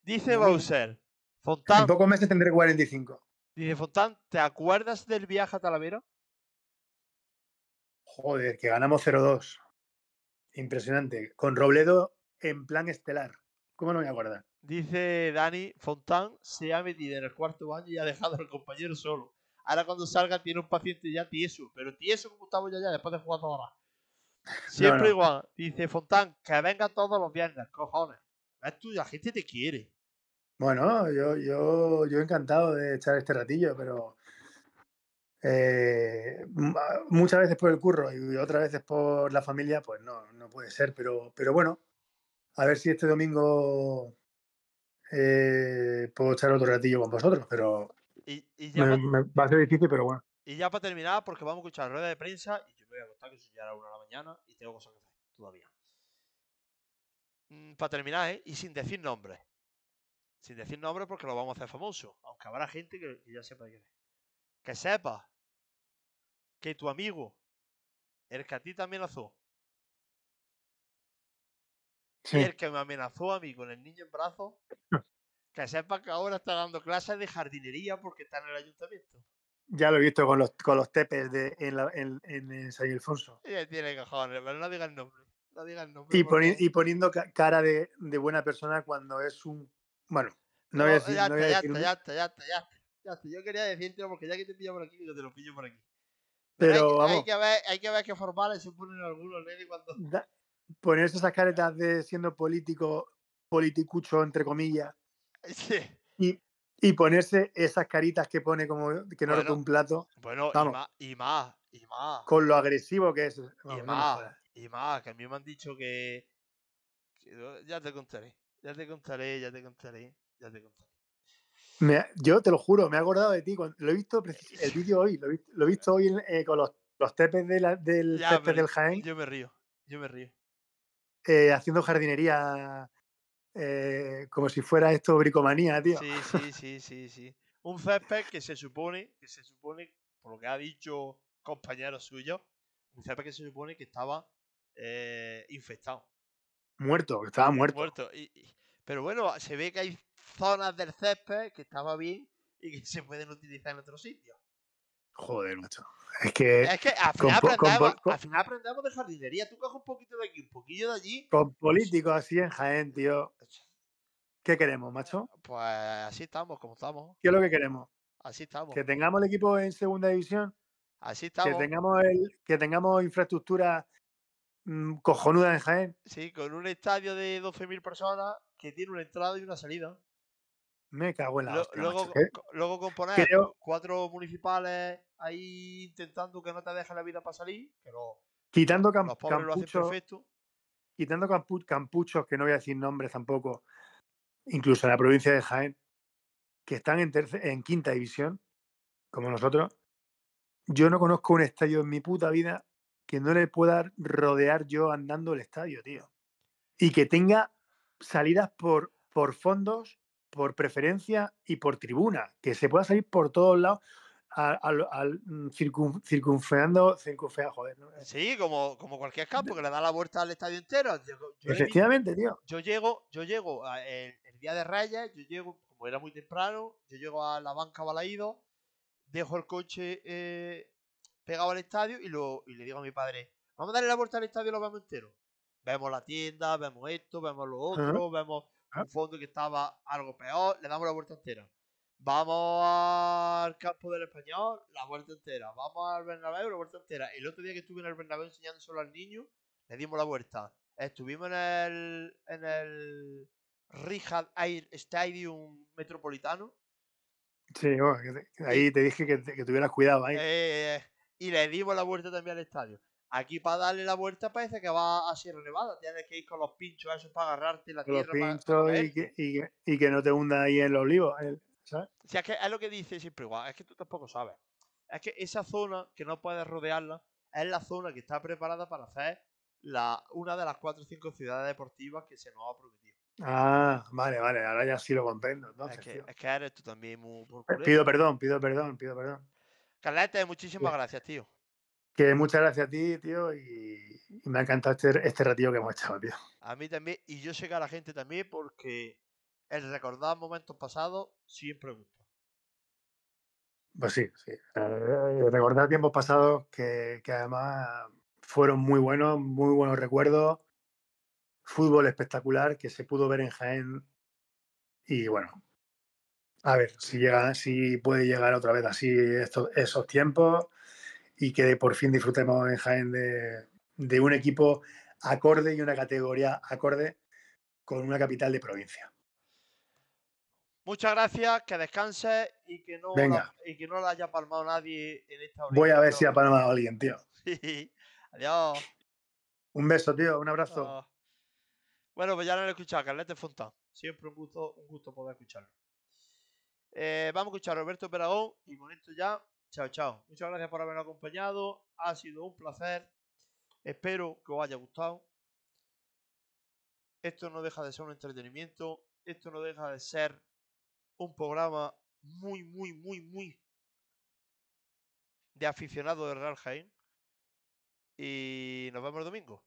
[SPEAKER 2] Dice
[SPEAKER 8] No.
[SPEAKER 2] Bowser.
[SPEAKER 8] En
[SPEAKER 2] Fontán.
[SPEAKER 8] pocos meses tendré 45.
[SPEAKER 2] Dice Fontán, ¿te acuerdas del viaje a Talavera?
[SPEAKER 8] Joder, que ganamos 0-2. Impresionante. Con Robledo en plan estelar. ¿Cómo no me acuerdo?
[SPEAKER 2] Dice Dani, Fontán se ha metido en el cuarto baño y ha dejado al compañero solo. Ahora cuando salga tiene un paciente ya tieso, pero tieso como estamos ya, ya después de jugar dos horas. Siempre
[SPEAKER 8] no.
[SPEAKER 2] igual. Dice Fontán, que venga todos los viernes, cojones. Es tú, la gente te quiere.
[SPEAKER 8] Bueno, yo, yo, yo encantado de echar este ratillo, pero eh, m- a- muchas veces por el curro y otras veces por la familia, pues no, no puede ser. Pero, pero bueno, a ver si este domingo eh, puedo echar otro ratillo con vosotros, pero
[SPEAKER 2] Y, y ya
[SPEAKER 8] me-
[SPEAKER 2] pa-
[SPEAKER 8] me- va a ser difícil, pero bueno.
[SPEAKER 2] y ya para terminar, porque vamos a escuchar la rueda de prensa y yo me voy a acostar que son ya las una de la mañana y tengo cosas que hacer todavía. para terminar, ¿eh? Y sin decir nombres. Sin decir nombres porque lo vamos a hacer famoso. Aunque habrá gente que, que ya sepa de quién es. Que sepa que tu amigo, el que a ti te amenazó,
[SPEAKER 8] Sí.
[SPEAKER 2] y el que me amenazó a mí con el niño en brazos, (laughs) que sepa que ahora está dando clases de jardinería porque está en el ayuntamiento.
[SPEAKER 8] Ya lo he visto con los, con los tepes de, en, la- en, en, San Ildefonso.
[SPEAKER 2] Ella tiene cojones, pero no diga el nombre. No diga el nombre.
[SPEAKER 8] Y, poni- poniendo ca- cara de, de buena persona cuando es un. Bueno, no voy a decir.
[SPEAKER 2] ya
[SPEAKER 8] no voy a
[SPEAKER 2] está, ya
[SPEAKER 8] decir
[SPEAKER 2] está, ya está, ya está, ya está, ya está. Yo quería decírtelo porque ya que te pillo por aquí, yo te lo pillo por aquí.
[SPEAKER 8] Pero
[SPEAKER 2] hay, hay
[SPEAKER 8] vamos.
[SPEAKER 2] que ver, hay que ver qué formales se ponen algunos, Nelly, cuando. (laughs)
[SPEAKER 8] da- ponerse esas caretas de siendo político, politicucho, entre comillas, (laughs)
[SPEAKER 2] Sí.
[SPEAKER 8] y, y ponerse esas caritas que pone como que no
[SPEAKER 2] Bueno,
[SPEAKER 8] un plato,
[SPEAKER 2] Bueno, y
[SPEAKER 8] Vamos.
[SPEAKER 2] más, y más, y más.
[SPEAKER 8] con lo agresivo que es.
[SPEAKER 2] Y
[SPEAKER 8] Vamos,
[SPEAKER 2] más, y más, que a mí me han dicho que, Ya te contaré, ya te contaré, ya te contaré, ya te contaré.
[SPEAKER 8] Me yo te lo juro, me he acordado de ti. cuando- lo he visto precis- el (laughs) vídeo hoy, lo he visto, lo he visto hoy eh, con los, los tepes de la- del
[SPEAKER 2] Ya, pero
[SPEAKER 8] del Jaén,
[SPEAKER 2] yo me río, yo me río.
[SPEAKER 8] eh, haciendo jardinería eh, como si fuera esto bricomanía, tío.
[SPEAKER 2] Sí, sí, sí, sí, sí. Un césped que se supone, que se supone, por lo que ha dicho compañeros suyos, un césped que se supone que estaba eh, infectado.
[SPEAKER 8] Muerto, que estaba muerto.
[SPEAKER 2] muerto. Y, y- pero bueno, se ve que hay zonas del césped que estaba bien y que se pueden utilizar en otros sitios.
[SPEAKER 8] Joder, macho. Es que
[SPEAKER 2] Es que al final,
[SPEAKER 8] con
[SPEAKER 2] al final aprendemos de jardinería. Tú coges un poquito de aquí, un poquillo de allí.
[SPEAKER 8] con políticos así en Jaén, tío. ¿Qué queremos, macho?
[SPEAKER 2] Pues así estamos, como estamos.
[SPEAKER 8] ¿Qué es lo que queremos?
[SPEAKER 2] Así estamos.
[SPEAKER 8] Que tengamos el equipo en segunda división,
[SPEAKER 2] Así
[SPEAKER 8] que
[SPEAKER 2] estamos.
[SPEAKER 8] tengamos el, que tengamos infraestructura cojonuda en Jaén.
[SPEAKER 2] Sí, con un estadio de 12.000 personas que tiene una entrada y una salida.
[SPEAKER 8] Me cago en la
[SPEAKER 2] Lo-
[SPEAKER 8] hostia,
[SPEAKER 2] luego,
[SPEAKER 8] macho.
[SPEAKER 2] Co- luego componer
[SPEAKER 8] creo-
[SPEAKER 2] cuatro municipales ahí intentando que no te dejen la vida para salir, pero
[SPEAKER 8] Quitando cam-
[SPEAKER 2] los pobres lo hacen
[SPEAKER 8] campuchos,
[SPEAKER 2] perfecto.
[SPEAKER 8] quitando campu- campuchos, que no voy a decir nombres tampoco, incluso en la provincia de Jaén, que están en, en quinta división, como nosotros, yo no conozco un estadio en mi puta vida que no le pueda rodear yo andando el estadio, tío. Y que tenga salidas por, por fondos, por preferencia y por tribuna, que se pueda salir por todos lados al, al- al, mm, circun- circunfeando, circunfea, joder, ¿no?
[SPEAKER 2] Sí, como, como cualquier campo que le da la vuelta al estadio entero. Yo, yo he visto-
[SPEAKER 8] Efectivamente, tío.
[SPEAKER 2] yo llego, yo llego a- el, el día de Reyes, yo llego, como era muy temprano, yo llego a la banca Balaído, dejo el coche eh, pegado al estadio y, lo, y le digo a mi padre, vamos a darle la vuelta al estadio y lo vemos entero. Vemos la tienda, vemos esto, vemos lo otro, vemos un fondo que estaba algo peor, le damos la vuelta entera. Vamos al campo del español, la vuelta entera. Vamos al Bernabéu, la vuelta entera. El otro día que estuve en el Bernabéu enseñando solo al niño, le dimos la vuelta. Estuvimos en el, en el Rihad Air Stadium Metropolitano
[SPEAKER 8] Sí, bueno, que ahí te dije que, que tuvieras cuidado ahí.
[SPEAKER 2] eh, y le dimos la vuelta también al estadio. Aquí para darle la vuelta parece que va a Sierra Nevada. Tienes que ir con los pinchos esos para agarrarte la
[SPEAKER 8] los
[SPEAKER 2] tierra. para-
[SPEAKER 8] pinchos
[SPEAKER 2] para
[SPEAKER 8] y que, y, que, y que no te hunda ahí en los olivos, ¿sabes?
[SPEAKER 2] O sea, es que es lo que dice siempre igual, es que tú tampoco sabes. Es que esa zona que no puedes rodearla es la zona que está preparada para hacer la, una de las cuatro o cinco ciudades deportivas que se nos ha prometido.
[SPEAKER 8] Ah, vale, vale, ahora ya sí lo comprendo.
[SPEAKER 2] Es que, es que eres tú también muy
[SPEAKER 8] Eh. Pido perdón, pido perdón, pido perdón.
[SPEAKER 2] Carlete, muchísimas
[SPEAKER 8] Sí.
[SPEAKER 2] gracias, tío.
[SPEAKER 8] Que muchas gracias a ti, tío, y, y me ha encantado este, este ratillo que hemos echado, tío.
[SPEAKER 2] A mí también, y yo sé que a la gente también, porque el recordar momentos pasados siempre gusta.
[SPEAKER 8] Pues sí, sí. Eh, recordar tiempos pasados que, que además fueron muy buenos, muy buenos recuerdos. Fútbol espectacular que se pudo ver en Jaén. Y bueno, a ver si llega, si puede llegar otra vez así estos, esos tiempos y que por fin disfrutemos en Jaén de, de un equipo acorde y una categoría acorde con una capital de provincia.
[SPEAKER 2] Muchas gracias, que descanses y que no, la, y que no la haya palmado nadie en esta
[SPEAKER 8] Voy a ver si ha palmado alguien, tío. (laughs)
[SPEAKER 2] Adiós.
[SPEAKER 8] Un beso, tío, un abrazo.
[SPEAKER 2] Bueno, pues ya no lo he escuchado, Carlete Fontán. Siempre un gusto, un gusto poder escucharlo. Eh, vamos a escuchar a Roberto Peragón y con esto ya, chao, chao. Muchas gracias por habernos acompañado. Ha sido un placer. Espero que os haya gustado. Esto no deja de ser un entretenimiento. Esto no deja de ser un programa muy, muy, muy, muy de aficionado de Real Jaén. Y nos vemos el domingo.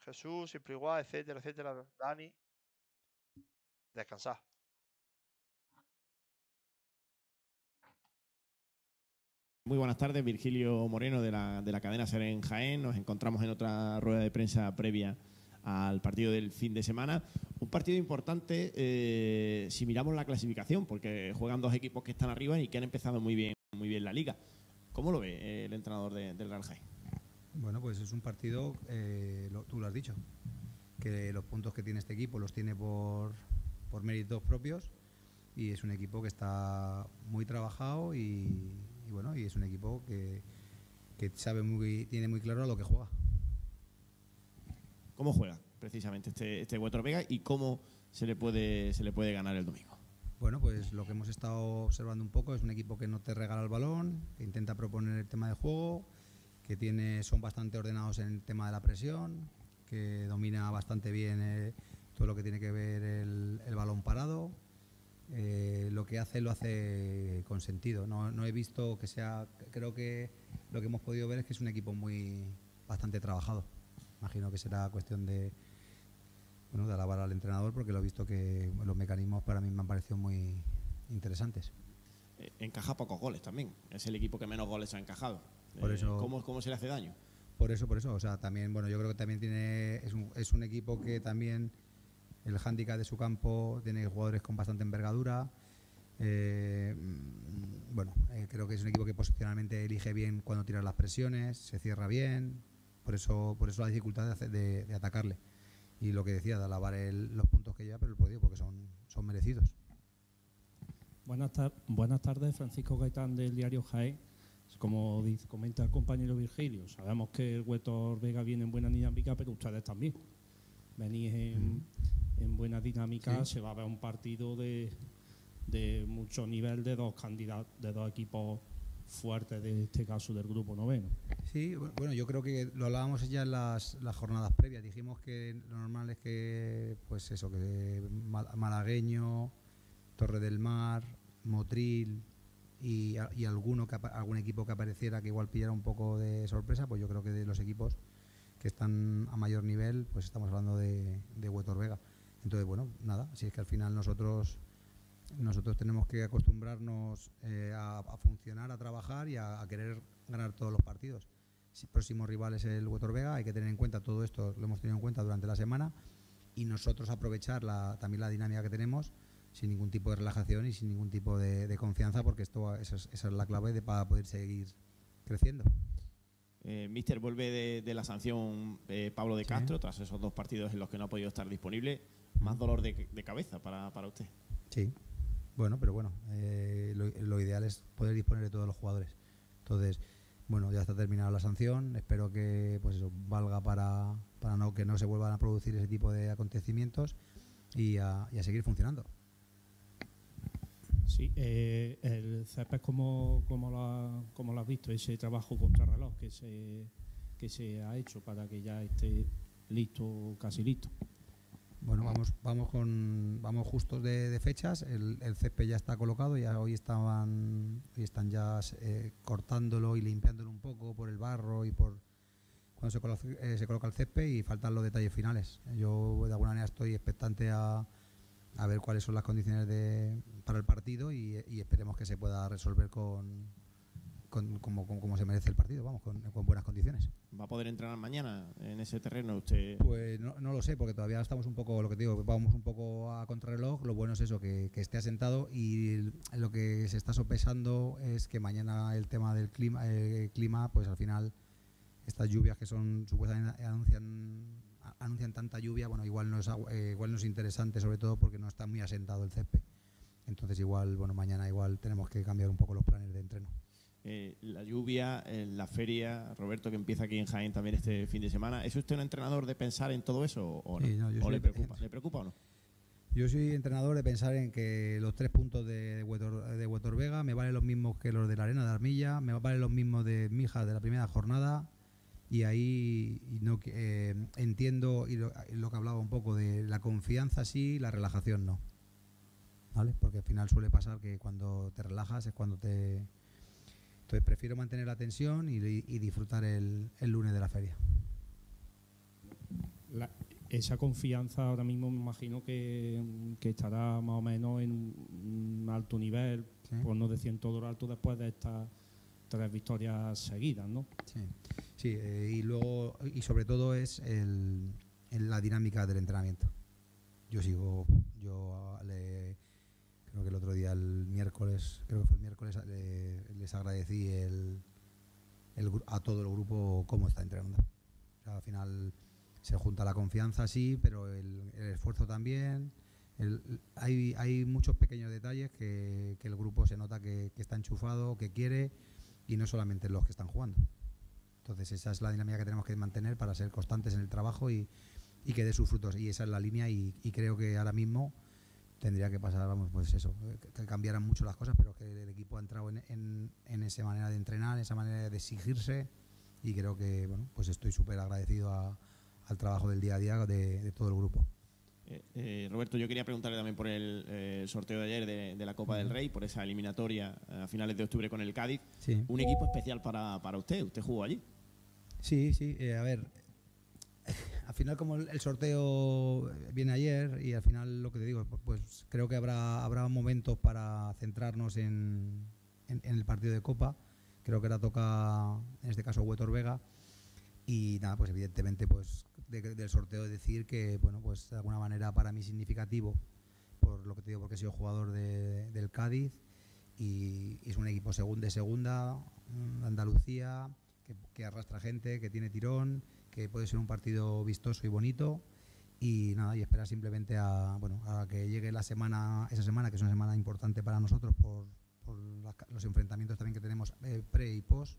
[SPEAKER 2] Jesús, siempre igual, etcétera, etcétera. Dani. Descansad.
[SPEAKER 10] Muy buenas tardes, Virgilio Moreno de la, de la cadena Ser en Jaén. Nos encontramos en otra rueda de prensa previa al partido del fin de semana. Un partido importante eh, si miramos la clasificación, porque juegan dos equipos que están arriba y que han empezado muy bien, muy bien la liga. ¿Cómo lo ve eh, el entrenador de- del Real Jaén?
[SPEAKER 9] Bueno, pues es un partido, eh, tú lo has dicho, que los puntos que tiene este equipo los tiene por, por méritos propios y es un equipo que está muy trabajado y, y bueno, y es un equipo que, que sabe muy, tiene muy claro a lo que juega.
[SPEAKER 10] ¿Cómo juega precisamente este, este Huetor Vega y cómo se le, puede, se le puede ganar el domingo?
[SPEAKER 9] Bueno, pues lo que hemos estado observando un poco es un equipo que no te regala el balón, que intenta proponer el tema de juego, que tiene, son bastante ordenados en el tema de la presión, que domina bastante bien eh, todo lo que tiene que ver el, el balón parado. Eh, lo que hace lo hace con sentido. No, no he visto que sea, creo que lo que hemos podido ver es que es un equipo muy bastante trabajado. Imagino que será cuestión de bueno, de alabar al entrenador porque lo he visto que los mecanismos para mí me han parecido muy interesantes.
[SPEAKER 10] Eh, encaja pocos goles también. Es el equipo que menos goles ha encajado.
[SPEAKER 9] Por
[SPEAKER 10] Eh,
[SPEAKER 9] eso-
[SPEAKER 10] ¿cómo, ¿Cómo se le hace daño?
[SPEAKER 9] Por eso, por eso. O sea, también, bueno, yo creo que también tiene. Es un, es un equipo que también. El hándicap de su campo tiene jugadores con bastante envergadura. Eh, mm, bueno, eh, creo que es un equipo que posicionalmente elige bien cuando tira las presiones, se cierra bien. Por eso, por eso la dificultad de, hacer- de- de atacarle. Y lo que decía, de alabar el- los puntos que lleva, pero el podio, porque son, son merecidos.
[SPEAKER 11] Buenas, tar- buenas tardes, Francisco Gaitán del diario Jaén. Como dice- comenta el compañero Virgilio, sabemos que el Huetor Vega viene en buena dinámica, pero ustedes también. Venís en, en buena dinámica,
[SPEAKER 9] Sí.
[SPEAKER 11] se va a ver un partido de, de mucho nivel de dos candidatos, de dos equipos fuertes, de este caso del grupo noveno.
[SPEAKER 9] Sí, bu- bueno, yo creo que lo hablábamos ya en las, las jornadas previas. Dijimos que lo normal es que, pues eso, que Mal- Malagueño, Torre del Mar, Motril y, alguno que, algún equipo que apareciera que igual pillara un poco de sorpresa, pues yo creo que de los equipos que están a mayor nivel, pues estamos hablando de, de Huetor Vega. Entonces, bueno, nada, si es que al final nosotros nosotros tenemos que acostumbrarnos eh, a, a funcionar, a trabajar y a, a querer ganar todos los partidos. Si el próximo rival es el Huetor Vega, hay que tener en cuenta todo esto, lo hemos tenido en cuenta durante la semana y nosotros aprovechar la, también la dinámica que tenemos sin ningún tipo de relajación y sin ningún tipo de, de confianza, porque esto esa es, esa es la clave de, para poder seguir creciendo.
[SPEAKER 10] Eh, Mister vuelve de, de la sanción eh, Pablo de
[SPEAKER 9] Sí.
[SPEAKER 10] Castro tras esos dos partidos en los que no ha podido estar disponible. Más dolor de, de cabeza para, para usted.
[SPEAKER 9] Sí, bueno, pero bueno, eh, lo, lo ideal es poder disponer de todos los jugadores. Entonces, bueno, ya está terminada la sanción. Espero que pues eso valga para, para no que no se vuelvan a producir ese tipo de acontecimientos y a, y a seguir funcionando.
[SPEAKER 11] Sí, eh, el CEPES, como, como, lo ha- como lo has visto, ese trabajo contrarreloj que se, que se ha hecho para que ya esté listo, casi listo.
[SPEAKER 9] Bueno, vamos, vamos con, vamos justos de, fechas. El, el césped ya está colocado, ya hoy estaban, hoy están ya eh, cortándolo y limpiándolo un poco por el barro y por cuando se coloca, eh, se coloca el césped y faltan los detalles finales. Yo de alguna manera estoy expectante a, ver cuáles son las condiciones de, para el partido y esperemos que se pueda resolver con, con como, como- como se merece el partido, vamos, con, con buenas condiciones.
[SPEAKER 10] ¿Va a poder entrenar mañana en ese terreno usted?
[SPEAKER 9] Pues no, no lo sé, porque todavía estamos un poco, lo que te digo, vamos un poco a contrarreloj. Lo bueno es eso, que, que esté asentado y el- lo que se está sopesando es que mañana el tema del clima, eh, clima pues al final estas lluvias que son supuestamente anuncian anuncian tanta lluvia, bueno, igual no es eh, igual no es interesante, sobre todo porque no está muy asentado el césped. Entonces igual, bueno, mañana igual tenemos que cambiar un poco los planes de entreno.
[SPEAKER 10] Eh, la lluvia, eh, la feria, Roberto que empieza aquí en Jaén también este fin de semana. ¿Es usted un entrenador de pensar en todo eso o no?
[SPEAKER 9] Sí, no, yo
[SPEAKER 10] ¿O
[SPEAKER 9] soy
[SPEAKER 10] le preocupa? ¿Le preocupa o no?
[SPEAKER 9] Yo soy entrenador de pensar en que los tres puntos de Huetor, de Huetor Vega me valen los mismos que los de la Arena de Armilla, me valen los mismos de Mijas de la primera jornada y ahí y no, que- eh, entiendo y lo, y lo que hablaba un poco de la confianza sí, la relajación no. ¿Vale? Porque al final suele pasar que cuando te relajas es cuando te... Entonces prefiero mantener la tensión y, y disfrutar el, el lunes de la feria.
[SPEAKER 11] La- esa confianza ahora mismo me imagino que, que estará más o menos en un, alto nivel,
[SPEAKER 9] Sí.
[SPEAKER 11] por no decir en todo lo alto, después de estas tres victorias seguidas, ¿no?
[SPEAKER 9] Sí, sí eh, y luego, y sobre todo es el, el- la dinámica del entrenamiento. Yo sigo, yo le, que el el miércoles, creo que fue el miércoles, le- les agradecí el, el a todo el grupo cómo está entrenando. O sea, al final se junta la confianza, sí, pero el, el esfuerzo también, hay, hay, muchos pequeños detalles que, que el grupo se nota que, que, está enchufado, que quiere, y no solamente los que están jugando. Entonces esa es la dinámica que tenemos que mantener para ser constantes en el trabajo y, y que dé sus frutos. Y esa es la línea y, y, creo que ahora mismo tendría que pasar, vamos, pues eso, que cambiaran mucho las cosas, pero que el equipo ha entrado en, en, en esa manera de entrenar, en esa manera de exigirse y creo que, bueno, pues estoy súper agradecido a, al trabajo del día a día de, de todo el grupo.
[SPEAKER 10] Eh, eh, Roberto, yo quería preguntarle también por el eh, sorteo de ayer de, de, la Copa del Rey, por esa eliminatoria a finales de octubre con el Cádiz.
[SPEAKER 9] Sí.
[SPEAKER 10] Un equipo especial para, para usted, usted jugó allí.
[SPEAKER 9] Sí, sí, a ver, al final como el, sorteo viene ayer y al final lo que te digo, pues creo que habrá, habrá momentos para centrarnos en, en, en el partido de Copa. Creo que ahora toca, en este caso, Huetor Vega. Y nada, pues evidentemente pues de, del sorteo decir que, bueno, pues de alguna manera para mí significativo, por lo que te digo, porque he sido jugador de, del Cádiz y, y, es un equipo segun, de segunda, Andalucía, que, que arrastra gente, que tiene tirón, que puede ser un partido vistoso y bonito y nada y esperar simplemente a bueno a que llegue la semana esa semana que es una semana importante para nosotros por, por los enfrentamientos también que tenemos eh, pre y post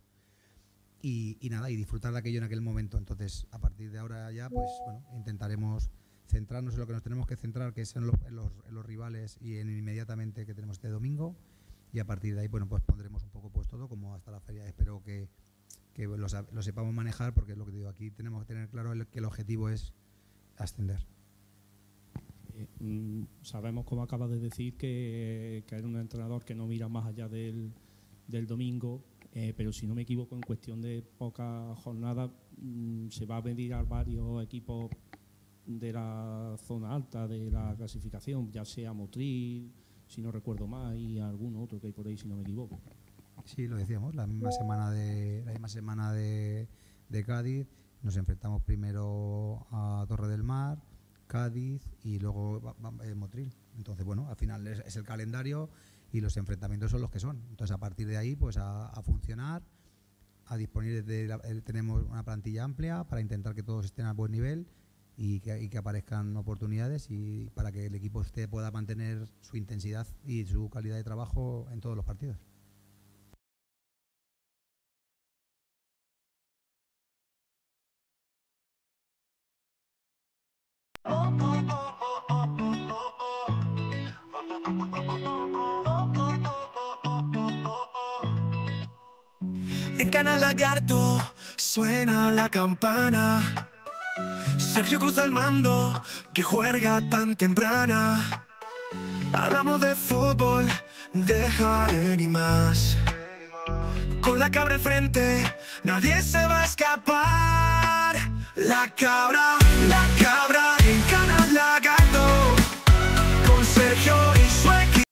[SPEAKER 9] y, y, nada y disfrutar de aquello en aquel momento. Entonces a partir de ahora ya pues bueno intentaremos centrarnos en lo que nos tenemos que centrar que es en los, en los, en los rivales y en inmediatamente que tenemos este domingo y a partir de ahí bueno pues pondremos un poco pues todo como hasta la feria. Espero que que lo, lo, sepamos manejar, porque lo que digo, aquí tenemos que tener claro que el objetivo es ascender.
[SPEAKER 11] Eh, mm, sabemos, como acaba de decir, que, que era un entrenador que no mira más allá del, del domingo, eh, pero si no me equivoco, en cuestión de pocas jornadas mmm, se va a venir a varios equipos de la zona alta de la clasificación, ya sea Motril, si no recuerdo más, y algún otro que hay por ahí, si no me equivoco.
[SPEAKER 9] Sí, lo decíamos, la misma semana de la misma semana de, Cádiz nos enfrentamos primero a Torre del Mar, Cádiz y luego eh, Motril. Entonces, bueno, al final es, el calendario y los enfrentamientos son los que son. Entonces, a partir de ahí, pues a, funcionar, a disponer tenemos una plantilla amplia para intentar que todos estén a buen nivel y que, y que, aparezcan oportunidades y para que el equipo esté, pueda mantener su intensidad y su calidad de trabajo en todos los partidos.
[SPEAKER 1] En Canal Lagarto suena la campana. Sergio cruza el mando, que juega tan temprana. Hablamos de fútbol, de Jaén y más. Con la cabra enfrente, nadie se va a escapar. La cabra, la cabra.